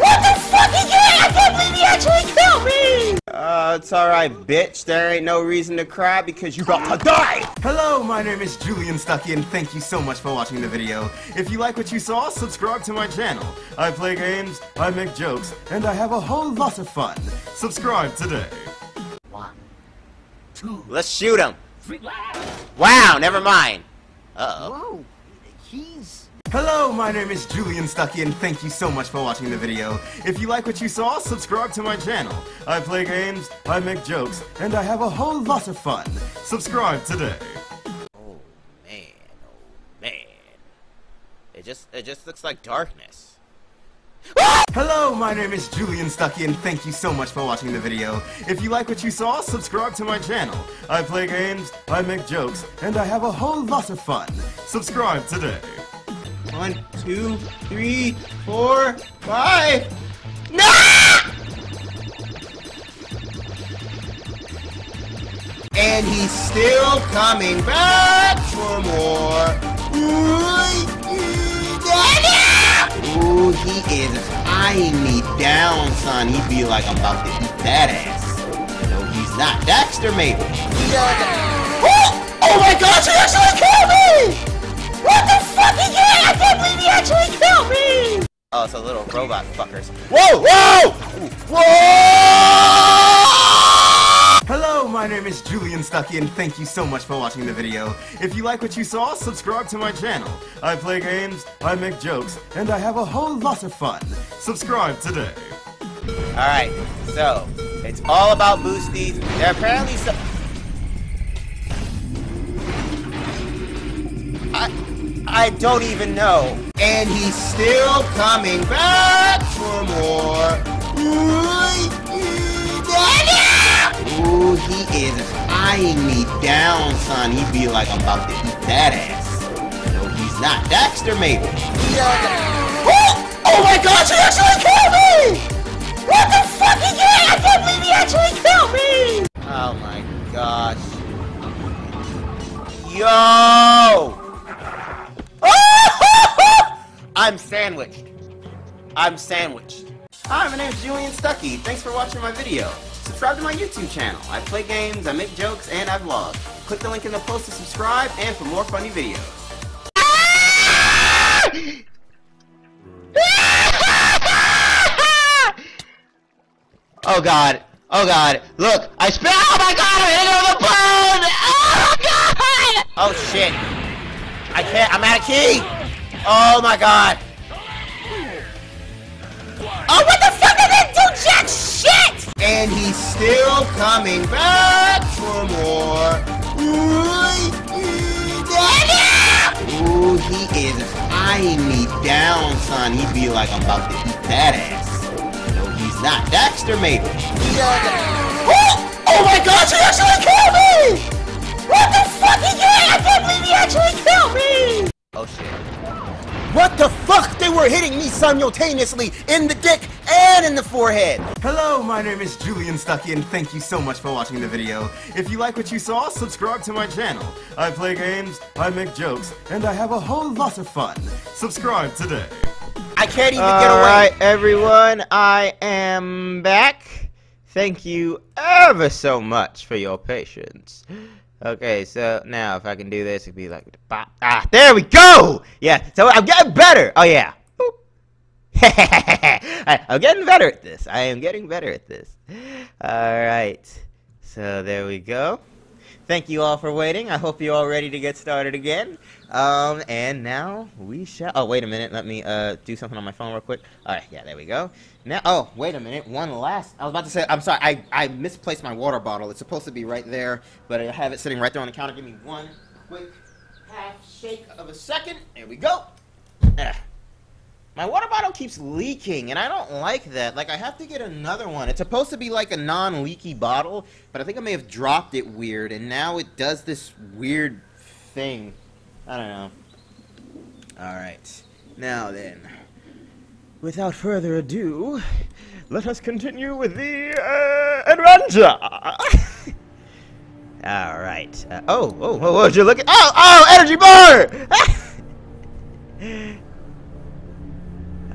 Speaker 1: What the fuck he did? I can't believe he actually killed me! Uh, it's alright, bitch. There ain't no reason to cry because you got to die!
Speaker 21: Hello, my name is Julian Stuckey, and thank you so much for watching the video. If you like what you saw, subscribe to my channel. I play games, I make jokes, and I have a whole lot of fun. Subscribe today.
Speaker 1: One, two, let's shoot him. Three. Wow, never mind. Uh-oh.
Speaker 23: Whoa, he's...
Speaker 21: Hello, my name is Julian Stuckey, and thank you so much for watching the video. If you like what you saw, subscribe to my channel. I play games, I make jokes, and I have a whole lot of fun. Subscribe today.
Speaker 1: Oh man, oh man. It just it just looks like darkness.
Speaker 21: Hello, my name is Julian Stuckey, and thank you so much for watching the video. If you like what you saw, subscribe to my channel. I play games, I make jokes, and I have a whole lot of fun. Subscribe today.
Speaker 1: One, two, three, four, five. No! And he's still coming back for more. Ooh, he is eyeing me down, son. He'd be like, I'm about to eat that ass. No, he's not. Dexter, maybe. Oh, oh my gosh, he actually killed me! What the fuck? He did! I can't believe he actually killed me! Oh, it's a little robot fuckers. Whoa, whoa! Whoa!
Speaker 21: Hello, my name is Julian Stuckey, and thank you so much for watching the video. If you like what you saw, subscribe to my channel. I play games, I make jokes, and I have a whole lot of fun. Subscribe today.
Speaker 1: Alright, so, it's all about boosties. They're apparently so... I, I don't even know. And he's still coming back for more. Ooh, he is eyeing me down, son. He'd be like, I'm about to eat that ass. No, he's not. Dexter, maybe. Oh, oh my gosh, he actually killed me! What the fuck? He did! I can't believe he actually killed me! Oh my gosh. Yo! I'm sandwiched. I'm sandwiched. Hi, my name is Julian Stuckey. Thanks for watching my video. Subscribe to my YouTube channel. I play games, I make jokes, and I vlog. Click the link in the post to subscribe and for more funny videos. Oh god. Oh god. Look, I spit. Oh my god, I'm hitting on the bone! Oh god! Oh shit. I can't. I'm out of key. Oh my god. Oh, what the fuck did they do jack shit? And he's still coming back for more. Ooh, he is eyeing me down, son. He'd be like, I'm about to eat that ass. No, he's not. Dexter, maybe. Oh, oh my gosh, he actually killed me! What the fuck? He did! I can't believe he actually killed me! Oh shit. What the fuck? They were hitting me simultaneously in the dick and in the forehead.
Speaker 21: Hello, my name is Julian Stuckey, and thank you so much for watching the video. If you like what you saw, subscribe to my channel. I play games, I make jokes, and I have a whole lot of fun. Subscribe today.
Speaker 1: I can't even get away. Alright, everyone, I am back. Thank you ever so much for your patience. Okay, so now if I can do this, it'd be like, bop. ah, there we go! Yeah, so I'm getting better! Oh yeah. I'm getting better at this. I am getting better at this. Alright, so there we go. Thank you all for waiting. I hope you're all ready to get started again. Um, and now we shall. Oh, wait a minute. Let me uh do something on my phone real quick. All right, yeah, there we go. Now, oh, wait a minute. One last. I was about to say. I'm sorry. I I misplaced my water bottle. It's supposed to be right there, but I have it sitting right there on the counter. Give me one quick half shake of a second. There we go. Ah. My water bottle keeps leaking, and I don't like that. Like, I have to get another one. It's supposed to be like a non-leaky bottle, but I think I may have dropped it weird, and now it does this weird thing. I don't know. Alright. Now then. Without further ado, let us continue with the uh, adventure! Alright. Uh, oh, oh, oh, what'd you look at? Oh, oh, energy bar!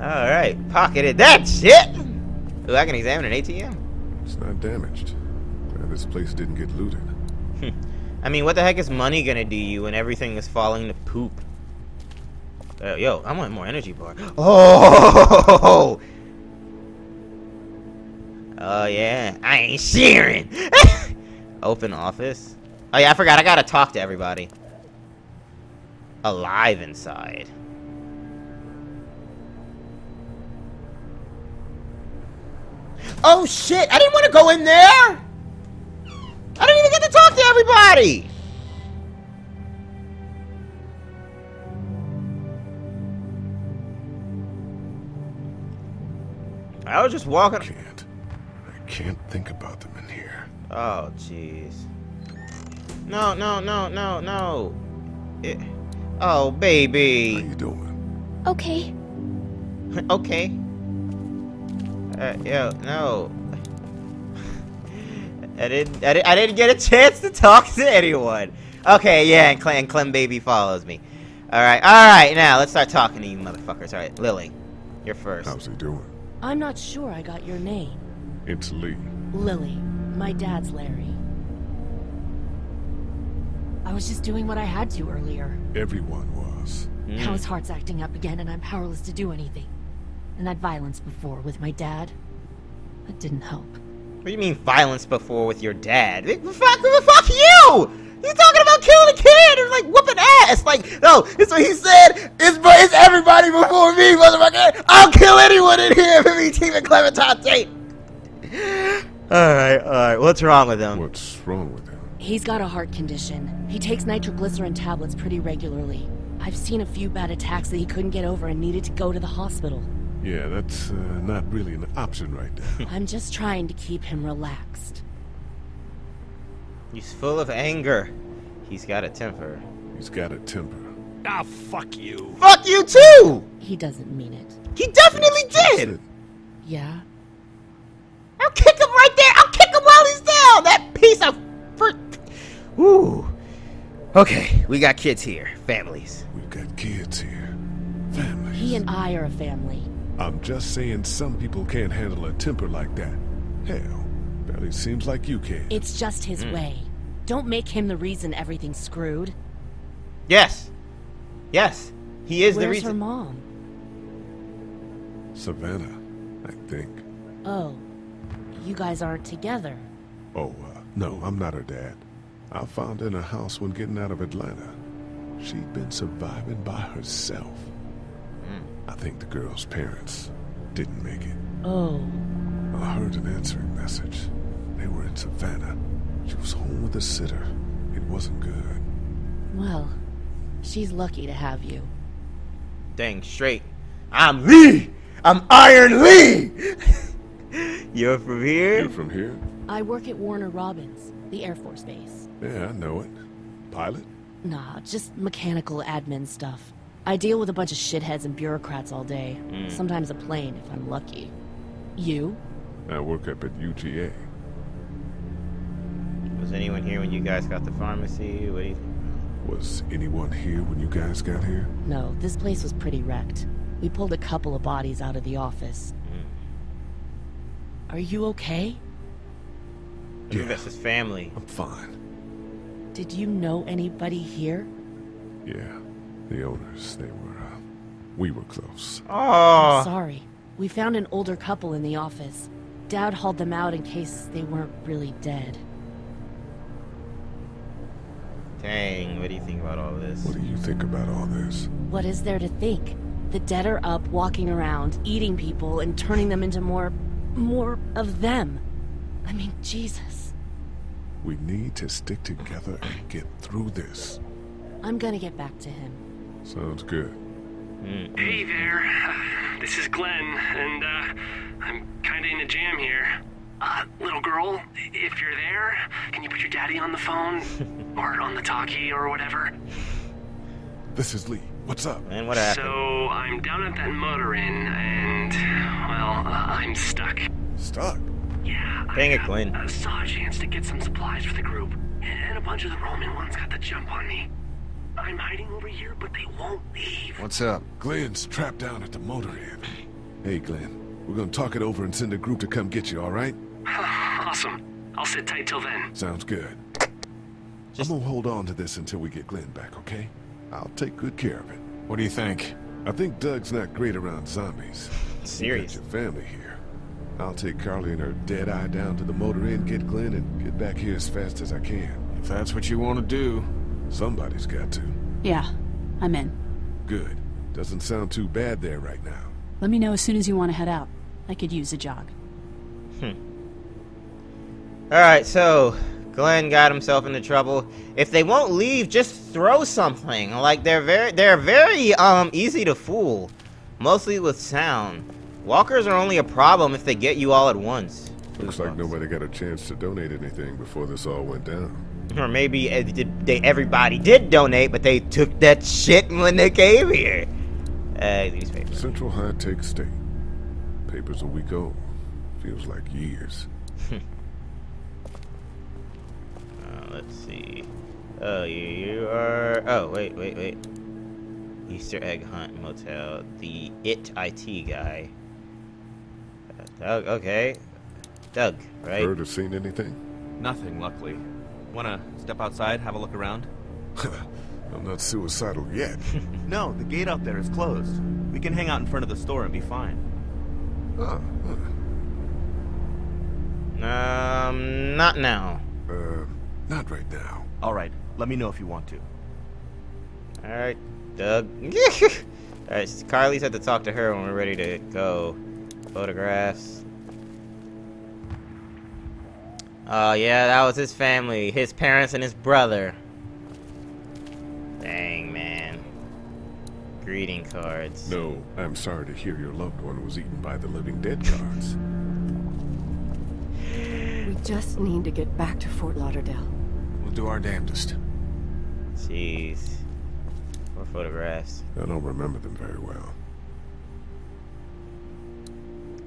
Speaker 1: Alright, pocketed that shit! Ooh, I can examine an ATM.
Speaker 3: It's not damaged. Glad this place didn't get looted.
Speaker 1: I mean, what the heck is money gonna do you when everything is falling to poop? Uh, yo, I want more energy bar. Oh! Oh, yeah. I ain't sharing! Open office. Oh, yeah, I forgot. I gotta talk to everybody. Alive inside. Oh shit! I didn't want to go in there! I didn't even get to talk to everybody! Was just walking.
Speaker 3: I can't. I can't think about them in here.
Speaker 1: Oh, jeez. No, no, no, no, no. It... Oh, baby.
Speaker 3: How you doing?
Speaker 8: Okay.
Speaker 1: okay. Uh, yo, no. I didn't, I didn't. I didn't get a chance to talk to anyone. Okay, yeah, and Clem, Clem baby follows me. All right, all right. Now let's start talking to you, motherfuckers. All right, Lilly, you're first.
Speaker 3: How's he doing?
Speaker 17: I'm not sure I got your name.
Speaker 3: It's Lee.
Speaker 17: Lilly. My dad's Larry. I was just doing what I had to earlier.
Speaker 3: Everyone was. Hmm.
Speaker 17: Now his heart's acting up again and I'm powerless to do anything. And that violence before with my dad, that didn't help.
Speaker 1: What do you mean violence before with your dad? Fuck, fuck you! You talking about killing a kid and like whooping ass? Like, no, it's what he said. It's it's everybody before me, motherfucker. I'll kill anyone in here if it means Team and Clementine Tate. All right, all right. What's wrong with him?
Speaker 3: What's wrong with him?
Speaker 17: He's got a heart condition. He takes nitroglycerin tablets pretty regularly. I've seen a few bad attacks that he couldn't get over and needed to go to the hospital.
Speaker 3: Yeah, that's uh, not really an option right now.
Speaker 17: I'm just trying to keep him relaxed.
Speaker 1: He's full of anger. He's got a temper.
Speaker 3: He's got a temper.
Speaker 18: Ah, fuck you.
Speaker 1: Fuck you too!
Speaker 17: He doesn't mean it.
Speaker 1: He definitely did!
Speaker 17: Yeah?
Speaker 1: I'll kick him right there! I'll kick him while he's down! That piece of fruit! Ooh. Okay, we got kids here. Families.
Speaker 3: We've got kids here. Families.
Speaker 17: He and I are a family.
Speaker 3: I'm just saying some people can't handle a temper like that. Hell, barely seems like you can.
Speaker 17: It's just his
Speaker 1: Hmm.
Speaker 17: way. Don't make him the reason everything's screwed.
Speaker 1: Yes. Yes. He is
Speaker 17: Where's
Speaker 1: the reason.
Speaker 17: Where's her mom?
Speaker 3: Savannah, I think.
Speaker 17: Oh, you guys aren't together.
Speaker 3: Oh, uh, no, I'm not her dad. I found her in a house when getting out of Atlanta. She'd been surviving by herself. I think the girl's parents didn't make it.
Speaker 17: Oh,
Speaker 3: I heard an answering message. They were in Savannah. She was home with a sitter. It wasn't good.
Speaker 17: well, she's lucky to have you.
Speaker 1: Dang straight. I'm Lee! I'm Iron Lee! You're from here?
Speaker 3: You're from here?
Speaker 17: I work at Warner Robins, the Air Force Base.
Speaker 3: Yeah, I know it. Pilot?
Speaker 17: Nah, just mechanical admin stuff. I deal with a bunch of shitheads and bureaucrats all day.
Speaker 1: Mm.
Speaker 17: Sometimes a plane, if I'm lucky. You?
Speaker 3: I work up at UGA.
Speaker 1: Was anyone here when you guys got the pharmacy? What do you
Speaker 3: Was anyone here when you guys got here?
Speaker 17: No, this place was pretty wrecked. We pulled a couple of bodies out of the office. Are you okay?
Speaker 1: I think that's his family.
Speaker 3: I'm fine.
Speaker 17: Did you know anybody here?
Speaker 3: Yeah, the owners, they were, uh, we were close.
Speaker 1: Oh.
Speaker 17: I'm sorry. We found an older couple in the office. Dad hauled them out in case they weren't really dead.
Speaker 1: Dang, what do you think about all this?
Speaker 3: What do you think about all this?
Speaker 17: What is there to think? The dead are up, walking around, eating people, and turning them into more... more of them. I mean, Jesus.
Speaker 3: We need to stick together and get through this.
Speaker 17: I'm gonna get back to him.
Speaker 3: Sounds good.
Speaker 25: Hey there, this is Glenn, and uh, I'm kinda in a jam here. Uh, little girl, if you're there, can you put your daddy on the phone? or on the talkie or whatever?
Speaker 3: This is Lee. What's up?
Speaker 1: Man, what happened?
Speaker 25: So, I'm down at that motor inn, and, well, uh, I'm stuck.
Speaker 3: Stuck?
Speaker 25: Yeah,
Speaker 1: Dang it, Glenn.
Speaker 25: I saw a chance to get some supplies for the group, and a bunch of the Roman ones got the jump on me. I'm hiding over here, but they won't leave.
Speaker 3: What's up? Glenn's trapped down at the motor inn. Hey, Glenn. We're gonna talk it over and send a group to come get you, all right?
Speaker 25: awesome. I'll sit tight till then.
Speaker 3: Sounds good. I'm gonna hold on to this until we get Glenn back, okay? I'll take good care of it.
Speaker 13: What do you think?
Speaker 3: I think Doug's not great around zombies.
Speaker 1: Serious.
Speaker 3: You got your family here. I'll take Carley and her dead eye down to the motor inn, get Glenn, and get back here as fast as I can.
Speaker 13: If that's what you want to do.
Speaker 3: Somebody's got to.
Speaker 26: Yeah, I'm in.
Speaker 3: Good. Doesn't sound too bad there right now.
Speaker 26: Let me know as soon as you want to head out. I could use a jog.
Speaker 1: Alright, so Glenn got himself into trouble. If they won't leave, just throw something. Like they're very they're very um easy to fool. Mostly with sound. Walkers are only a problem if they get you all at once.
Speaker 3: Looks like nobody got a chance to donate anything before this all went down.
Speaker 1: Or maybe uh, they, everybody did donate, but they took that shit when they came here. Newspaper.
Speaker 3: Central High Tech State. Paper's a week old. Feels like years.
Speaker 1: Let's see. Oh, you, you are. Oh, wait, wait, wait. Easter Egg Hunt Motel. The It IT guy. Uh, Doug, okay. Doug, right?
Speaker 3: Heard or seen anything?
Speaker 20: Nothing, luckily. Wanna step outside, have a look around?
Speaker 3: I'm not suicidal yet.
Speaker 20: no, the gate out there is closed. We can hang out in front of the store and be fine.
Speaker 3: Ah,
Speaker 1: Um, not now.
Speaker 3: Uh, not right now.
Speaker 20: Alright, let me know if you want to.
Speaker 1: Alright, Doug. Alright, Carley's had to talk to her when we're ready to go. Photographs. Oh, yeah, that was his family. His parents and his brother. Dang, man. Greeting cards.
Speaker 3: No, I'm sorry to hear your loved one was eaten by the living dead cards.
Speaker 16: We just need to get back to Fort Lauderdale.
Speaker 13: We'll do our damnedest.
Speaker 1: Jeez. More photographs.
Speaker 3: I don't remember them very well.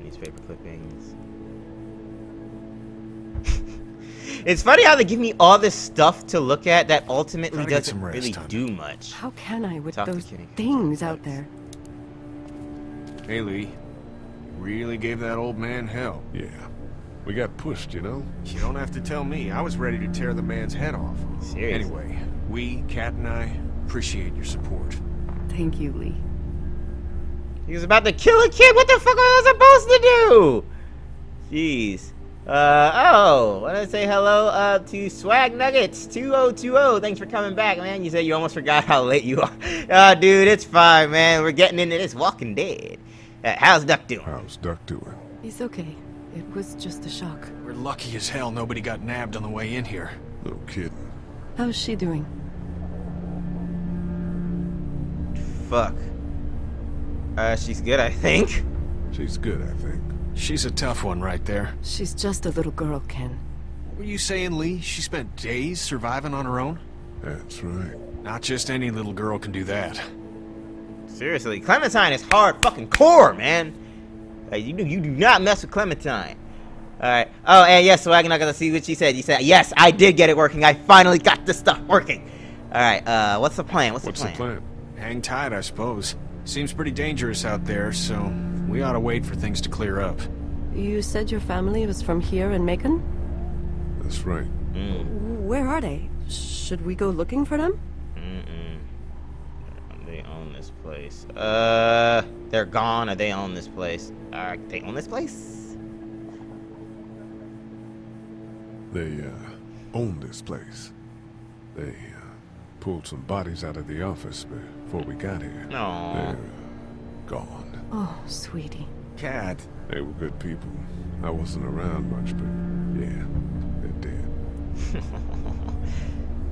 Speaker 1: Newspaper clippings. it's funny how they give me all this stuff to look at that ultimately
Speaker 13: Try to
Speaker 1: doesn't
Speaker 13: rest,
Speaker 1: really
Speaker 13: hon.
Speaker 1: do much.
Speaker 16: How can I with
Speaker 1: Talk
Speaker 16: those things out there?
Speaker 13: Hey, Lee. You really gave that old man hell.
Speaker 3: Yeah. We got pushed, you know?
Speaker 13: You don't have to tell me. I was ready to tear the man's head off.
Speaker 1: Seriously.
Speaker 13: Anyway, we, Kat and I, appreciate your support.
Speaker 16: Thank you, Lee.
Speaker 1: He was about to kill a kid. What the fuck was I supposed to do? Jeez. Uh, oh, want to say hello uh, to Swag Nuggets 2020. Thanks for coming back, man. You said you almost forgot how late you are. Uh, dude, it's fine, man. We're getting into this Walking Dead. Uh, how's Duck doing?
Speaker 3: How's Duck doing?
Speaker 16: He's okay. It was just a shock.
Speaker 13: We're lucky as hell nobody got nabbed on the way in here.
Speaker 3: No kidding.
Speaker 16: How's she doing?
Speaker 1: Fuck. Uh, she's good, I think.
Speaker 3: She's good, I think.
Speaker 13: She's a tough one right there.
Speaker 16: She's just a little girl, Ken.
Speaker 13: What were you saying, Lee? She spent days surviving on her own?
Speaker 3: That's right.
Speaker 13: Not just any little girl can do that.
Speaker 1: Seriously, Clementine is hard fucking core, man. Like, you do you do not mess with Clementine. All right. Oh, and yes, so I'm not gonna see what she said. You said yes, I did get it working. I finally got this stuff working. All right. Uh, what's the plan? What's,
Speaker 3: What's
Speaker 1: the
Speaker 3: the
Speaker 1: plan?
Speaker 3: plan?
Speaker 13: Hang tight, I suppose. Seems pretty dangerous out there, so we ought to wait for things to clear up.
Speaker 16: You said your family was from here in Macon?
Speaker 3: That's right.
Speaker 1: Mm,
Speaker 16: Where are they? Should we go looking for them?
Speaker 1: They own this place. Uh, they're gone, or they own this place. Uh, they own this place.
Speaker 3: They, uh, own this place. They, uh, pulled some bodies out of the office before we got here.
Speaker 1: No.
Speaker 3: They're gone.
Speaker 16: Oh, sweetie.
Speaker 20: Kat.
Speaker 3: They were good people. I wasn't around much, but yeah, they're dead.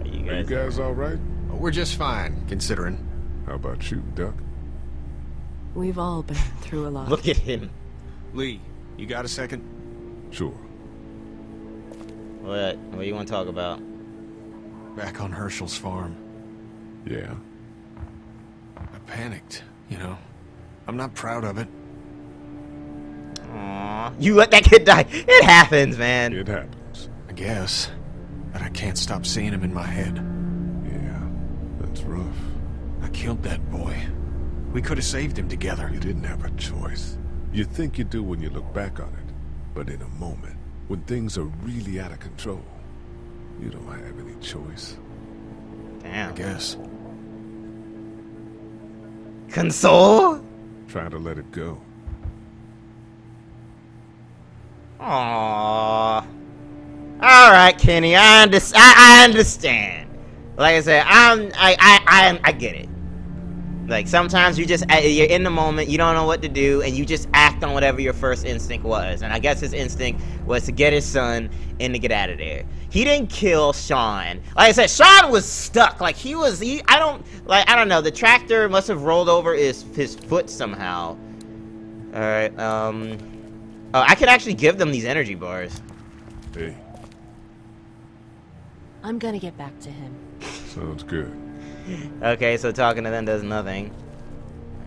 Speaker 1: Are you
Speaker 3: Are you
Speaker 1: guys?
Speaker 3: guys all right?
Speaker 13: We're just fine, considering.
Speaker 3: How about you, Duck?
Speaker 16: We've all been through a lot.
Speaker 1: Look at him.
Speaker 13: Lee, you got a second?
Speaker 3: Sure.
Speaker 1: What? What do you want to talk about?
Speaker 13: Back on Hershel's farm.
Speaker 3: Yeah.
Speaker 13: I panicked, you know. I'm not proud of it.
Speaker 1: Aw, you let that kid die. It happens, man.
Speaker 3: It happens.
Speaker 13: I guess. But I can't stop seeing him in my head.
Speaker 3: Yeah. That's rough.
Speaker 13: I killed that boy. We could have saved him together.
Speaker 3: You didn't have a choice. You think you do when you look back on it. But in a moment, when things are really out of control, you don't have any choice.
Speaker 1: Damn.
Speaker 13: I guess.
Speaker 1: Console?
Speaker 3: Try to let it go.
Speaker 1: Aww. All right, Kenny. I, under- I, I understand. Like I said, I'm. I. I. I, I get it. Like sometimes you just uh, you're in the moment, you don't know what to do, and you just act on whatever your first instinct was. And I guess his instinct was to get his son and to get out of there. He didn't kill Shawn. Like I said, Shawn was stuck. Like he was. He. I don't. Like I don't know. The tractor must have rolled over his his foot somehow. All right. Um. Oh, I could actually give them these energy bars.
Speaker 3: Hey,
Speaker 17: I'm gonna get back to him.
Speaker 3: sounds good.
Speaker 1: Okay, so talking to them does nothing.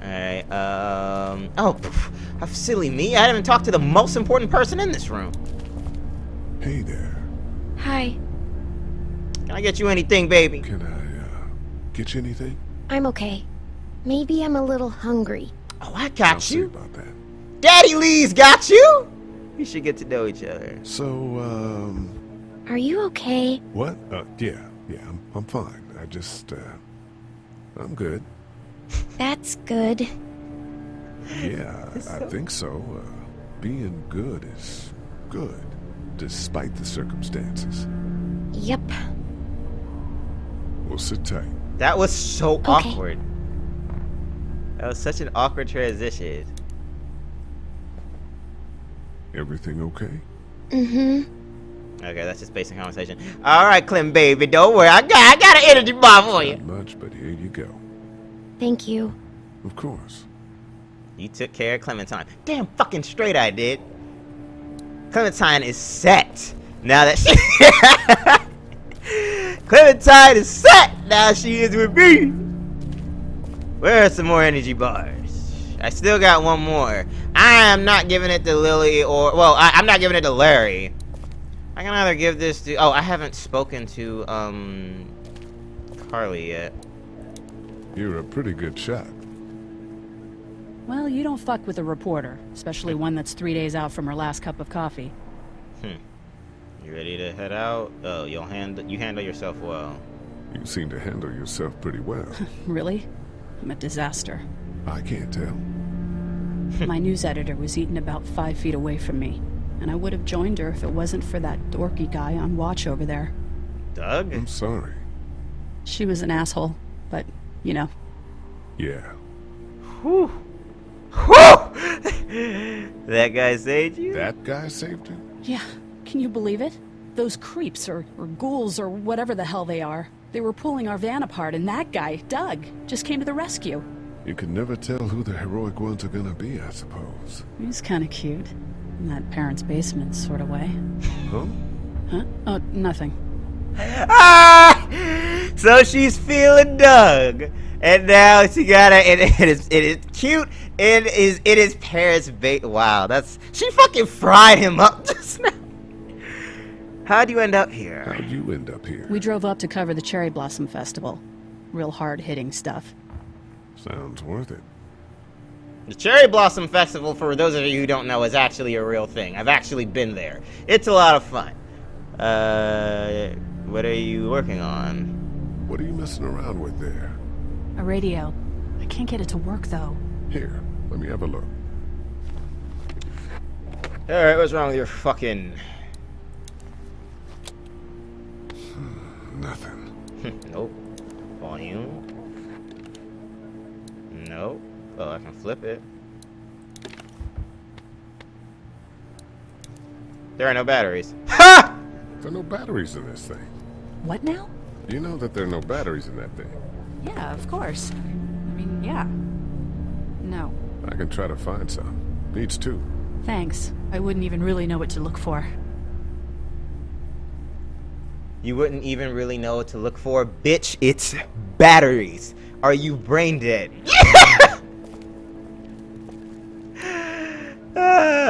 Speaker 1: Alright, um... Oh, pff, how silly me. I haven't talked to the most important person in this room.
Speaker 3: Hey there.
Speaker 8: Hi.
Speaker 1: Can I get you anything, baby?
Speaker 3: Can I, uh, get you anything?
Speaker 8: I'm okay. Maybe I'm a little hungry.
Speaker 1: Oh, I got
Speaker 3: I'll
Speaker 1: you.
Speaker 3: about that.
Speaker 1: Daddy Lee's got you! We should get to know each other.
Speaker 3: So, um,
Speaker 8: Are you okay?
Speaker 3: what? Uh, yeah, yeah, I'm, I'm fine. I just, uh, I'm good.
Speaker 8: That's good.
Speaker 3: Yeah, I think so. Uh, being good is good, despite the circumstances.
Speaker 8: Yep.
Speaker 3: We'll sit tight.
Speaker 1: That was so
Speaker 8: Okay.
Speaker 1: awkward. That was such an awkward transition.
Speaker 3: Everything okay?
Speaker 8: Mm-hmm.
Speaker 1: Okay, that's just basic conversation. All right, Clem, baby, don't worry. I got, I got an energy bar for you.
Speaker 3: Not much, but here you go.
Speaker 8: Thank you.
Speaker 3: Of course.
Speaker 1: You took care of Clementine. Damn fucking straight I did. Clementine is set. Now that she... Clementine is set. Now she is with me. Where are some more energy bars? I still got one more. I am not giving it to Lilly or... Well, I, I'm not giving it to Larry. I can either give this to... Oh, I haven't spoken to, um... Carley yet.
Speaker 3: You're a pretty good shot.
Speaker 26: Well, you don't fuck with a reporter, especially one that's three days out from her last cup of coffee.
Speaker 1: Hmm. You ready to head out? Oh, you'll handle you handle yourself well.
Speaker 3: You seem to handle yourself pretty well.
Speaker 26: Really? I'm a disaster.
Speaker 3: I can't tell.
Speaker 26: My news editor was eaten about five feet away from me, and I would have joined her if it wasn't for that dorky guy on watch over there.
Speaker 1: Doug?
Speaker 3: I'm sorry.
Speaker 26: She was an asshole, but, you know.
Speaker 3: Yeah.
Speaker 1: Whew. Whew! that guy saved you?
Speaker 3: That guy saved you?
Speaker 26: Yeah, can you believe it? Those creeps, or, or ghouls, or whatever the hell they are. They were pulling our van apart, and that guy, Doug, just came to the rescue.
Speaker 3: You can never tell who the heroic ones are gonna be, I suppose.
Speaker 26: He's kind of cute. In that parents' basement sort of way.
Speaker 3: Huh?
Speaker 26: Huh? Oh, nothing.
Speaker 1: Ah! So she's feeling Doug. And now she got it. It is, it is cute. It is, it is Paris bait. Wow, that's, she fucking fried him up just now. How'd you end up here?
Speaker 3: How'd you end up here?
Speaker 26: We drove up to cover the Cherry Blossom Festival. Real hard-hitting stuff.
Speaker 3: Sounds worth it.
Speaker 1: The Cherry Blossom Festival, for those of you who don't know, is actually a real thing. I've actually been there. It's a lot of fun. Uh, what are you working on?
Speaker 3: What are you messing around with there?
Speaker 26: A radio. I can't get it to work, though.
Speaker 3: Here, let me have a look.
Speaker 1: Alright, what's wrong with your fucking...
Speaker 3: Nothing.
Speaker 1: nope. Volume. Nope. Oh, I can flip it. There are no batteries. Ha!
Speaker 3: There are no batteries in this thing.
Speaker 26: What now?
Speaker 3: You know that there are no batteries in that thing.
Speaker 26: Yeah, of course. I mean, yeah. No.
Speaker 3: I can try to find some. Needs two.
Speaker 26: Thanks. I wouldn't even really know what to look for.
Speaker 1: You wouldn't even really know what to look for. Bitch, it's batteries. Are you brain dead?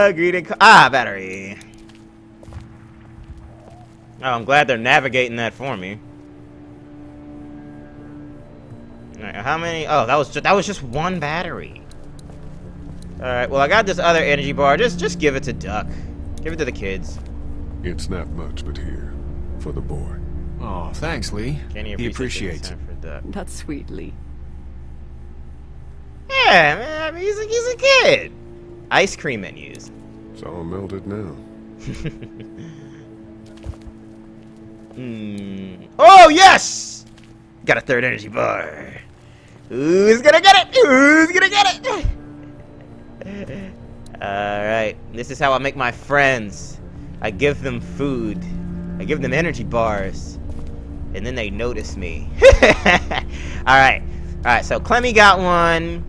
Speaker 1: Ah, greeting. Ah, battery. Oh, I'm glad they're navigating that for me. Alright, how many? Oh, that was just, that was just one battery. All right. Well, I got this other energy bar. Just just give it to Duck. Give it to the kids.
Speaker 3: It's not much, but here. For the boy.
Speaker 13: Oh, thanks, Lee.
Speaker 1: Kenny
Speaker 13: he
Speaker 1: appreciates
Speaker 13: appreciates
Speaker 1: it.
Speaker 13: it.
Speaker 1: For Duck.
Speaker 16: That's sweet, Lee.
Speaker 1: Yeah, man. I mean, he's a, he's a kid. Ice cream menus.
Speaker 3: It's all melted now.
Speaker 1: Hmm. Oh yes! Got a third energy bar. Who's gonna get it? Who's gonna get it? Alright, this is how I make my friends. I give them food. I give them energy bars. And then they notice me. Alright. Alright, so Clemmy got one.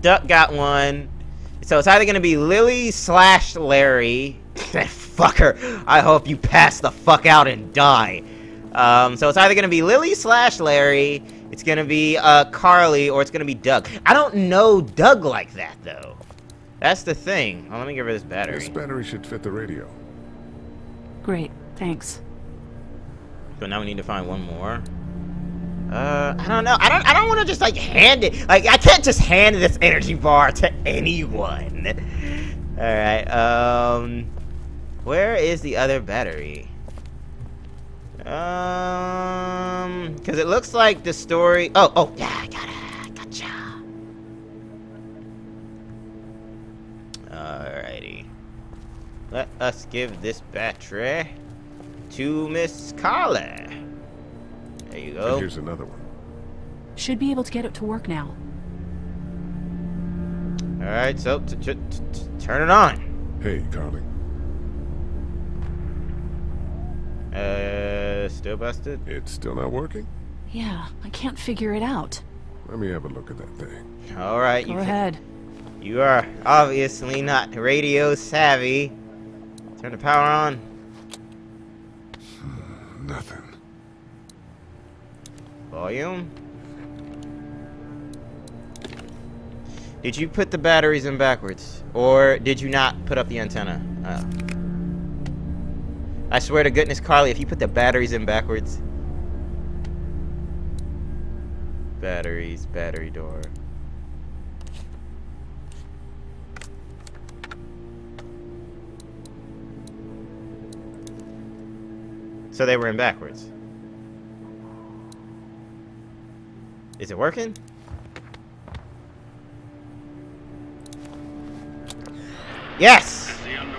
Speaker 1: Duck got one. So it's either gonna be Lilly slash Larry. Fucker. I hope you pass the fuck out and die. Um, so it's either gonna be Lilly slash Larry, It's gonna be uh, Carley or it's gonna be Doug. I don't know Doug like that though. That's the thing. Oh, let me get rid of this battery.
Speaker 3: This battery should fit the radio.
Speaker 26: Great, thanks.
Speaker 1: So now we need to find one more. Uh, I don't know. I don't. I don't want to just like hand it. Like I can't just hand this energy bar to anyone. All right. Um, where is the other battery? Um, because it looks like the story. Oh, oh, yeah, I got it. Gotcha. Alrighty. Let us give this battery to Miss Carla. There you go.
Speaker 3: And here's another one.
Speaker 26: Should be able to get it to work now.
Speaker 1: Alright, so t- t- t- turn it on.
Speaker 3: Hey, Carley.
Speaker 1: Uh, still busted?
Speaker 3: It's still not working?
Speaker 26: Yeah, I can't figure it out.
Speaker 3: Let me have a look at that thing.
Speaker 1: Alright,
Speaker 26: Go
Speaker 1: you
Speaker 26: ahead.
Speaker 1: You are obviously not radio savvy. Turn the power on.
Speaker 3: Nothing.
Speaker 1: Volume. Did you put the batteries in backwards? Or did you not put up the antenna? Oh. I swear to goodness, Carley, if you put the batteries in backwards. Batteries, battery door. So they were in backwards. Is it working? Yes!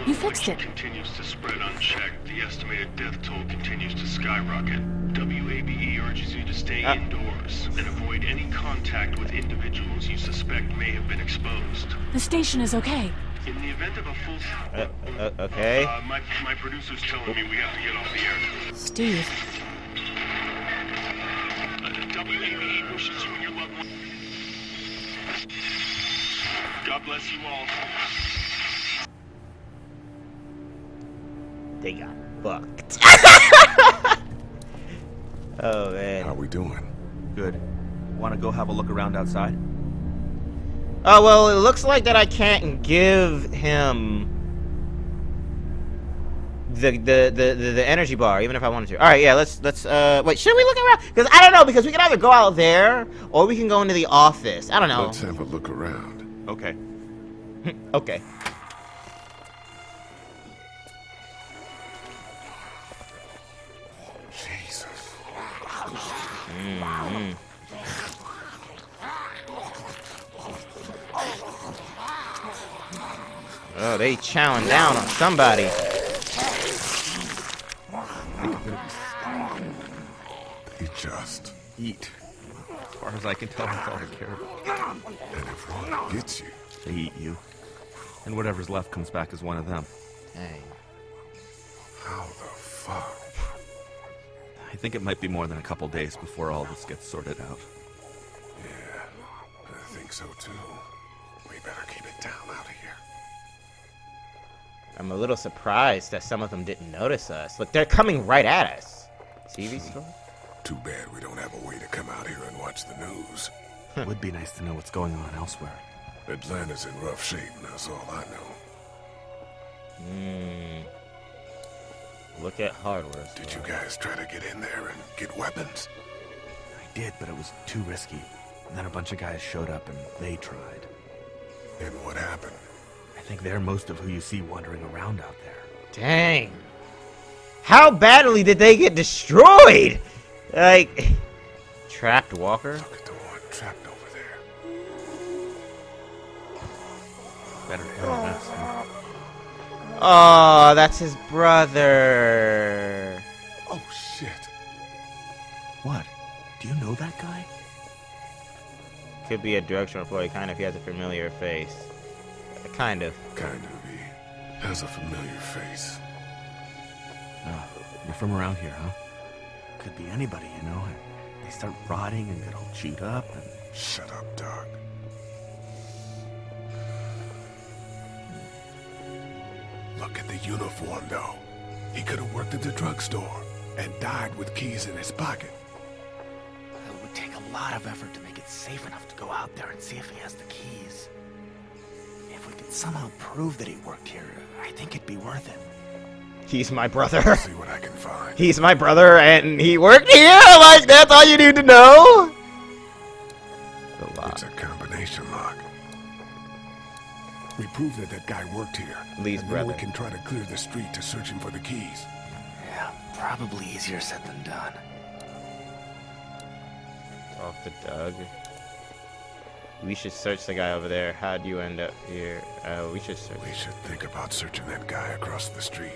Speaker 26: You fixed it.
Speaker 27: continues to spread unchecked, the estimated death toll continues to skyrocket. WABE urges you to stay
Speaker 1: Ah.
Speaker 27: indoors and avoid any contact with individuals you suspect may have been exposed.
Speaker 26: The station is okay.
Speaker 27: In the event of a full...
Speaker 1: Uh, uh, okay.
Speaker 27: Uh, my, my producer's telling me we have to get off the air.
Speaker 26: Steve.
Speaker 27: WABE wishes you and your loved one... God bless you all.
Speaker 1: They got fucked. oh man.
Speaker 3: How are we doing?
Speaker 20: Good. Want to go have a look around outside?
Speaker 1: Oh well, it looks like that I can't give him the the the the, the energy bar, even if I wanted to. All right, yeah, let's let's uh wait. Should we look around? Because I don't know. Because we can either go out there or we can go into the office. I don't know.
Speaker 3: Let's have a look around.
Speaker 20: Okay.
Speaker 1: okay.
Speaker 3: Jesus.
Speaker 1: Mm-hmm. Oh, they chowing down on somebody.
Speaker 20: Eat. As far as I can tell, that's all they care about.
Speaker 3: And if one gets you,
Speaker 20: They eat you. And whatever's left comes back as one of them.
Speaker 1: Hey.
Speaker 3: how the fuck?
Speaker 20: I think it might be more than a couple days before all this gets sorted out.
Speaker 3: Yeah, I think so too. We better keep it down out of here.
Speaker 1: I'm a little surprised that some of them didn't notice us. Look, they're coming right at us. TV store?
Speaker 3: Too bad we don't have a way to come out here and watch the news.
Speaker 20: It would be nice to know what's going on elsewhere.
Speaker 3: Atlanta's in rough shape, and that's all I know.
Speaker 1: Hmm. Look at hardware.
Speaker 3: Did you guys try to get in there and get weapons?
Speaker 20: I did, but it was too risky. And then a bunch of guys showed up and they tried.
Speaker 3: And what happened?
Speaker 20: I think they're most of who you see wandering around out there.
Speaker 1: Dang. How badly did they get destroyed? Like, trapped Walker?
Speaker 3: Look at the one trapped over there.
Speaker 20: Better handle this.
Speaker 1: Oh, that's his brother.
Speaker 3: Oh shit.
Speaker 20: What? Do you know that guy?
Speaker 1: Could be a drugstore employee, kind of. He has a familiar face. Kind of.
Speaker 3: Kind of. He has a familiar face.
Speaker 20: Oh, you're from around here, huh? Could be anybody, you know. and They start rotting and get all chewed up and...
Speaker 3: Shut up, Doug. Look at the uniform, though. He could have worked at the drugstore and died with keys in his pocket.
Speaker 18: It would take a
Speaker 20: a lot of effort to make it safe enough to go out there and see if he has the keys. If we could somehow prove that he worked here, I think it'd be worth it.
Speaker 1: He's my brother.
Speaker 3: See what I can find.
Speaker 1: He's my brother, and he worked here. Like that's all you need to know. The lock.
Speaker 3: It's a combination lock. We prove that that guy worked here.
Speaker 1: Lee's
Speaker 3: and then we can try to clear the street to search him for the keys.
Speaker 20: Yeah, probably easier said than done.
Speaker 1: Talk to Doug. We should search the guy over there. How'd you end up here? Uh, we should search.
Speaker 3: We should think about searching that guy across the street.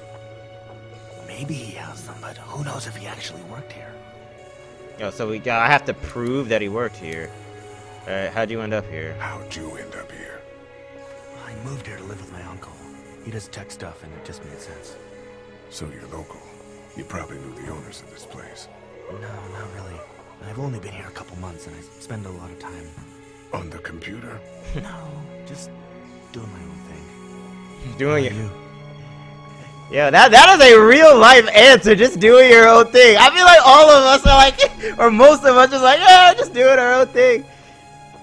Speaker 20: Maybe he has them, but who knows if he actually worked here.
Speaker 1: Yo, so we I have to prove that he worked here. Uh, how'd you end up here?
Speaker 3: How'd you end up here?
Speaker 20: I moved here to live with my uncle. He does tech stuff, and it just made sense.
Speaker 3: So you're local. You probably knew the owners of this place.
Speaker 20: No, not really. I've only been here a couple months, and I spend a lot of time.
Speaker 3: On the computer?
Speaker 20: no, just doing my own thing.
Speaker 1: Doing
Speaker 20: How
Speaker 1: it.
Speaker 20: About?
Speaker 1: Yeah, that that is a real life answer. Just doing your own thing. I feel like all of us are like, or most of us just like, yeah, just doing our own thing.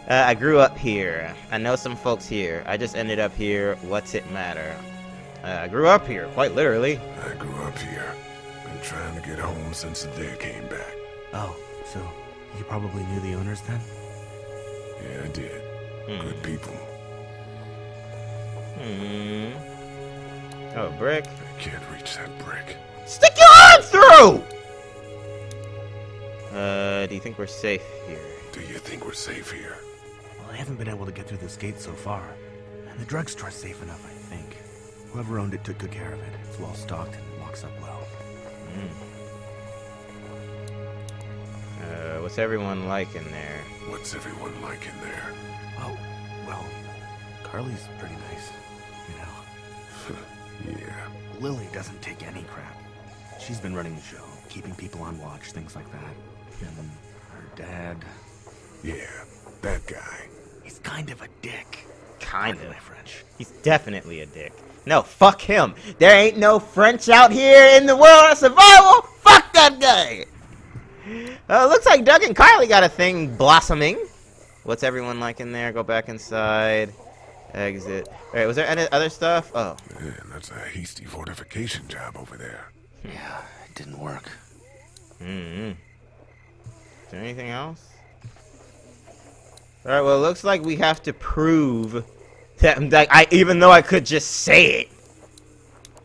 Speaker 1: Uh, I grew up here. I know some folks here. I just ended up here. What's it matter? Uh, I grew up here, quite literally.
Speaker 3: I grew up here. Been trying to get home since the day I came back.
Speaker 20: Oh, so you probably knew the owners then?
Speaker 3: Yeah, I did. Good people.
Speaker 1: Hmm. Oh, brick.
Speaker 3: I can't reach that brick.
Speaker 1: Stick your arm through! Uh, do you think we're safe here?
Speaker 3: Do you think we're safe here?
Speaker 20: Well, I haven't been able to get through this gate so far. And the drugstore's safe enough, I think. Whoever owned it took good care of it. It's well stocked and locks up well.
Speaker 1: Uh, what's everyone like in there?
Speaker 3: What's everyone like in there?
Speaker 20: Oh, well, Carley's pretty nice, you know.
Speaker 3: Yeah.
Speaker 20: Lilly doesn't take any crap. She's been running the show, keeping people on watch, things like that. And her dad,
Speaker 3: Yeah, that guy.
Speaker 20: he's kind of a dick.
Speaker 1: Kind
Speaker 20: Pardon
Speaker 1: of.
Speaker 20: my French.
Speaker 1: He's definitely a dick. No, fuck him. There ain't no French out here in the world of survival. Fuck that guy. Uh, looks like Doug and Kylie got a thing blossoming. What's everyone like in there? Go back inside. Exit. Alright, was there any other stuff? Oh.
Speaker 3: Man, that's a hasty fortification job over there.
Speaker 20: Yeah, it didn't work.
Speaker 1: Mm-hmm. Is there anything else? Alright, well, it looks like we have to prove that, that I, even though I could just say it.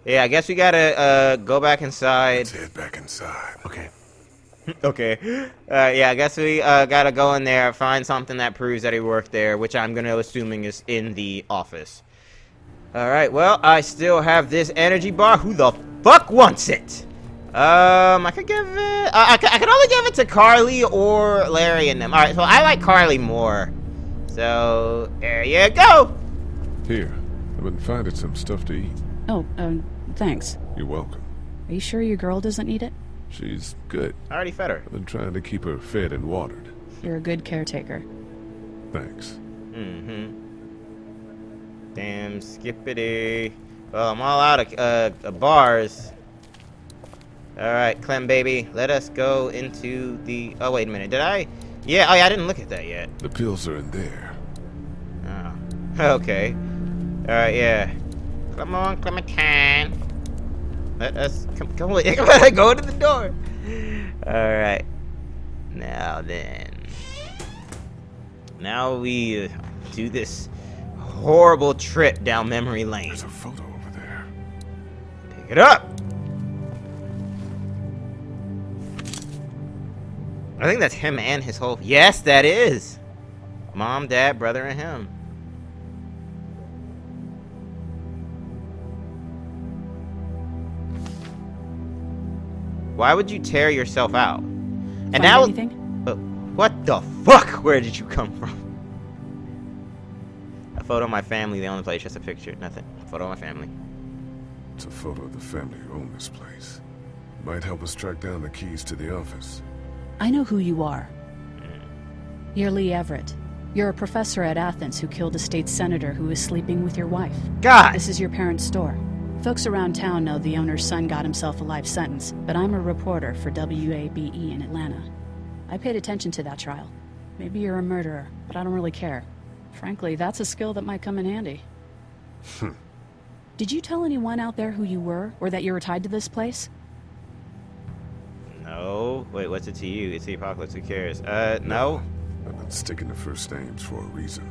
Speaker 1: Yeah, I guess we gotta, uh, go back inside.
Speaker 3: Let's head back inside.
Speaker 20: Okay.
Speaker 1: okay. Uh, yeah, I guess we, uh, gotta go in there, find something that proves that he worked there, which I'm gonna assuming is in the office. Alright, well, I still have this energy bar. Who the fuck wants it? Um, I could give it... I, I, could, I could only give it to Carley or Larry and them. Alright, so I like Carley more. So, there you go.
Speaker 3: Here, I've been finding some stuff to eat.
Speaker 26: Oh, um, thanks.
Speaker 3: You're welcome.
Speaker 26: Are you sure your girl doesn't need it?
Speaker 3: She's good.
Speaker 1: I already fed her.
Speaker 3: I've been trying to keep her fed and watered.
Speaker 26: You're a good caretaker.
Speaker 3: Thanks.
Speaker 1: Mm-hmm. Damn, skippity. Well, I'm all out of, uh, bars. Alright, Clem baby, let us go into the... Oh, wait a minute, did I... Yeah, oh yeah, I didn't look at that yet.
Speaker 3: The pills are in there.
Speaker 1: Oh, okay. Alright, yeah. Come on, Clementine. Let us... Come, come on, go to the door. Alright. Now then. Now we uh, do this horrible trip down memory lane.
Speaker 3: There's a photo over there.
Speaker 1: Pick it up. I think that's him and his whole. Yes, that is. Mom, dad, brother, and him. Why would you tear yourself out? And
Speaker 26: Find
Speaker 1: now,
Speaker 26: anything?
Speaker 1: Uh, what the fuck? Where did you come from? A photo of my family. The only place, just a picture. Nothing. A photo of my family.
Speaker 3: It's a photo of the family who own this place. Might help us track down the keys to the office.
Speaker 26: I know who you are. You're Lee Everett. You're a professor at Athens who killed a state senator who was sleeping with your wife.
Speaker 1: God!
Speaker 26: This is your parents' store. Folks around town know the owner's son got himself a life sentence, but I'm a reporter for WABE in Atlanta. I paid attention to that trial. Maybe you're a murderer, but I don't really care. Frankly, that's a skill that might come in handy.
Speaker 3: Hmm.
Speaker 26: Did you tell anyone out there who you were, or that you were tied to this place?
Speaker 1: No. Wait, what's it to you? It's the apocalypse. Who cares? Uh, no.
Speaker 3: I've been sticking to first names for a reason.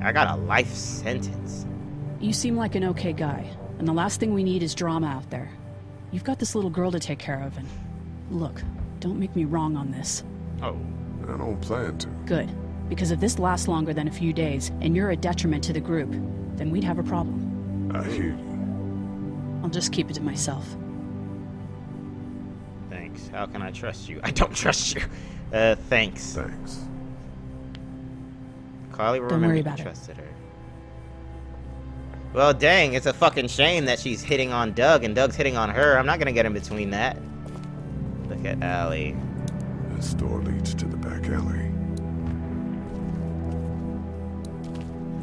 Speaker 1: I got a life sentence.
Speaker 26: You seem like an okay guy, and the last thing we need is drama out there. You've got this little girl to take care of, and look, don't make me wrong on this.
Speaker 3: Oh. I don't plan to.
Speaker 26: Good, because if this lasts longer than a few days, and you're a detriment to the group, then we'd have a problem.
Speaker 3: I hear you.
Speaker 26: I'll just keep it to myself.
Speaker 1: Thanks. How can I trust you? I don't trust you. Uh, thanks.
Speaker 3: Thanks.
Speaker 1: Carley will
Speaker 26: Don't
Speaker 1: remember
Speaker 26: worry
Speaker 1: you
Speaker 26: about it.
Speaker 1: her. Well, dang, it's a fucking shame that she's hitting on Doug and Doug's hitting on her. I'm not gonna get in between that. Look at Allie.
Speaker 3: This door leads to the back alley.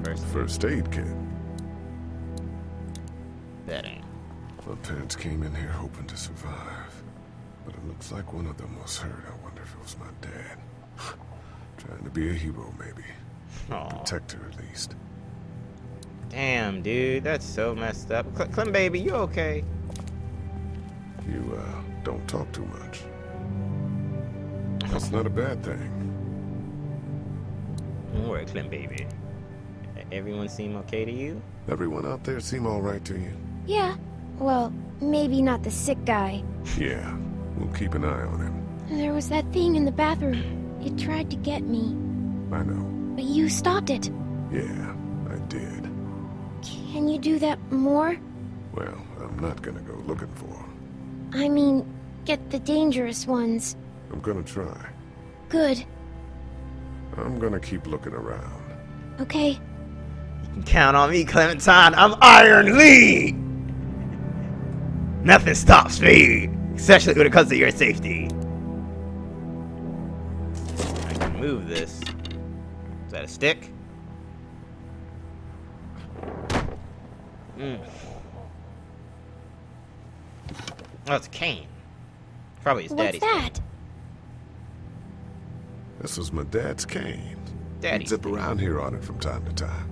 Speaker 1: First,
Speaker 3: First aid kit.
Speaker 1: that ain't.
Speaker 3: My parents came in here hoping to survive. But it looks like one of them was hurt. I wonder if it was my dad. Trying to be a hero, maybe.
Speaker 1: Aw.
Speaker 3: Protect her, at least.
Speaker 1: Damn, dude, that's so messed up. Cl Clem, baby, you okay?
Speaker 3: You, uh, don't talk too much. That's not a bad thing.
Speaker 1: Don't worry, Clem, baby. Everyone seem okay to you?
Speaker 3: Everyone out there seem alright to you?
Speaker 8: Yeah. Well, maybe not the sick guy.
Speaker 3: Yeah. We'll keep an eye on him.
Speaker 8: There was that thing in the bathroom. It tried to get me,
Speaker 3: I know.
Speaker 8: but you stopped it.
Speaker 3: Yeah, I did.
Speaker 8: Can you do that more?
Speaker 3: Well, I'm not gonna go looking for him.
Speaker 8: I mean, get the dangerous ones.
Speaker 3: I'm gonna try.
Speaker 8: Good.
Speaker 3: I'm gonna keep looking around.
Speaker 8: Okay.
Speaker 1: You can count on me, Clementine. I'm Iron Lee! Nothing stops me, especially when it comes to your safety. I can move this. Is that a stick? Mm. Oh, it's a cane. Probably his
Speaker 8: What's
Speaker 1: daddy's
Speaker 8: that?
Speaker 3: This was my dad's cane.
Speaker 1: Daddy's
Speaker 3: He'd zip around here on it from time to time.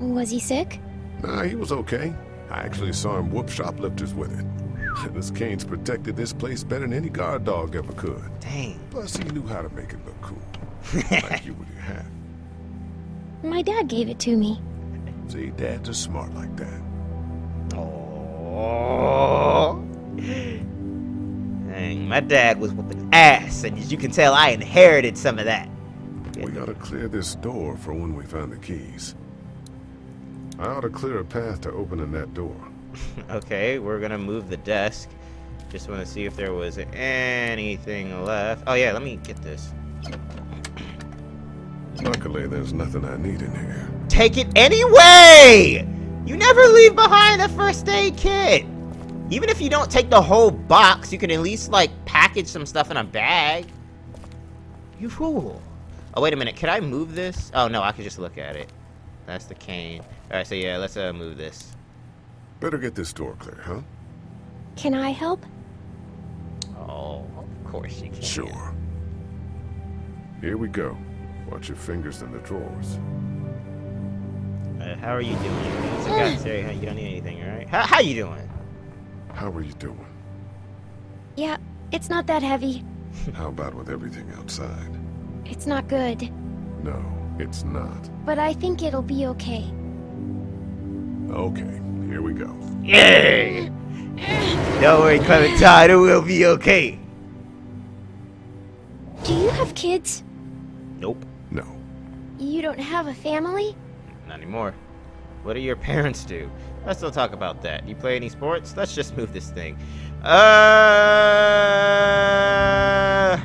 Speaker 8: Was he sick?
Speaker 3: Nah, he was okay. I actually saw him whoop shoplifters with it. this cane's protected this place better than any guard dog ever could.
Speaker 1: Dang.
Speaker 3: Plus, he knew how to make it look cool. like you with your hat.
Speaker 8: My dad gave it to me.
Speaker 3: See, dads are smart like that.
Speaker 1: Oh. Dang, my dad was whooping ass, and as you can tell, I inherited some of that.
Speaker 3: We gotta clear this door for when we find the keys. I ought to clear a path to opening that door.
Speaker 1: Okay, we're gonna move the desk. Just want to see if there was anything left. Oh yeah, let me get this.
Speaker 3: Luckily, there's nothing I need in here.
Speaker 1: Take it anyway! You never leave behind a first aid kit! Even if you don't take the whole box, you can at least, like, package some stuff in a bag. You fool. Oh, wait a minute. Can I move this? Oh, no, I can just look at it. That's the cane. Alright, so yeah, let's uh, move this.
Speaker 3: Better get this door clear, huh?
Speaker 8: Can I help?
Speaker 1: Oh, of course you can.
Speaker 3: Sure. Here we go. Watch your fingers in the drawers.
Speaker 1: Uh, how are you doing? You got say how you don't need anything, alright? How, how you doing?
Speaker 3: How are you doing?
Speaker 8: Yeah, it's not that heavy.
Speaker 3: How about with everything outside?
Speaker 8: It's not good,
Speaker 3: No, it's not.
Speaker 8: but I think it'll be okay.
Speaker 3: Okay, here we go.
Speaker 1: Yay! Don't worry, Clementine, it will be okay.
Speaker 8: Do you have kids?
Speaker 1: Nope,
Speaker 3: No.
Speaker 8: You don't have a family?
Speaker 1: not anymore. What do your parents do? Let's don't talk about that. Do You play any sports? Let's just move this thing. Uh,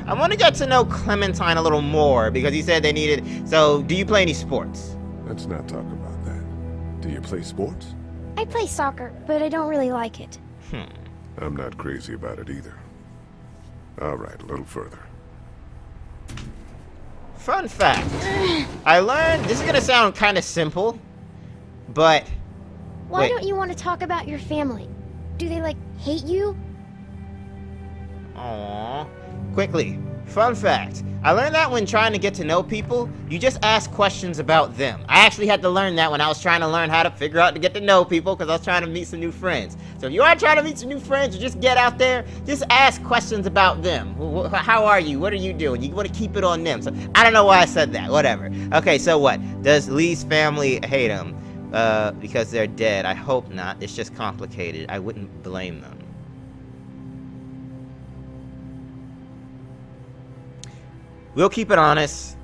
Speaker 1: I want to get to know Clementine a little more because he said they needed. So, do you play any sports?
Speaker 3: Let's not talk about that. Do you play sports?
Speaker 8: I play soccer, but I don't really like it.
Speaker 1: Hmm.
Speaker 3: I'm not crazy about it either. All right, a little further.
Speaker 1: Fun fact. I learned. This is gonna sound kind of simple, but
Speaker 8: Why
Speaker 1: Wait.
Speaker 8: don't you want to talk about your family? Do they, like, hate you?
Speaker 1: Aww. Quickly, Fun fact. I learned that when trying to get to know people, you just ask questions about them. I actually had to learn that when I was trying to learn how to figure out to get to know people because I was trying to meet some new friends. So if you are trying to meet some new friends just get out there, just ask questions about them. How are you? What are you doing? You want to keep it on them. So I don't know why I said that. Whatever. Okay, so what? Does Lee's family hate him? Uh, because they're dead. I hope not. It's just complicated. I wouldn't blame them. We'll keep it honest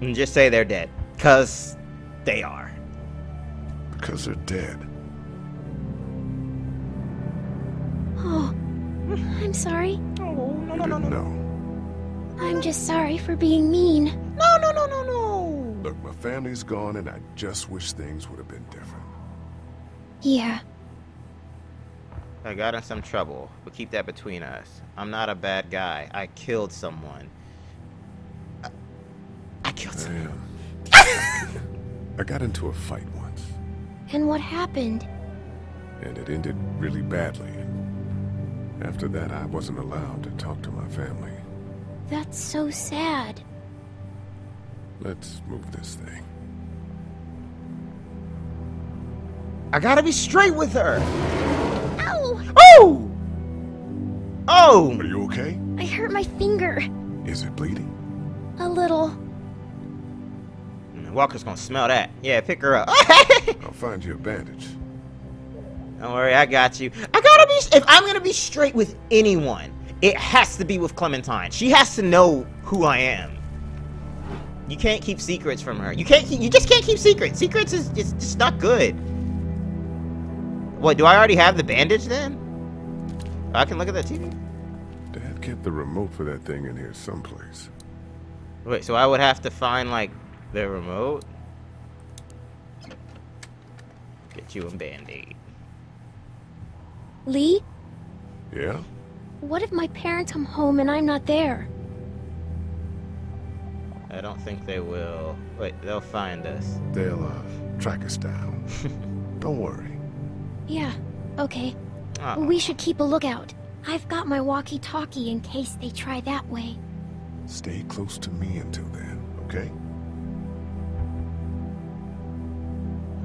Speaker 1: and just say they're dead. Because they are.
Speaker 3: Because they're dead.
Speaker 8: Oh, I'm sorry.
Speaker 1: Oh, no,
Speaker 3: You didn't know.
Speaker 8: I'm just sorry for being mean.
Speaker 1: No, no, no, no, no.
Speaker 3: Look, my family's gone, and I just wish things would have been different.
Speaker 8: Yeah.
Speaker 1: I got in some trouble, but keep that between us. I'm not a bad guy. I killed someone. I, I killed someone.
Speaker 3: I got into a fight once,
Speaker 8: And what happened?
Speaker 3: and it ended really badly. After that, I wasn't allowed to talk to my family.
Speaker 8: That's so sad.
Speaker 3: Let's move this thing.
Speaker 1: I gotta be straight with her.
Speaker 8: Ow!
Speaker 1: Oh! Oh!
Speaker 3: Are you okay?
Speaker 8: I hurt my finger.
Speaker 3: Is it bleeding?
Speaker 8: A little.
Speaker 1: Walker's gonna smell that. Yeah, pick her up.
Speaker 3: I'll find you a bandage.
Speaker 1: Don't worry, I got you. I gotta be. If I'm gonna be straight with anyone, it has to be with Clementine. She has to know who I am. You can't keep secrets from her. You can't. Keep, you just can't keep secrets. Secrets is it's just not good. What? Do I already have the bandage then? I can look at the TV.
Speaker 3: Dad kept the remote for that thing in here someplace.
Speaker 1: Wait, so I would have to find like the remote. Get you a band-aid.
Speaker 8: Lee,
Speaker 3: Yeah?
Speaker 8: what if my parents come home and I'm not there?
Speaker 1: I don't think they will. Wait, they'll find us.
Speaker 3: They'll, uh, track us down. Don't worry.
Speaker 8: Yeah, okay.
Speaker 1: Ah.
Speaker 8: We should keep a lookout. I've got my walkie-talkie in case they try that way.
Speaker 3: Stay close to me until then, okay?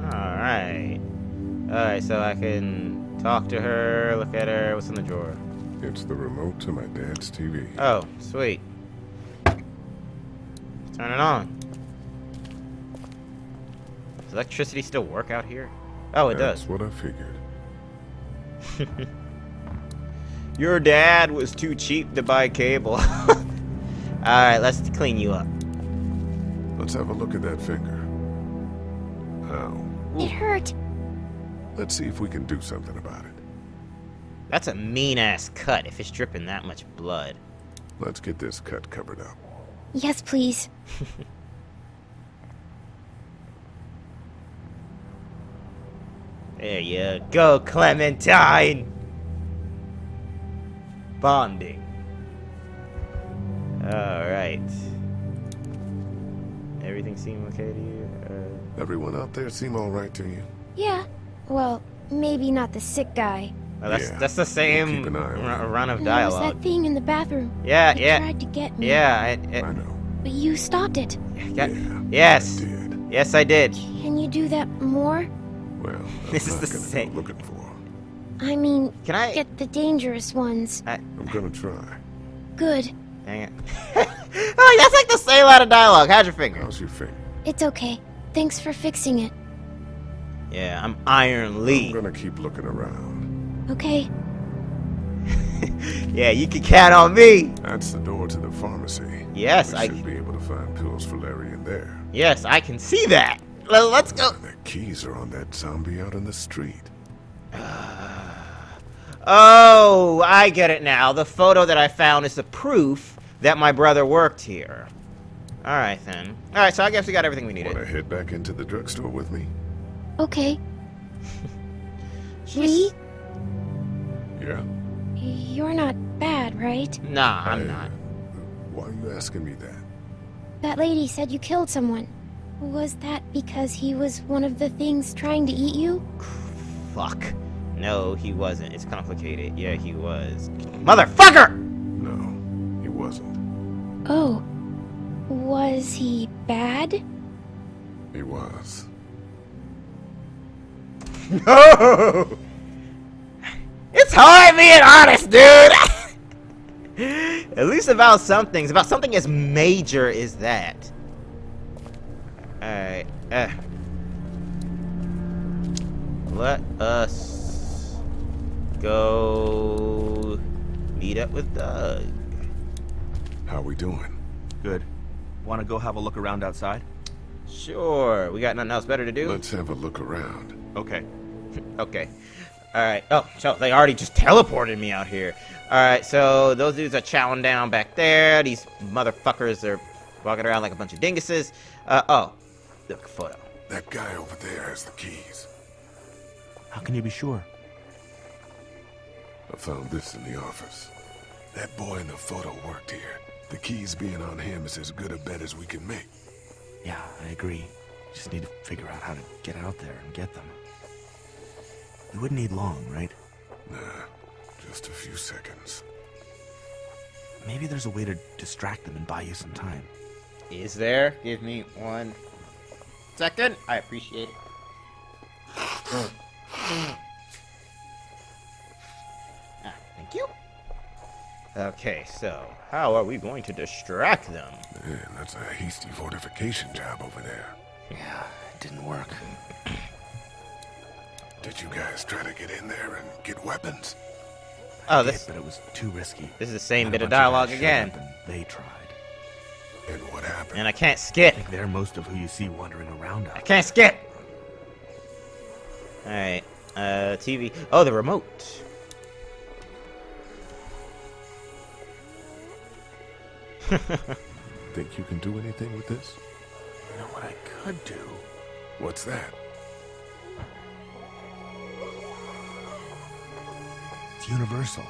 Speaker 1: Alright. Alright, so I can talk to her, look at her. What's in the drawer?
Speaker 3: It's the remote to my dad's TV.
Speaker 1: Oh, sweet. Turn it on. Does electricity still work out here? Oh, it
Speaker 3: That's
Speaker 1: does.
Speaker 3: what I figured.
Speaker 1: Your dad was too cheap to buy cable. Alright, let's clean you up.
Speaker 3: Let's have a look at that finger. Ow.
Speaker 8: It hurt.
Speaker 3: Let's see if we can do something about it.
Speaker 1: That's a mean ass cut if it's dripping that much blood.
Speaker 3: Let's get this cut covered up.
Speaker 8: Yes, please.
Speaker 1: There you go, Clementine! Bonding. Alright. Everything seem okay to you?
Speaker 3: Everyone out there seem all right to you?
Speaker 8: Yeah. Well, maybe not the sick guy.
Speaker 1: well, that's,
Speaker 3: Yeah,
Speaker 1: that's the same
Speaker 3: keep an eye on
Speaker 1: ru- run of
Speaker 8: And there was
Speaker 1: dialogue.
Speaker 8: that thing in the bathroom.
Speaker 1: Yeah,
Speaker 8: It
Speaker 1: yeah.
Speaker 8: tried to get me.
Speaker 1: Yeah, I, I,
Speaker 3: I know.
Speaker 8: But you stopped it.
Speaker 1: got- yes. Did. Yes, I did.
Speaker 8: Can you do that more?
Speaker 3: Well, I'm
Speaker 1: This is the
Speaker 3: gonna
Speaker 1: same.
Speaker 3: go looking for.
Speaker 8: I mean,
Speaker 1: Can I?
Speaker 8: get the dangerous ones.
Speaker 3: I'm gonna try.
Speaker 8: Good.
Speaker 1: Dang it. oh, that's like the same line of dialogue. How's your finger?
Speaker 3: How's your finger?
Speaker 8: It's okay. Thanks for fixing it.
Speaker 1: Yeah, I'm Iron Lee.
Speaker 3: I'm gonna keep looking around.
Speaker 8: Okay.
Speaker 1: Yeah, you can count on me.
Speaker 3: That's the door to the pharmacy.
Speaker 1: Yes,
Speaker 3: we
Speaker 1: I-
Speaker 3: should be able to find pills for Larry in there.
Speaker 1: Yes, I can see that. Well, let's go.
Speaker 3: The keys are on that zombie out in the street.
Speaker 1: Oh, I get it now. The photo that I found is the proof that my brother worked here. All right, then. All right, so I guess we got everything we needed.
Speaker 3: Wanna head back into the drugstore with me?
Speaker 8: Okay. Lee,
Speaker 3: Yeah?
Speaker 8: you're not bad, right?
Speaker 1: Nah, I'm
Speaker 3: I-
Speaker 1: not.
Speaker 3: Why are you asking me that?
Speaker 8: That lady said you killed someone. Was that because he was one of the things trying to eat you?
Speaker 1: Fuck. No, he wasn't. It's complicated. Yeah, he was. Motherfucker!
Speaker 3: No, he wasn't.
Speaker 8: Oh. Was he bad?
Speaker 3: He was.
Speaker 1: No! It's hard being honest, dude! At least about some things. About something as major as that. Alright. Uh. Let us go meet up with Doug.
Speaker 3: How are we doing?
Speaker 20: Good. Want to go have a look around outside?
Speaker 1: Sure. We got nothing else better to do?
Speaker 3: Let's have a look around.
Speaker 20: Okay.
Speaker 1: okay. Alright. Oh, so they already just teleported me out here. Alright, so those dudes are chowing down back there. These motherfuckers are walking around like a bunch of dinguses. Uh, oh. Look, photo.
Speaker 3: That guy over there has the keys.
Speaker 20: How can you be sure?
Speaker 3: I found this in the office. That boy in the photo worked here. The keys being on him is as good a bet as we can make.
Speaker 20: Yeah, I agree. Just need to figure out how to get out there and get them. We wouldn't need long, right?
Speaker 3: Nah, just a few seconds.
Speaker 20: Maybe there's a way to distract them and buy you some time.
Speaker 1: Is there? Give me one second. I appreciate it. ah, thank you. Okay, so how are we going to distract them?
Speaker 3: Man, that's a hasty fortification job over there.
Speaker 20: Yeah, it didn't work.
Speaker 3: Did you guys try to get in there and get weapons?
Speaker 1: Oh, this.
Speaker 20: but it was too risky.
Speaker 1: This is the same
Speaker 20: And
Speaker 1: bit of dialogue
Speaker 20: guys showed
Speaker 1: again.
Speaker 20: They tried.
Speaker 3: And what happened?
Speaker 1: And I can't skip.
Speaker 20: I think they're most of who you see wandering around out
Speaker 1: I can't skip. All right. Uh, TV. Oh, the remote.
Speaker 3: Think you can do anything with this?
Speaker 20: You know what I could do?
Speaker 3: What's that?
Speaker 20: It's universal.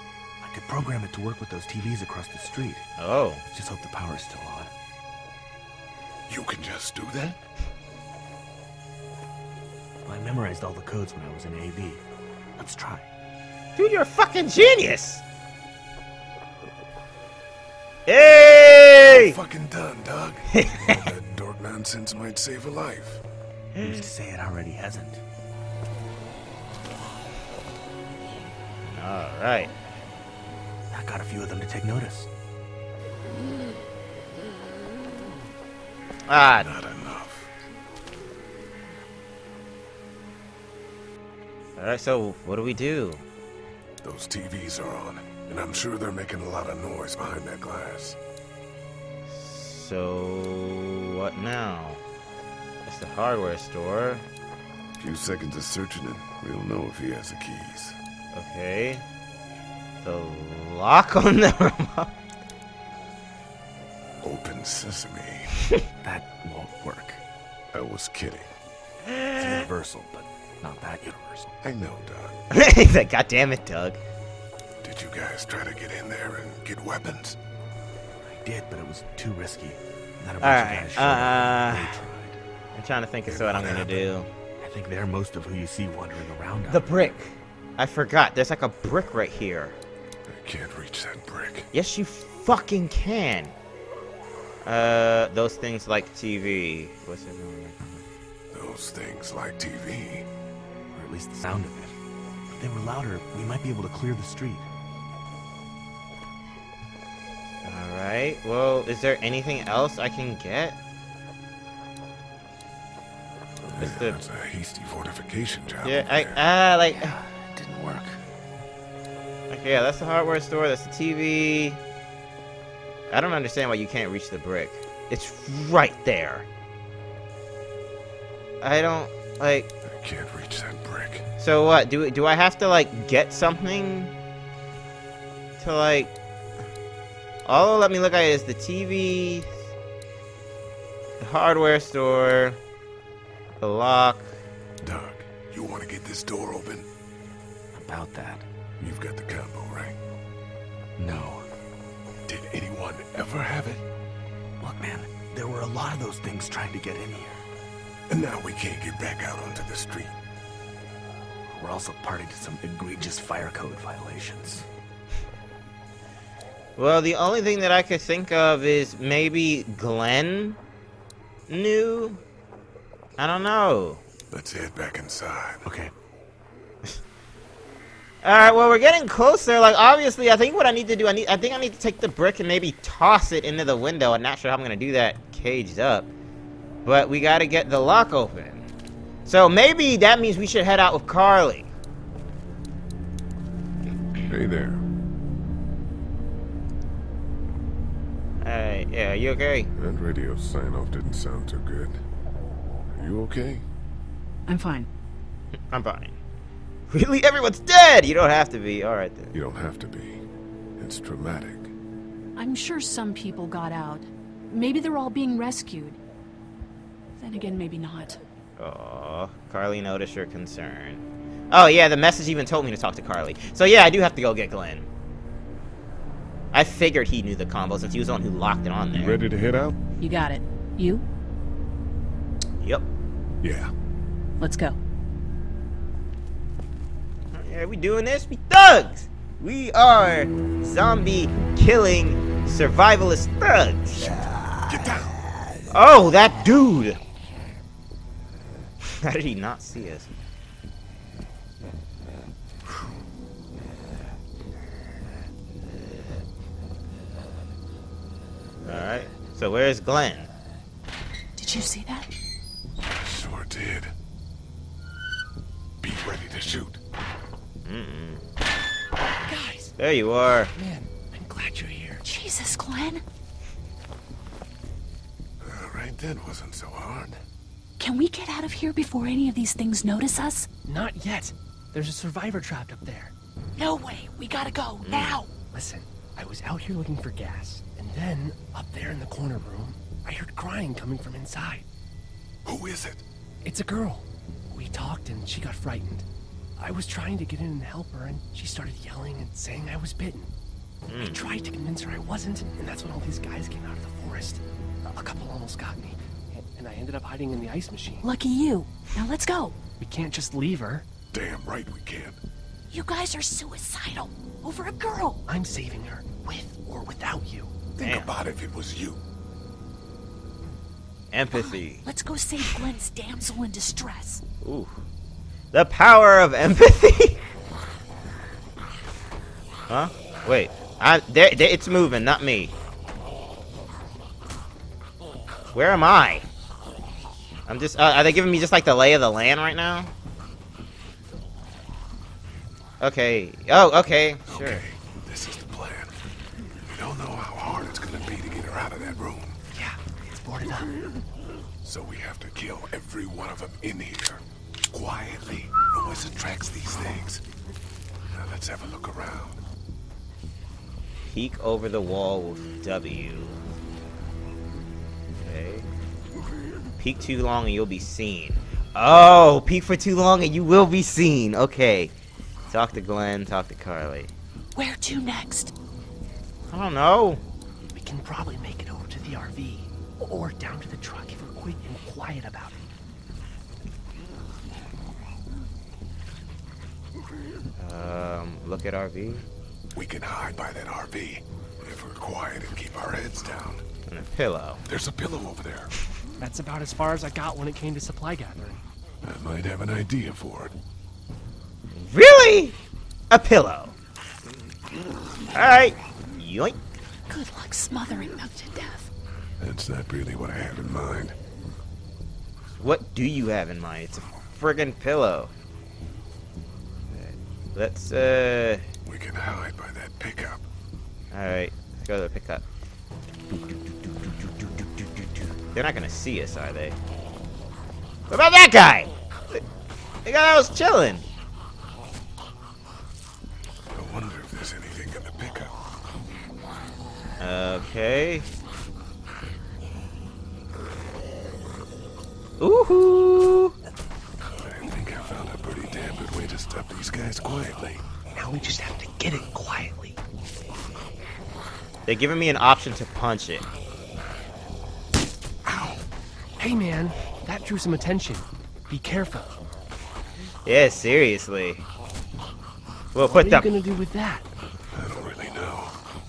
Speaker 20: I could program it to work with those TVs across the street.
Speaker 1: Oh.
Speaker 20: Just hope the power's still on.
Speaker 3: You can just do that?
Speaker 20: Well, I memorized all the codes when I was in AV. Let's try.
Speaker 1: Dude, you're a fucking genius. Hey!
Speaker 3: Fucking done, Doug. All that dork nonsense might save a life.
Speaker 20: Who's to say it already hasn't?
Speaker 1: All right.
Speaker 20: I got a few of them to take notice.
Speaker 1: Ah,
Speaker 3: Not enough.
Speaker 1: All right. So what do we do?
Speaker 3: Those TVs are on, and I'm sure they're making a lot of noise behind that glass.
Speaker 1: So what now? It's the hardware store.
Speaker 3: A Few seconds of searching it, we'll know if he has the keys.
Speaker 1: Okay. The lock on the remote.
Speaker 3: Open sesame.
Speaker 20: that won't work.
Speaker 3: I was kidding.
Speaker 20: It's universal, but not that universal.
Speaker 3: I know, Doug.
Speaker 1: He's like, God damn it, Doug.
Speaker 3: Did you guys try to get in there and get weapons?
Speaker 20: I did, but it was too risky. And then a
Speaker 1: All
Speaker 20: bunch of
Speaker 1: right.
Speaker 20: guys.
Speaker 1: Uh,
Speaker 20: tried.
Speaker 1: I'm trying to think of what I'm gonna do.
Speaker 20: I think they're most of who you see wandering around.
Speaker 1: The
Speaker 20: out
Speaker 1: brick. I forgot. There's like a brick right here.
Speaker 3: I can't reach that brick.
Speaker 1: Yes, you fucking can. Uh, those things like TV. What's it?
Speaker 3: Those things like TV.
Speaker 20: Or at least the sound of it. If they were louder, we might be able to clear the street.
Speaker 1: All right. Well, is there anything else I can get?
Speaker 3: Yeah,
Speaker 1: the
Speaker 3: that's a hasty fortification job.
Speaker 1: yeah. I ah like.
Speaker 20: It didn't work.
Speaker 1: Okay, yeah, that's the hardware store. That's the TV. I don't understand why you can't reach the brick. It's right there. I don't like.
Speaker 3: I can't reach that brick.
Speaker 1: So what? Do do I have to like get something to like? All let me look at is the TV, the hardware store, the lock.
Speaker 3: Doug, you want to get this door open?
Speaker 20: About that.
Speaker 3: You've got the combo, right?
Speaker 20: No.
Speaker 3: Did anyone ever have it?
Speaker 20: Look, man, there were a lot of those things trying to get in here.
Speaker 3: And now we can't get back out onto the street.
Speaker 20: We're also party to some egregious fire code violations.
Speaker 1: Well, the only thing that I could think of is maybe Glenn knew. I don't know.
Speaker 3: Let's head back inside.
Speaker 20: Okay.
Speaker 1: All right, well, we're getting closer. Like, obviously, I think what I need to do, I need, I think I need to take the brick and maybe toss it into the window. I'm not sure how I'm gonna do that caged up, but we gotta get the lock open. So maybe that means we should head out with Carley.
Speaker 3: Hey there.
Speaker 1: Hey, yeah, you okay?
Speaker 3: That radio sign-off didn't sound too good. Are you okay?
Speaker 16: I'm fine.
Speaker 1: I'm fine. Really? Everyone's dead! You don't have to be. Alright then.
Speaker 3: You don't have to be. It's traumatic.
Speaker 26: I'm sure some people got out. Maybe they're all being rescued. Then again, maybe not.
Speaker 1: Aw, Carley noticed your concern. Oh yeah, the message even told me to talk to Carley. So yeah, I do have to go get Glenn. I figured he knew the combo since he was the one who locked it on
Speaker 3: You
Speaker 1: there.
Speaker 3: ready to head out?
Speaker 26: You got it. You?
Speaker 1: Yep.
Speaker 3: Yeah.
Speaker 26: Let's go.
Speaker 1: Yeah, we doing this? We thugs! We are zombie killing survivalist thugs.
Speaker 3: Get down.
Speaker 1: Oh, that dude! How did he not see us? Alright, so where's Glenn?
Speaker 26: Did you see that?
Speaker 3: Sure did. Be ready to shoot.
Speaker 1: Mm-mm.
Speaker 17: Guys,
Speaker 1: There you are.
Speaker 17: man, I'm glad you're here.
Speaker 26: Jesus, Glenn.
Speaker 3: Uh, right then wasn't so hard.
Speaker 26: Can we get out of here before any of these things notice us?
Speaker 19: Not yet. There's a survivor trapped up there.
Speaker 26: No way. We gotta go now.
Speaker 19: Listen, I was out here looking for gas, and then, up there in the corner room, I heard crying coming from inside.
Speaker 3: Who is it?
Speaker 19: It's a girl. We talked and she got frightened. I was trying to get in and help her, and she started yelling and saying I was bitten. I hmm. tried to convince her I wasn't, and that's when all these guys came out of the forest. A a couple almost got me, and- and I ended up hiding in the ice machine.
Speaker 26: Lucky you. Now let's go.
Speaker 19: We can't just leave her.
Speaker 3: Damn right we can't.
Speaker 26: You guys are suicidal over a girl.
Speaker 19: I'm saving her, with or without you.
Speaker 3: Think
Speaker 1: Damn.
Speaker 3: about if it was you.
Speaker 1: Empathy.
Speaker 26: Let's go save Glenn's damsel in distress.
Speaker 1: Ooh. The power of empathy? huh? Wait. I, there, there, it's moving, not me. Where am I? I'm just, uh, are they giving me just like the lay of the land right now? Okay. Oh, okay. Sure.
Speaker 3: Okay, this is the plan. We don't know how hard it's gonna be to get her out of that room.
Speaker 19: Yeah, it's boarded up.
Speaker 3: So we have to kill every one of them in here. Quietly. Noise attracts these things. Now let's have a look around.
Speaker 1: Peek over the wall with W. Okay. Peek too long and you'll be seen. Oh, peek for too long and you will be seen. Okay. Talk to Glenn, talk to Carley.
Speaker 26: Where to next?
Speaker 1: I don't know.
Speaker 19: We can probably make it over to the RV, or down to the truck if we're quick and quiet about it.
Speaker 1: Um, look at RV.
Speaker 3: We can hide by that RV if we're quiet and keep our heads down.
Speaker 1: And a pillow.
Speaker 3: There's a pillow over there.
Speaker 19: That's about as far as I got when it came to supply gathering.
Speaker 3: I might have an idea for it.
Speaker 1: Really? A pillow. Alright. Yoink.
Speaker 26: Good luck smothering them to death.
Speaker 3: That's not really what I have in mind.
Speaker 1: What do you have in mind? It's a friggin' pillow. Let's, uh...
Speaker 3: We can hide by that pickup.
Speaker 1: Alright, let's go to the pickup. They're not gonna see us, are they? What about that guy? The, guy that was chilling.
Speaker 3: I wonder if there's anything in the pickup.
Speaker 1: Okay. Ooh.
Speaker 3: I good way to stop these guys quietly.
Speaker 19: Now we just have to get it quietly.
Speaker 1: They're giving me an option to punch it. Ow.
Speaker 19: Hey man, that drew some attention. Be careful.
Speaker 1: Yeah, seriously. We'll
Speaker 19: what
Speaker 1: put
Speaker 19: are
Speaker 1: the
Speaker 19: you gonna do with that?
Speaker 3: I don't really know.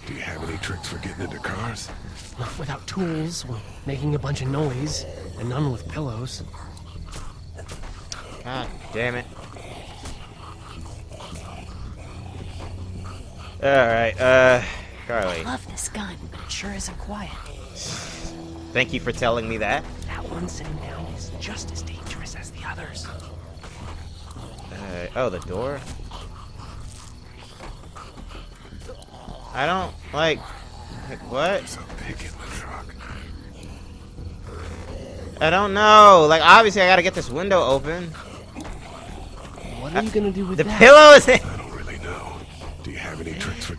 Speaker 3: Do you have any tricks for getting into cars?
Speaker 19: Not without tools, or making a bunch of noise, and none with pillows.
Speaker 1: God damn it. Alright, uh, Carley.
Speaker 17: I love this gun, but it sure isn't quiet.
Speaker 1: Thank you for telling me that.
Speaker 19: That one sitting down is just as dangerous as the others.
Speaker 1: Uh, oh, the door? I don't, like, like what? I don't know. Like, obviously I gotta get this window open.
Speaker 19: What are you gonna do with
Speaker 1: The
Speaker 19: that?
Speaker 1: pillow is in-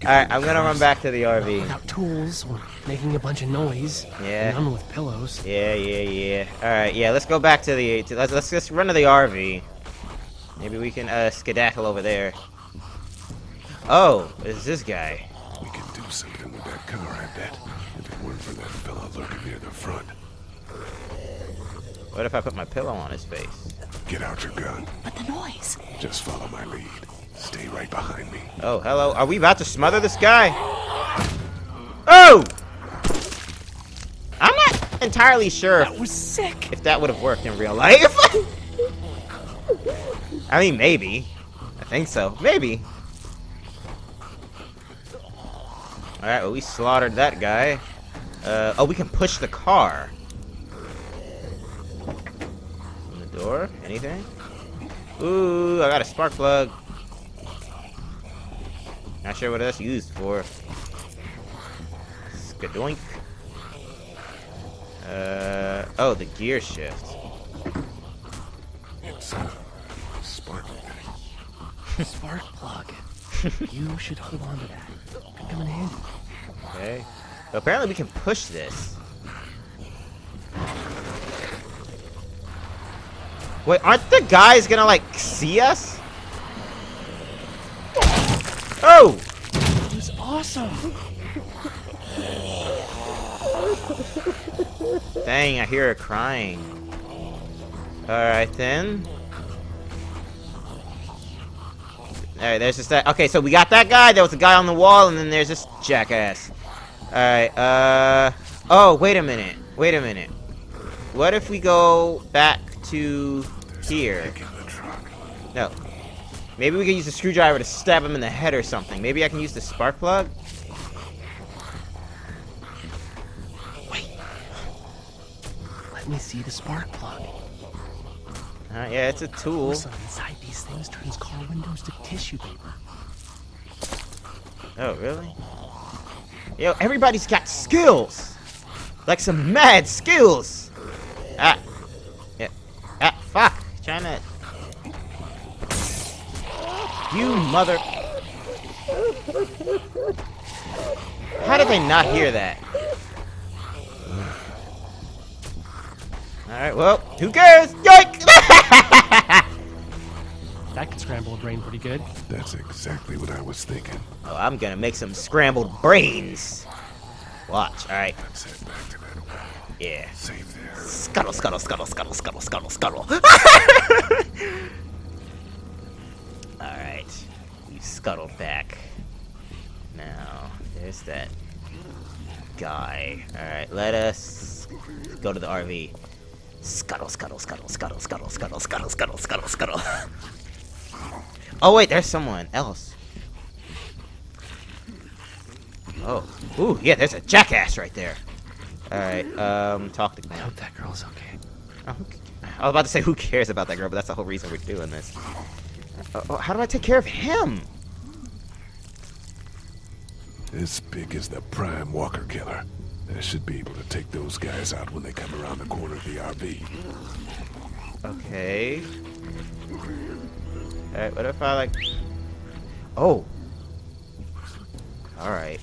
Speaker 1: Alright, I'm gonna run back to the RV.
Speaker 19: Without tools, or making a bunch of noise,
Speaker 1: Yeah.
Speaker 19: and none with pillows.
Speaker 1: Yeah, yeah, yeah. Alright, yeah, let's go back to the, to, let's, let's just run to the RV. Maybe we can, uh, skedaddle over there. Oh, it's this guy.
Speaker 3: We could do something with that car, I bet. If it weren't for that fella lurking near the front.
Speaker 1: What if I put my pillow on his face?
Speaker 3: Get out your gun.
Speaker 17: But the noise.
Speaker 3: Just follow my lead. Stay right behind me.
Speaker 1: Oh, hello. Are we about to smother this guy? Oh! I'm not entirely sure
Speaker 19: That was sick.
Speaker 1: if that would have worked in real life. I mean, maybe. I think so. Maybe. Alright, well, we slaughtered that guy. Uh, oh, we can push the car. On the door? Anything? Ooh, I got a spark plug. Not sure what that's used for. Skadoink. Uh, oh, the gear shift.
Speaker 3: It's a spark.
Speaker 19: Spark plug. you should hold on to that. Could come in handy.
Speaker 1: Okay. So apparently we can push this. Wait, aren't the guys gonna like see us? Oh!
Speaker 19: That was awesome.
Speaker 1: Dang, I hear her crying. Alright then. Alright, there's just that. Okay, so we got that guy. There was a guy on the wall, and then there's this jackass. Alright, uh. Oh, wait a minute. Wait a minute. What if we go back to here? No. Maybe we can use the screwdriver to stab him in the head or something. Maybe I can use the spark plug? Wait.
Speaker 19: Let me see the spark plug.
Speaker 1: Uh, yeah, it's a tool.
Speaker 19: Listen, inside these things turns car windows to tissue paper.
Speaker 1: Oh, really? Yo, everybody's got skills! Like some mad skills! Ah. Yeah. Ah, fuck! Trying to... You mother... How did they not hear that? Alright, well, who cares? Yoink!
Speaker 19: That could scramble a brain pretty good.
Speaker 3: That's exactly what I was thinking.
Speaker 1: Oh, I'm gonna make some scrambled brains. Watch, alright.
Speaker 3: Let's head back to that wall.
Speaker 1: Yeah.
Speaker 3: Safe there.
Speaker 1: Scuttle, scuttle, scuttle, scuttle, scuttle, scuttle, scuttle. Alright. We scuttled back. Now, there's that guy. Alright, let us go to the RV. Scuttle, scuttle, scuttle, scuttle, scuttle, scuttle, scuttle, scuttle, scuttle, scuttle. Oh wait, there's someone else. Oh, ooh, yeah, there's a jackass right there. All right, um, talk to
Speaker 19: I
Speaker 1: Glenn.
Speaker 19: hope that girl's okay.
Speaker 1: I was about to say who cares about that girl, but that's the whole reason we're doing this. Uh, oh, how do I take care of him?
Speaker 3: This big is the prime walker killer. I should be able to take those guys out when they come around the corner of the RV.
Speaker 1: Okay. Alright, what if I like... Oh! Alright.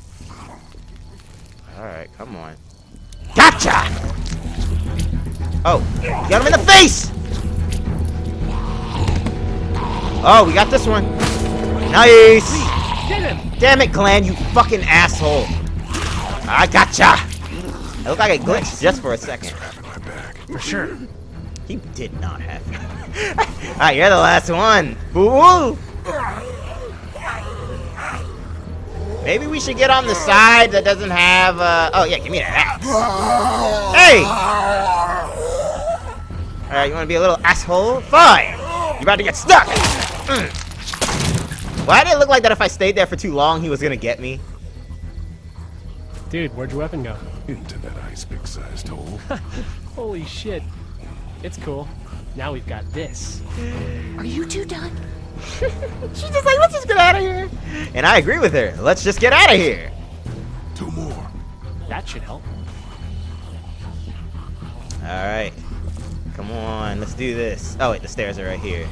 Speaker 1: Alright, come on. Gotcha! Oh, got him in the face! Oh, we got this one. Nice!
Speaker 19: Get him!
Speaker 1: Damn it, Glenn, you fucking asshole. I gotcha! I look like I glitched just for a second.
Speaker 19: For sure.
Speaker 1: He did not have it. Alright, you're the last one. Fool! Maybe we should get on the side that doesn't have, uh... Oh, yeah, give me that axe. Hey! Alright, you wanna be a little asshole? Fine! You're about to get stuck! Mm. Why did it look like that if I stayed there for too long, he was gonna get me?
Speaker 19: Dude, where'd your weapon go?
Speaker 3: Into that ice big sized hole.
Speaker 19: Holy shit. It's cool. Now we've got this.
Speaker 17: Are you two done?
Speaker 1: She's just like, let's just get out of here. And I agree with her. Let's just get out of here.
Speaker 3: Two more.
Speaker 19: That should help.
Speaker 1: Alright. Come on, let's do this. Oh, wait, the stairs are right here.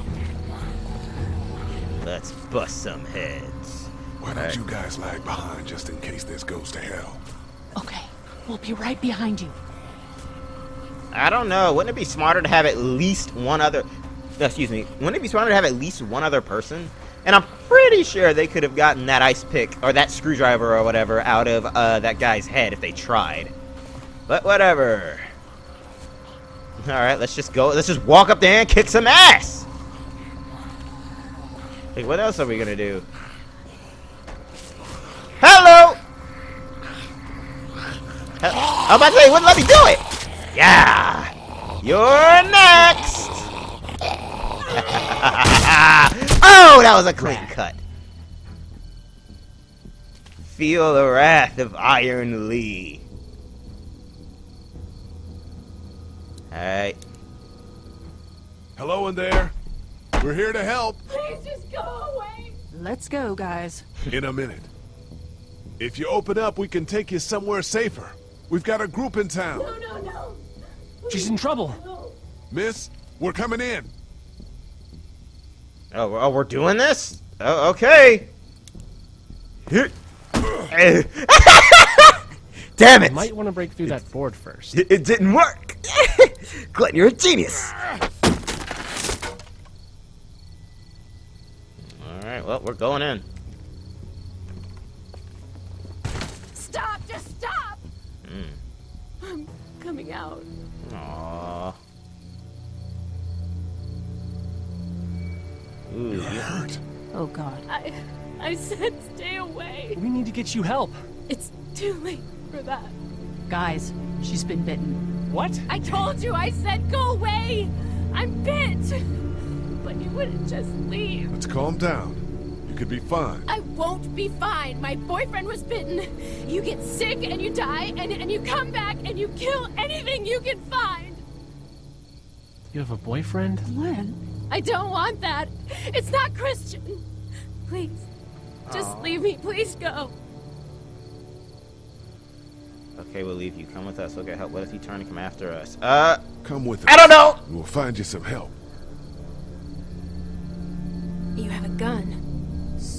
Speaker 1: Let's bust some heads.
Speaker 3: Why don't you guys lag behind just in case this goes to hell?
Speaker 17: Okay, we'll be right behind you.
Speaker 1: I don't know. Wouldn't it be smarter to have at least one other... Excuse me. Wouldn't it be smarter to have at least one other person? And I'm pretty sure they could have gotten that ice pick, or that screwdriver or whatever, out of uh, that guy's head if they tried. But whatever. Alright, let's just go. Let's just walk up there and kick some ass! Like, what else are we gonna do? Hello! I'm about to say, wouldn't let me do it! Yeah! You're next! oh, that was a clean cut. Feel the wrath of Iron Lee. Alright.
Speaker 3: Hello in there. We're here to help.
Speaker 12: Please just go away.
Speaker 26: Let's go, guys.
Speaker 3: In a minute. If you open up, we can take you somewhere safer. We've got a group in town.
Speaker 12: No, no, no.
Speaker 19: She's in trouble.
Speaker 3: Miss, we're coming in.
Speaker 1: Oh, oh we're doing this? Oh, okay. Damn it!
Speaker 19: You Might want to break through that board first.
Speaker 1: It, it didn't work. Glenn, you're a genius. All right, well, we're going in.
Speaker 12: Stop, just stop.
Speaker 1: Mm.
Speaker 12: I'm coming out.
Speaker 1: Aww. Ooh, you
Speaker 3: hurt.
Speaker 26: Oh, God.
Speaker 12: I, I said stay away.
Speaker 19: We need to get you help.
Speaker 12: It's too late for that.
Speaker 26: Guys, she's been bitten.
Speaker 19: What?
Speaker 12: I told you, I said go away. I'm bit. But you wouldn't just leave.
Speaker 3: Let's calm down. You could be fine.
Speaker 12: I won't be fine. My boyfriend was bitten. You get sick and you die, and, and you come back and you kill anything you can find.
Speaker 19: You have a boyfriend?
Speaker 26: Glenn?
Speaker 12: I don't want that. It's not Christian. Please, just
Speaker 1: Aw.
Speaker 12: leave me. Please go.
Speaker 1: Okay, we'll leave you. Come with us. We'll get help. What if you turn and come after us? Uh,
Speaker 3: Come with us.
Speaker 1: I don't know.
Speaker 3: We'll find you some help.
Speaker 12: You have a gun.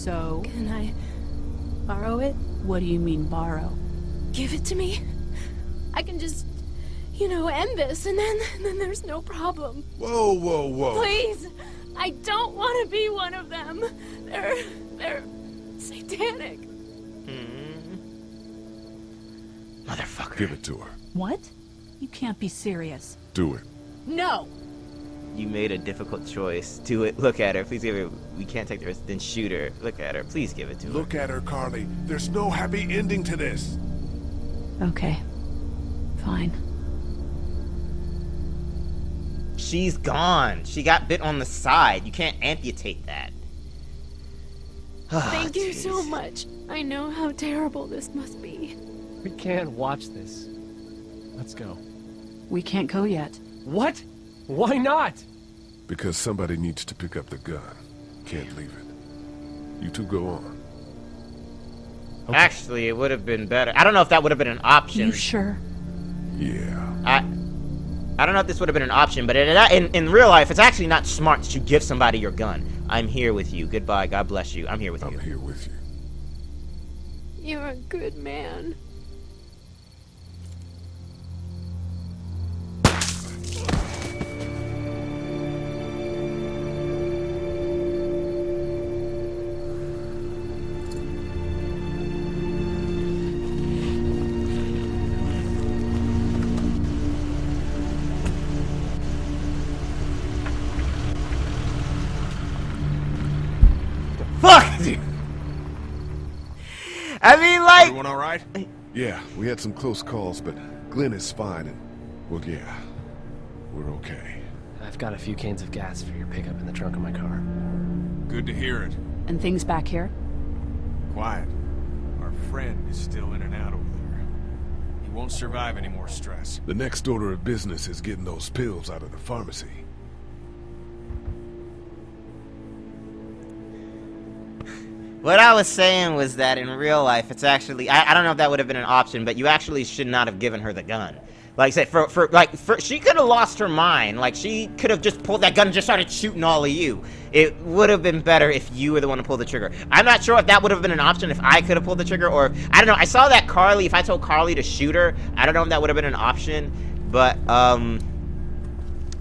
Speaker 26: So?
Speaker 12: Can I borrow it?
Speaker 26: What do you mean, borrow?
Speaker 12: Give it to me. I can just, you know, end this, and then, and then there's no problem.
Speaker 3: Whoa, whoa, whoa.
Speaker 12: Please, I don't want to be one of them. They're, they're satanic. Hmm.
Speaker 1: Motherfucker.
Speaker 3: Give it to her.
Speaker 26: What? You can't be serious.
Speaker 3: Do it.
Speaker 12: No.
Speaker 1: You made a difficult choice. Do it. Look at her. Please give her. We can't take the risk. Then shoot her. Look at her. Please give it to her.
Speaker 3: Look at her, Carley. There's no happy ending to this.
Speaker 26: Okay. Fine.
Speaker 1: She's gone. She got bit on the side. You can't amputate that.
Speaker 12: Ah, Thank you so much. I know how terrible this must be.
Speaker 19: We can't watch this. Let's go.
Speaker 26: We can't go yet.
Speaker 19: What? Why not?
Speaker 3: Because somebody needs to pick up the gun. Can't leave it. You two go on.
Speaker 1: Actually, it would have been better. I don't know if that would have been an option.
Speaker 26: You sure?
Speaker 3: Yeah.
Speaker 1: I I don't know if this would have been an option, but in, in, in real life, it's actually not smart to give somebody your gun. I'm here with you. Goodbye. God bless you. I'm here with you.
Speaker 3: I'm here with you.
Speaker 12: You're a good man.
Speaker 1: I mean, like.
Speaker 13: Everyone all right?
Speaker 3: Yeah, we had some close calls, but Glenn is fine, and well, yeah, we're okay.
Speaker 19: I've got a few cans of gas for your pickup in the trunk of my car.
Speaker 13: Good to hear it.
Speaker 26: And things back here?
Speaker 13: Quiet. Our friend is still in and out over there. He won't survive any more stress.
Speaker 3: The next order of business is getting those pills out of the pharmacy.
Speaker 1: What I was saying was that in real life, it's actually I, I don't know if that would have been an option, but you actually should not have given her the gun. Like I said, for for like for she could have lost her mind. Like she could have just pulled that gun and just started shooting all of you. It would have been better if you were the one to pull the trigger. I'm not sure if that would have been an option if I could have pulled the trigger or if, I don't know. I saw that Carley. If I told Carley to shoot her, I don't know if that would have been an option. But um,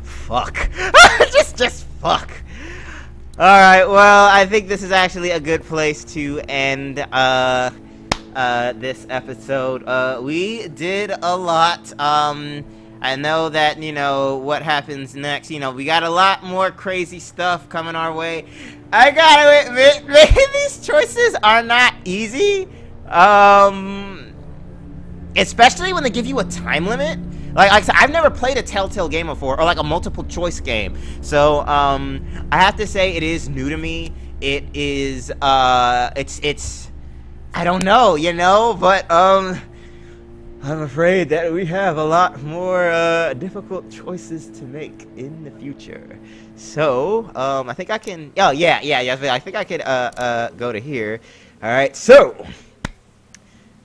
Speaker 1: fuck. just just fuck. Alright, well, I think this is actually a good place to end uh, uh, this episode. Uh, we did a lot. Um, I know that, you know, what happens next, you know, we got a lot more crazy stuff coming our way. I gotta admit, these choices are not easy. Um, especially when they give you a time limit. Like, like I said, I've never played a Telltale game before, or like a multiple choice game. So, um, I have to say it is new to me. It is, uh, it's, it's, I don't know, you know, but, um, I'm afraid that we have a lot more, uh, difficult choices to make in the future. So, um, I think I can, oh, yeah, yeah, yeah, I think I could, uh, uh, go to here. Alright, so,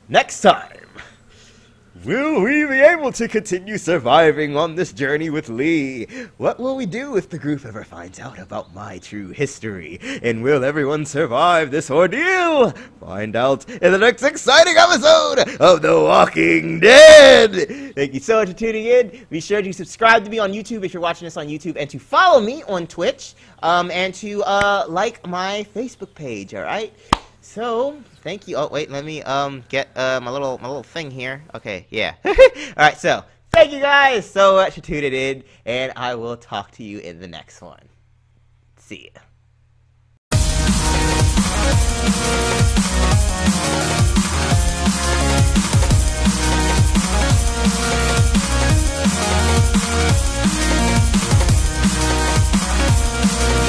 Speaker 1: next time. Will we be able to continue surviving on this journey with Lee? What will we do if the group ever finds out about my true history? And will everyone survive this ordeal? Find out in the next exciting episode of The Walking Dead! Thank you so much for tuning in. Be sure to subscribe to me on YouTube if you're watching this on YouTube, and to follow me on Twitch, um, and to uh, like my Facebook page, alright? So, Thank you. Oh, wait, let me um get uh, my little my little thing here. Okay, yeah. All right, so thank you guys so much for tuning in, and I will talk to you in the next one. See ya.
Speaker 15: We'll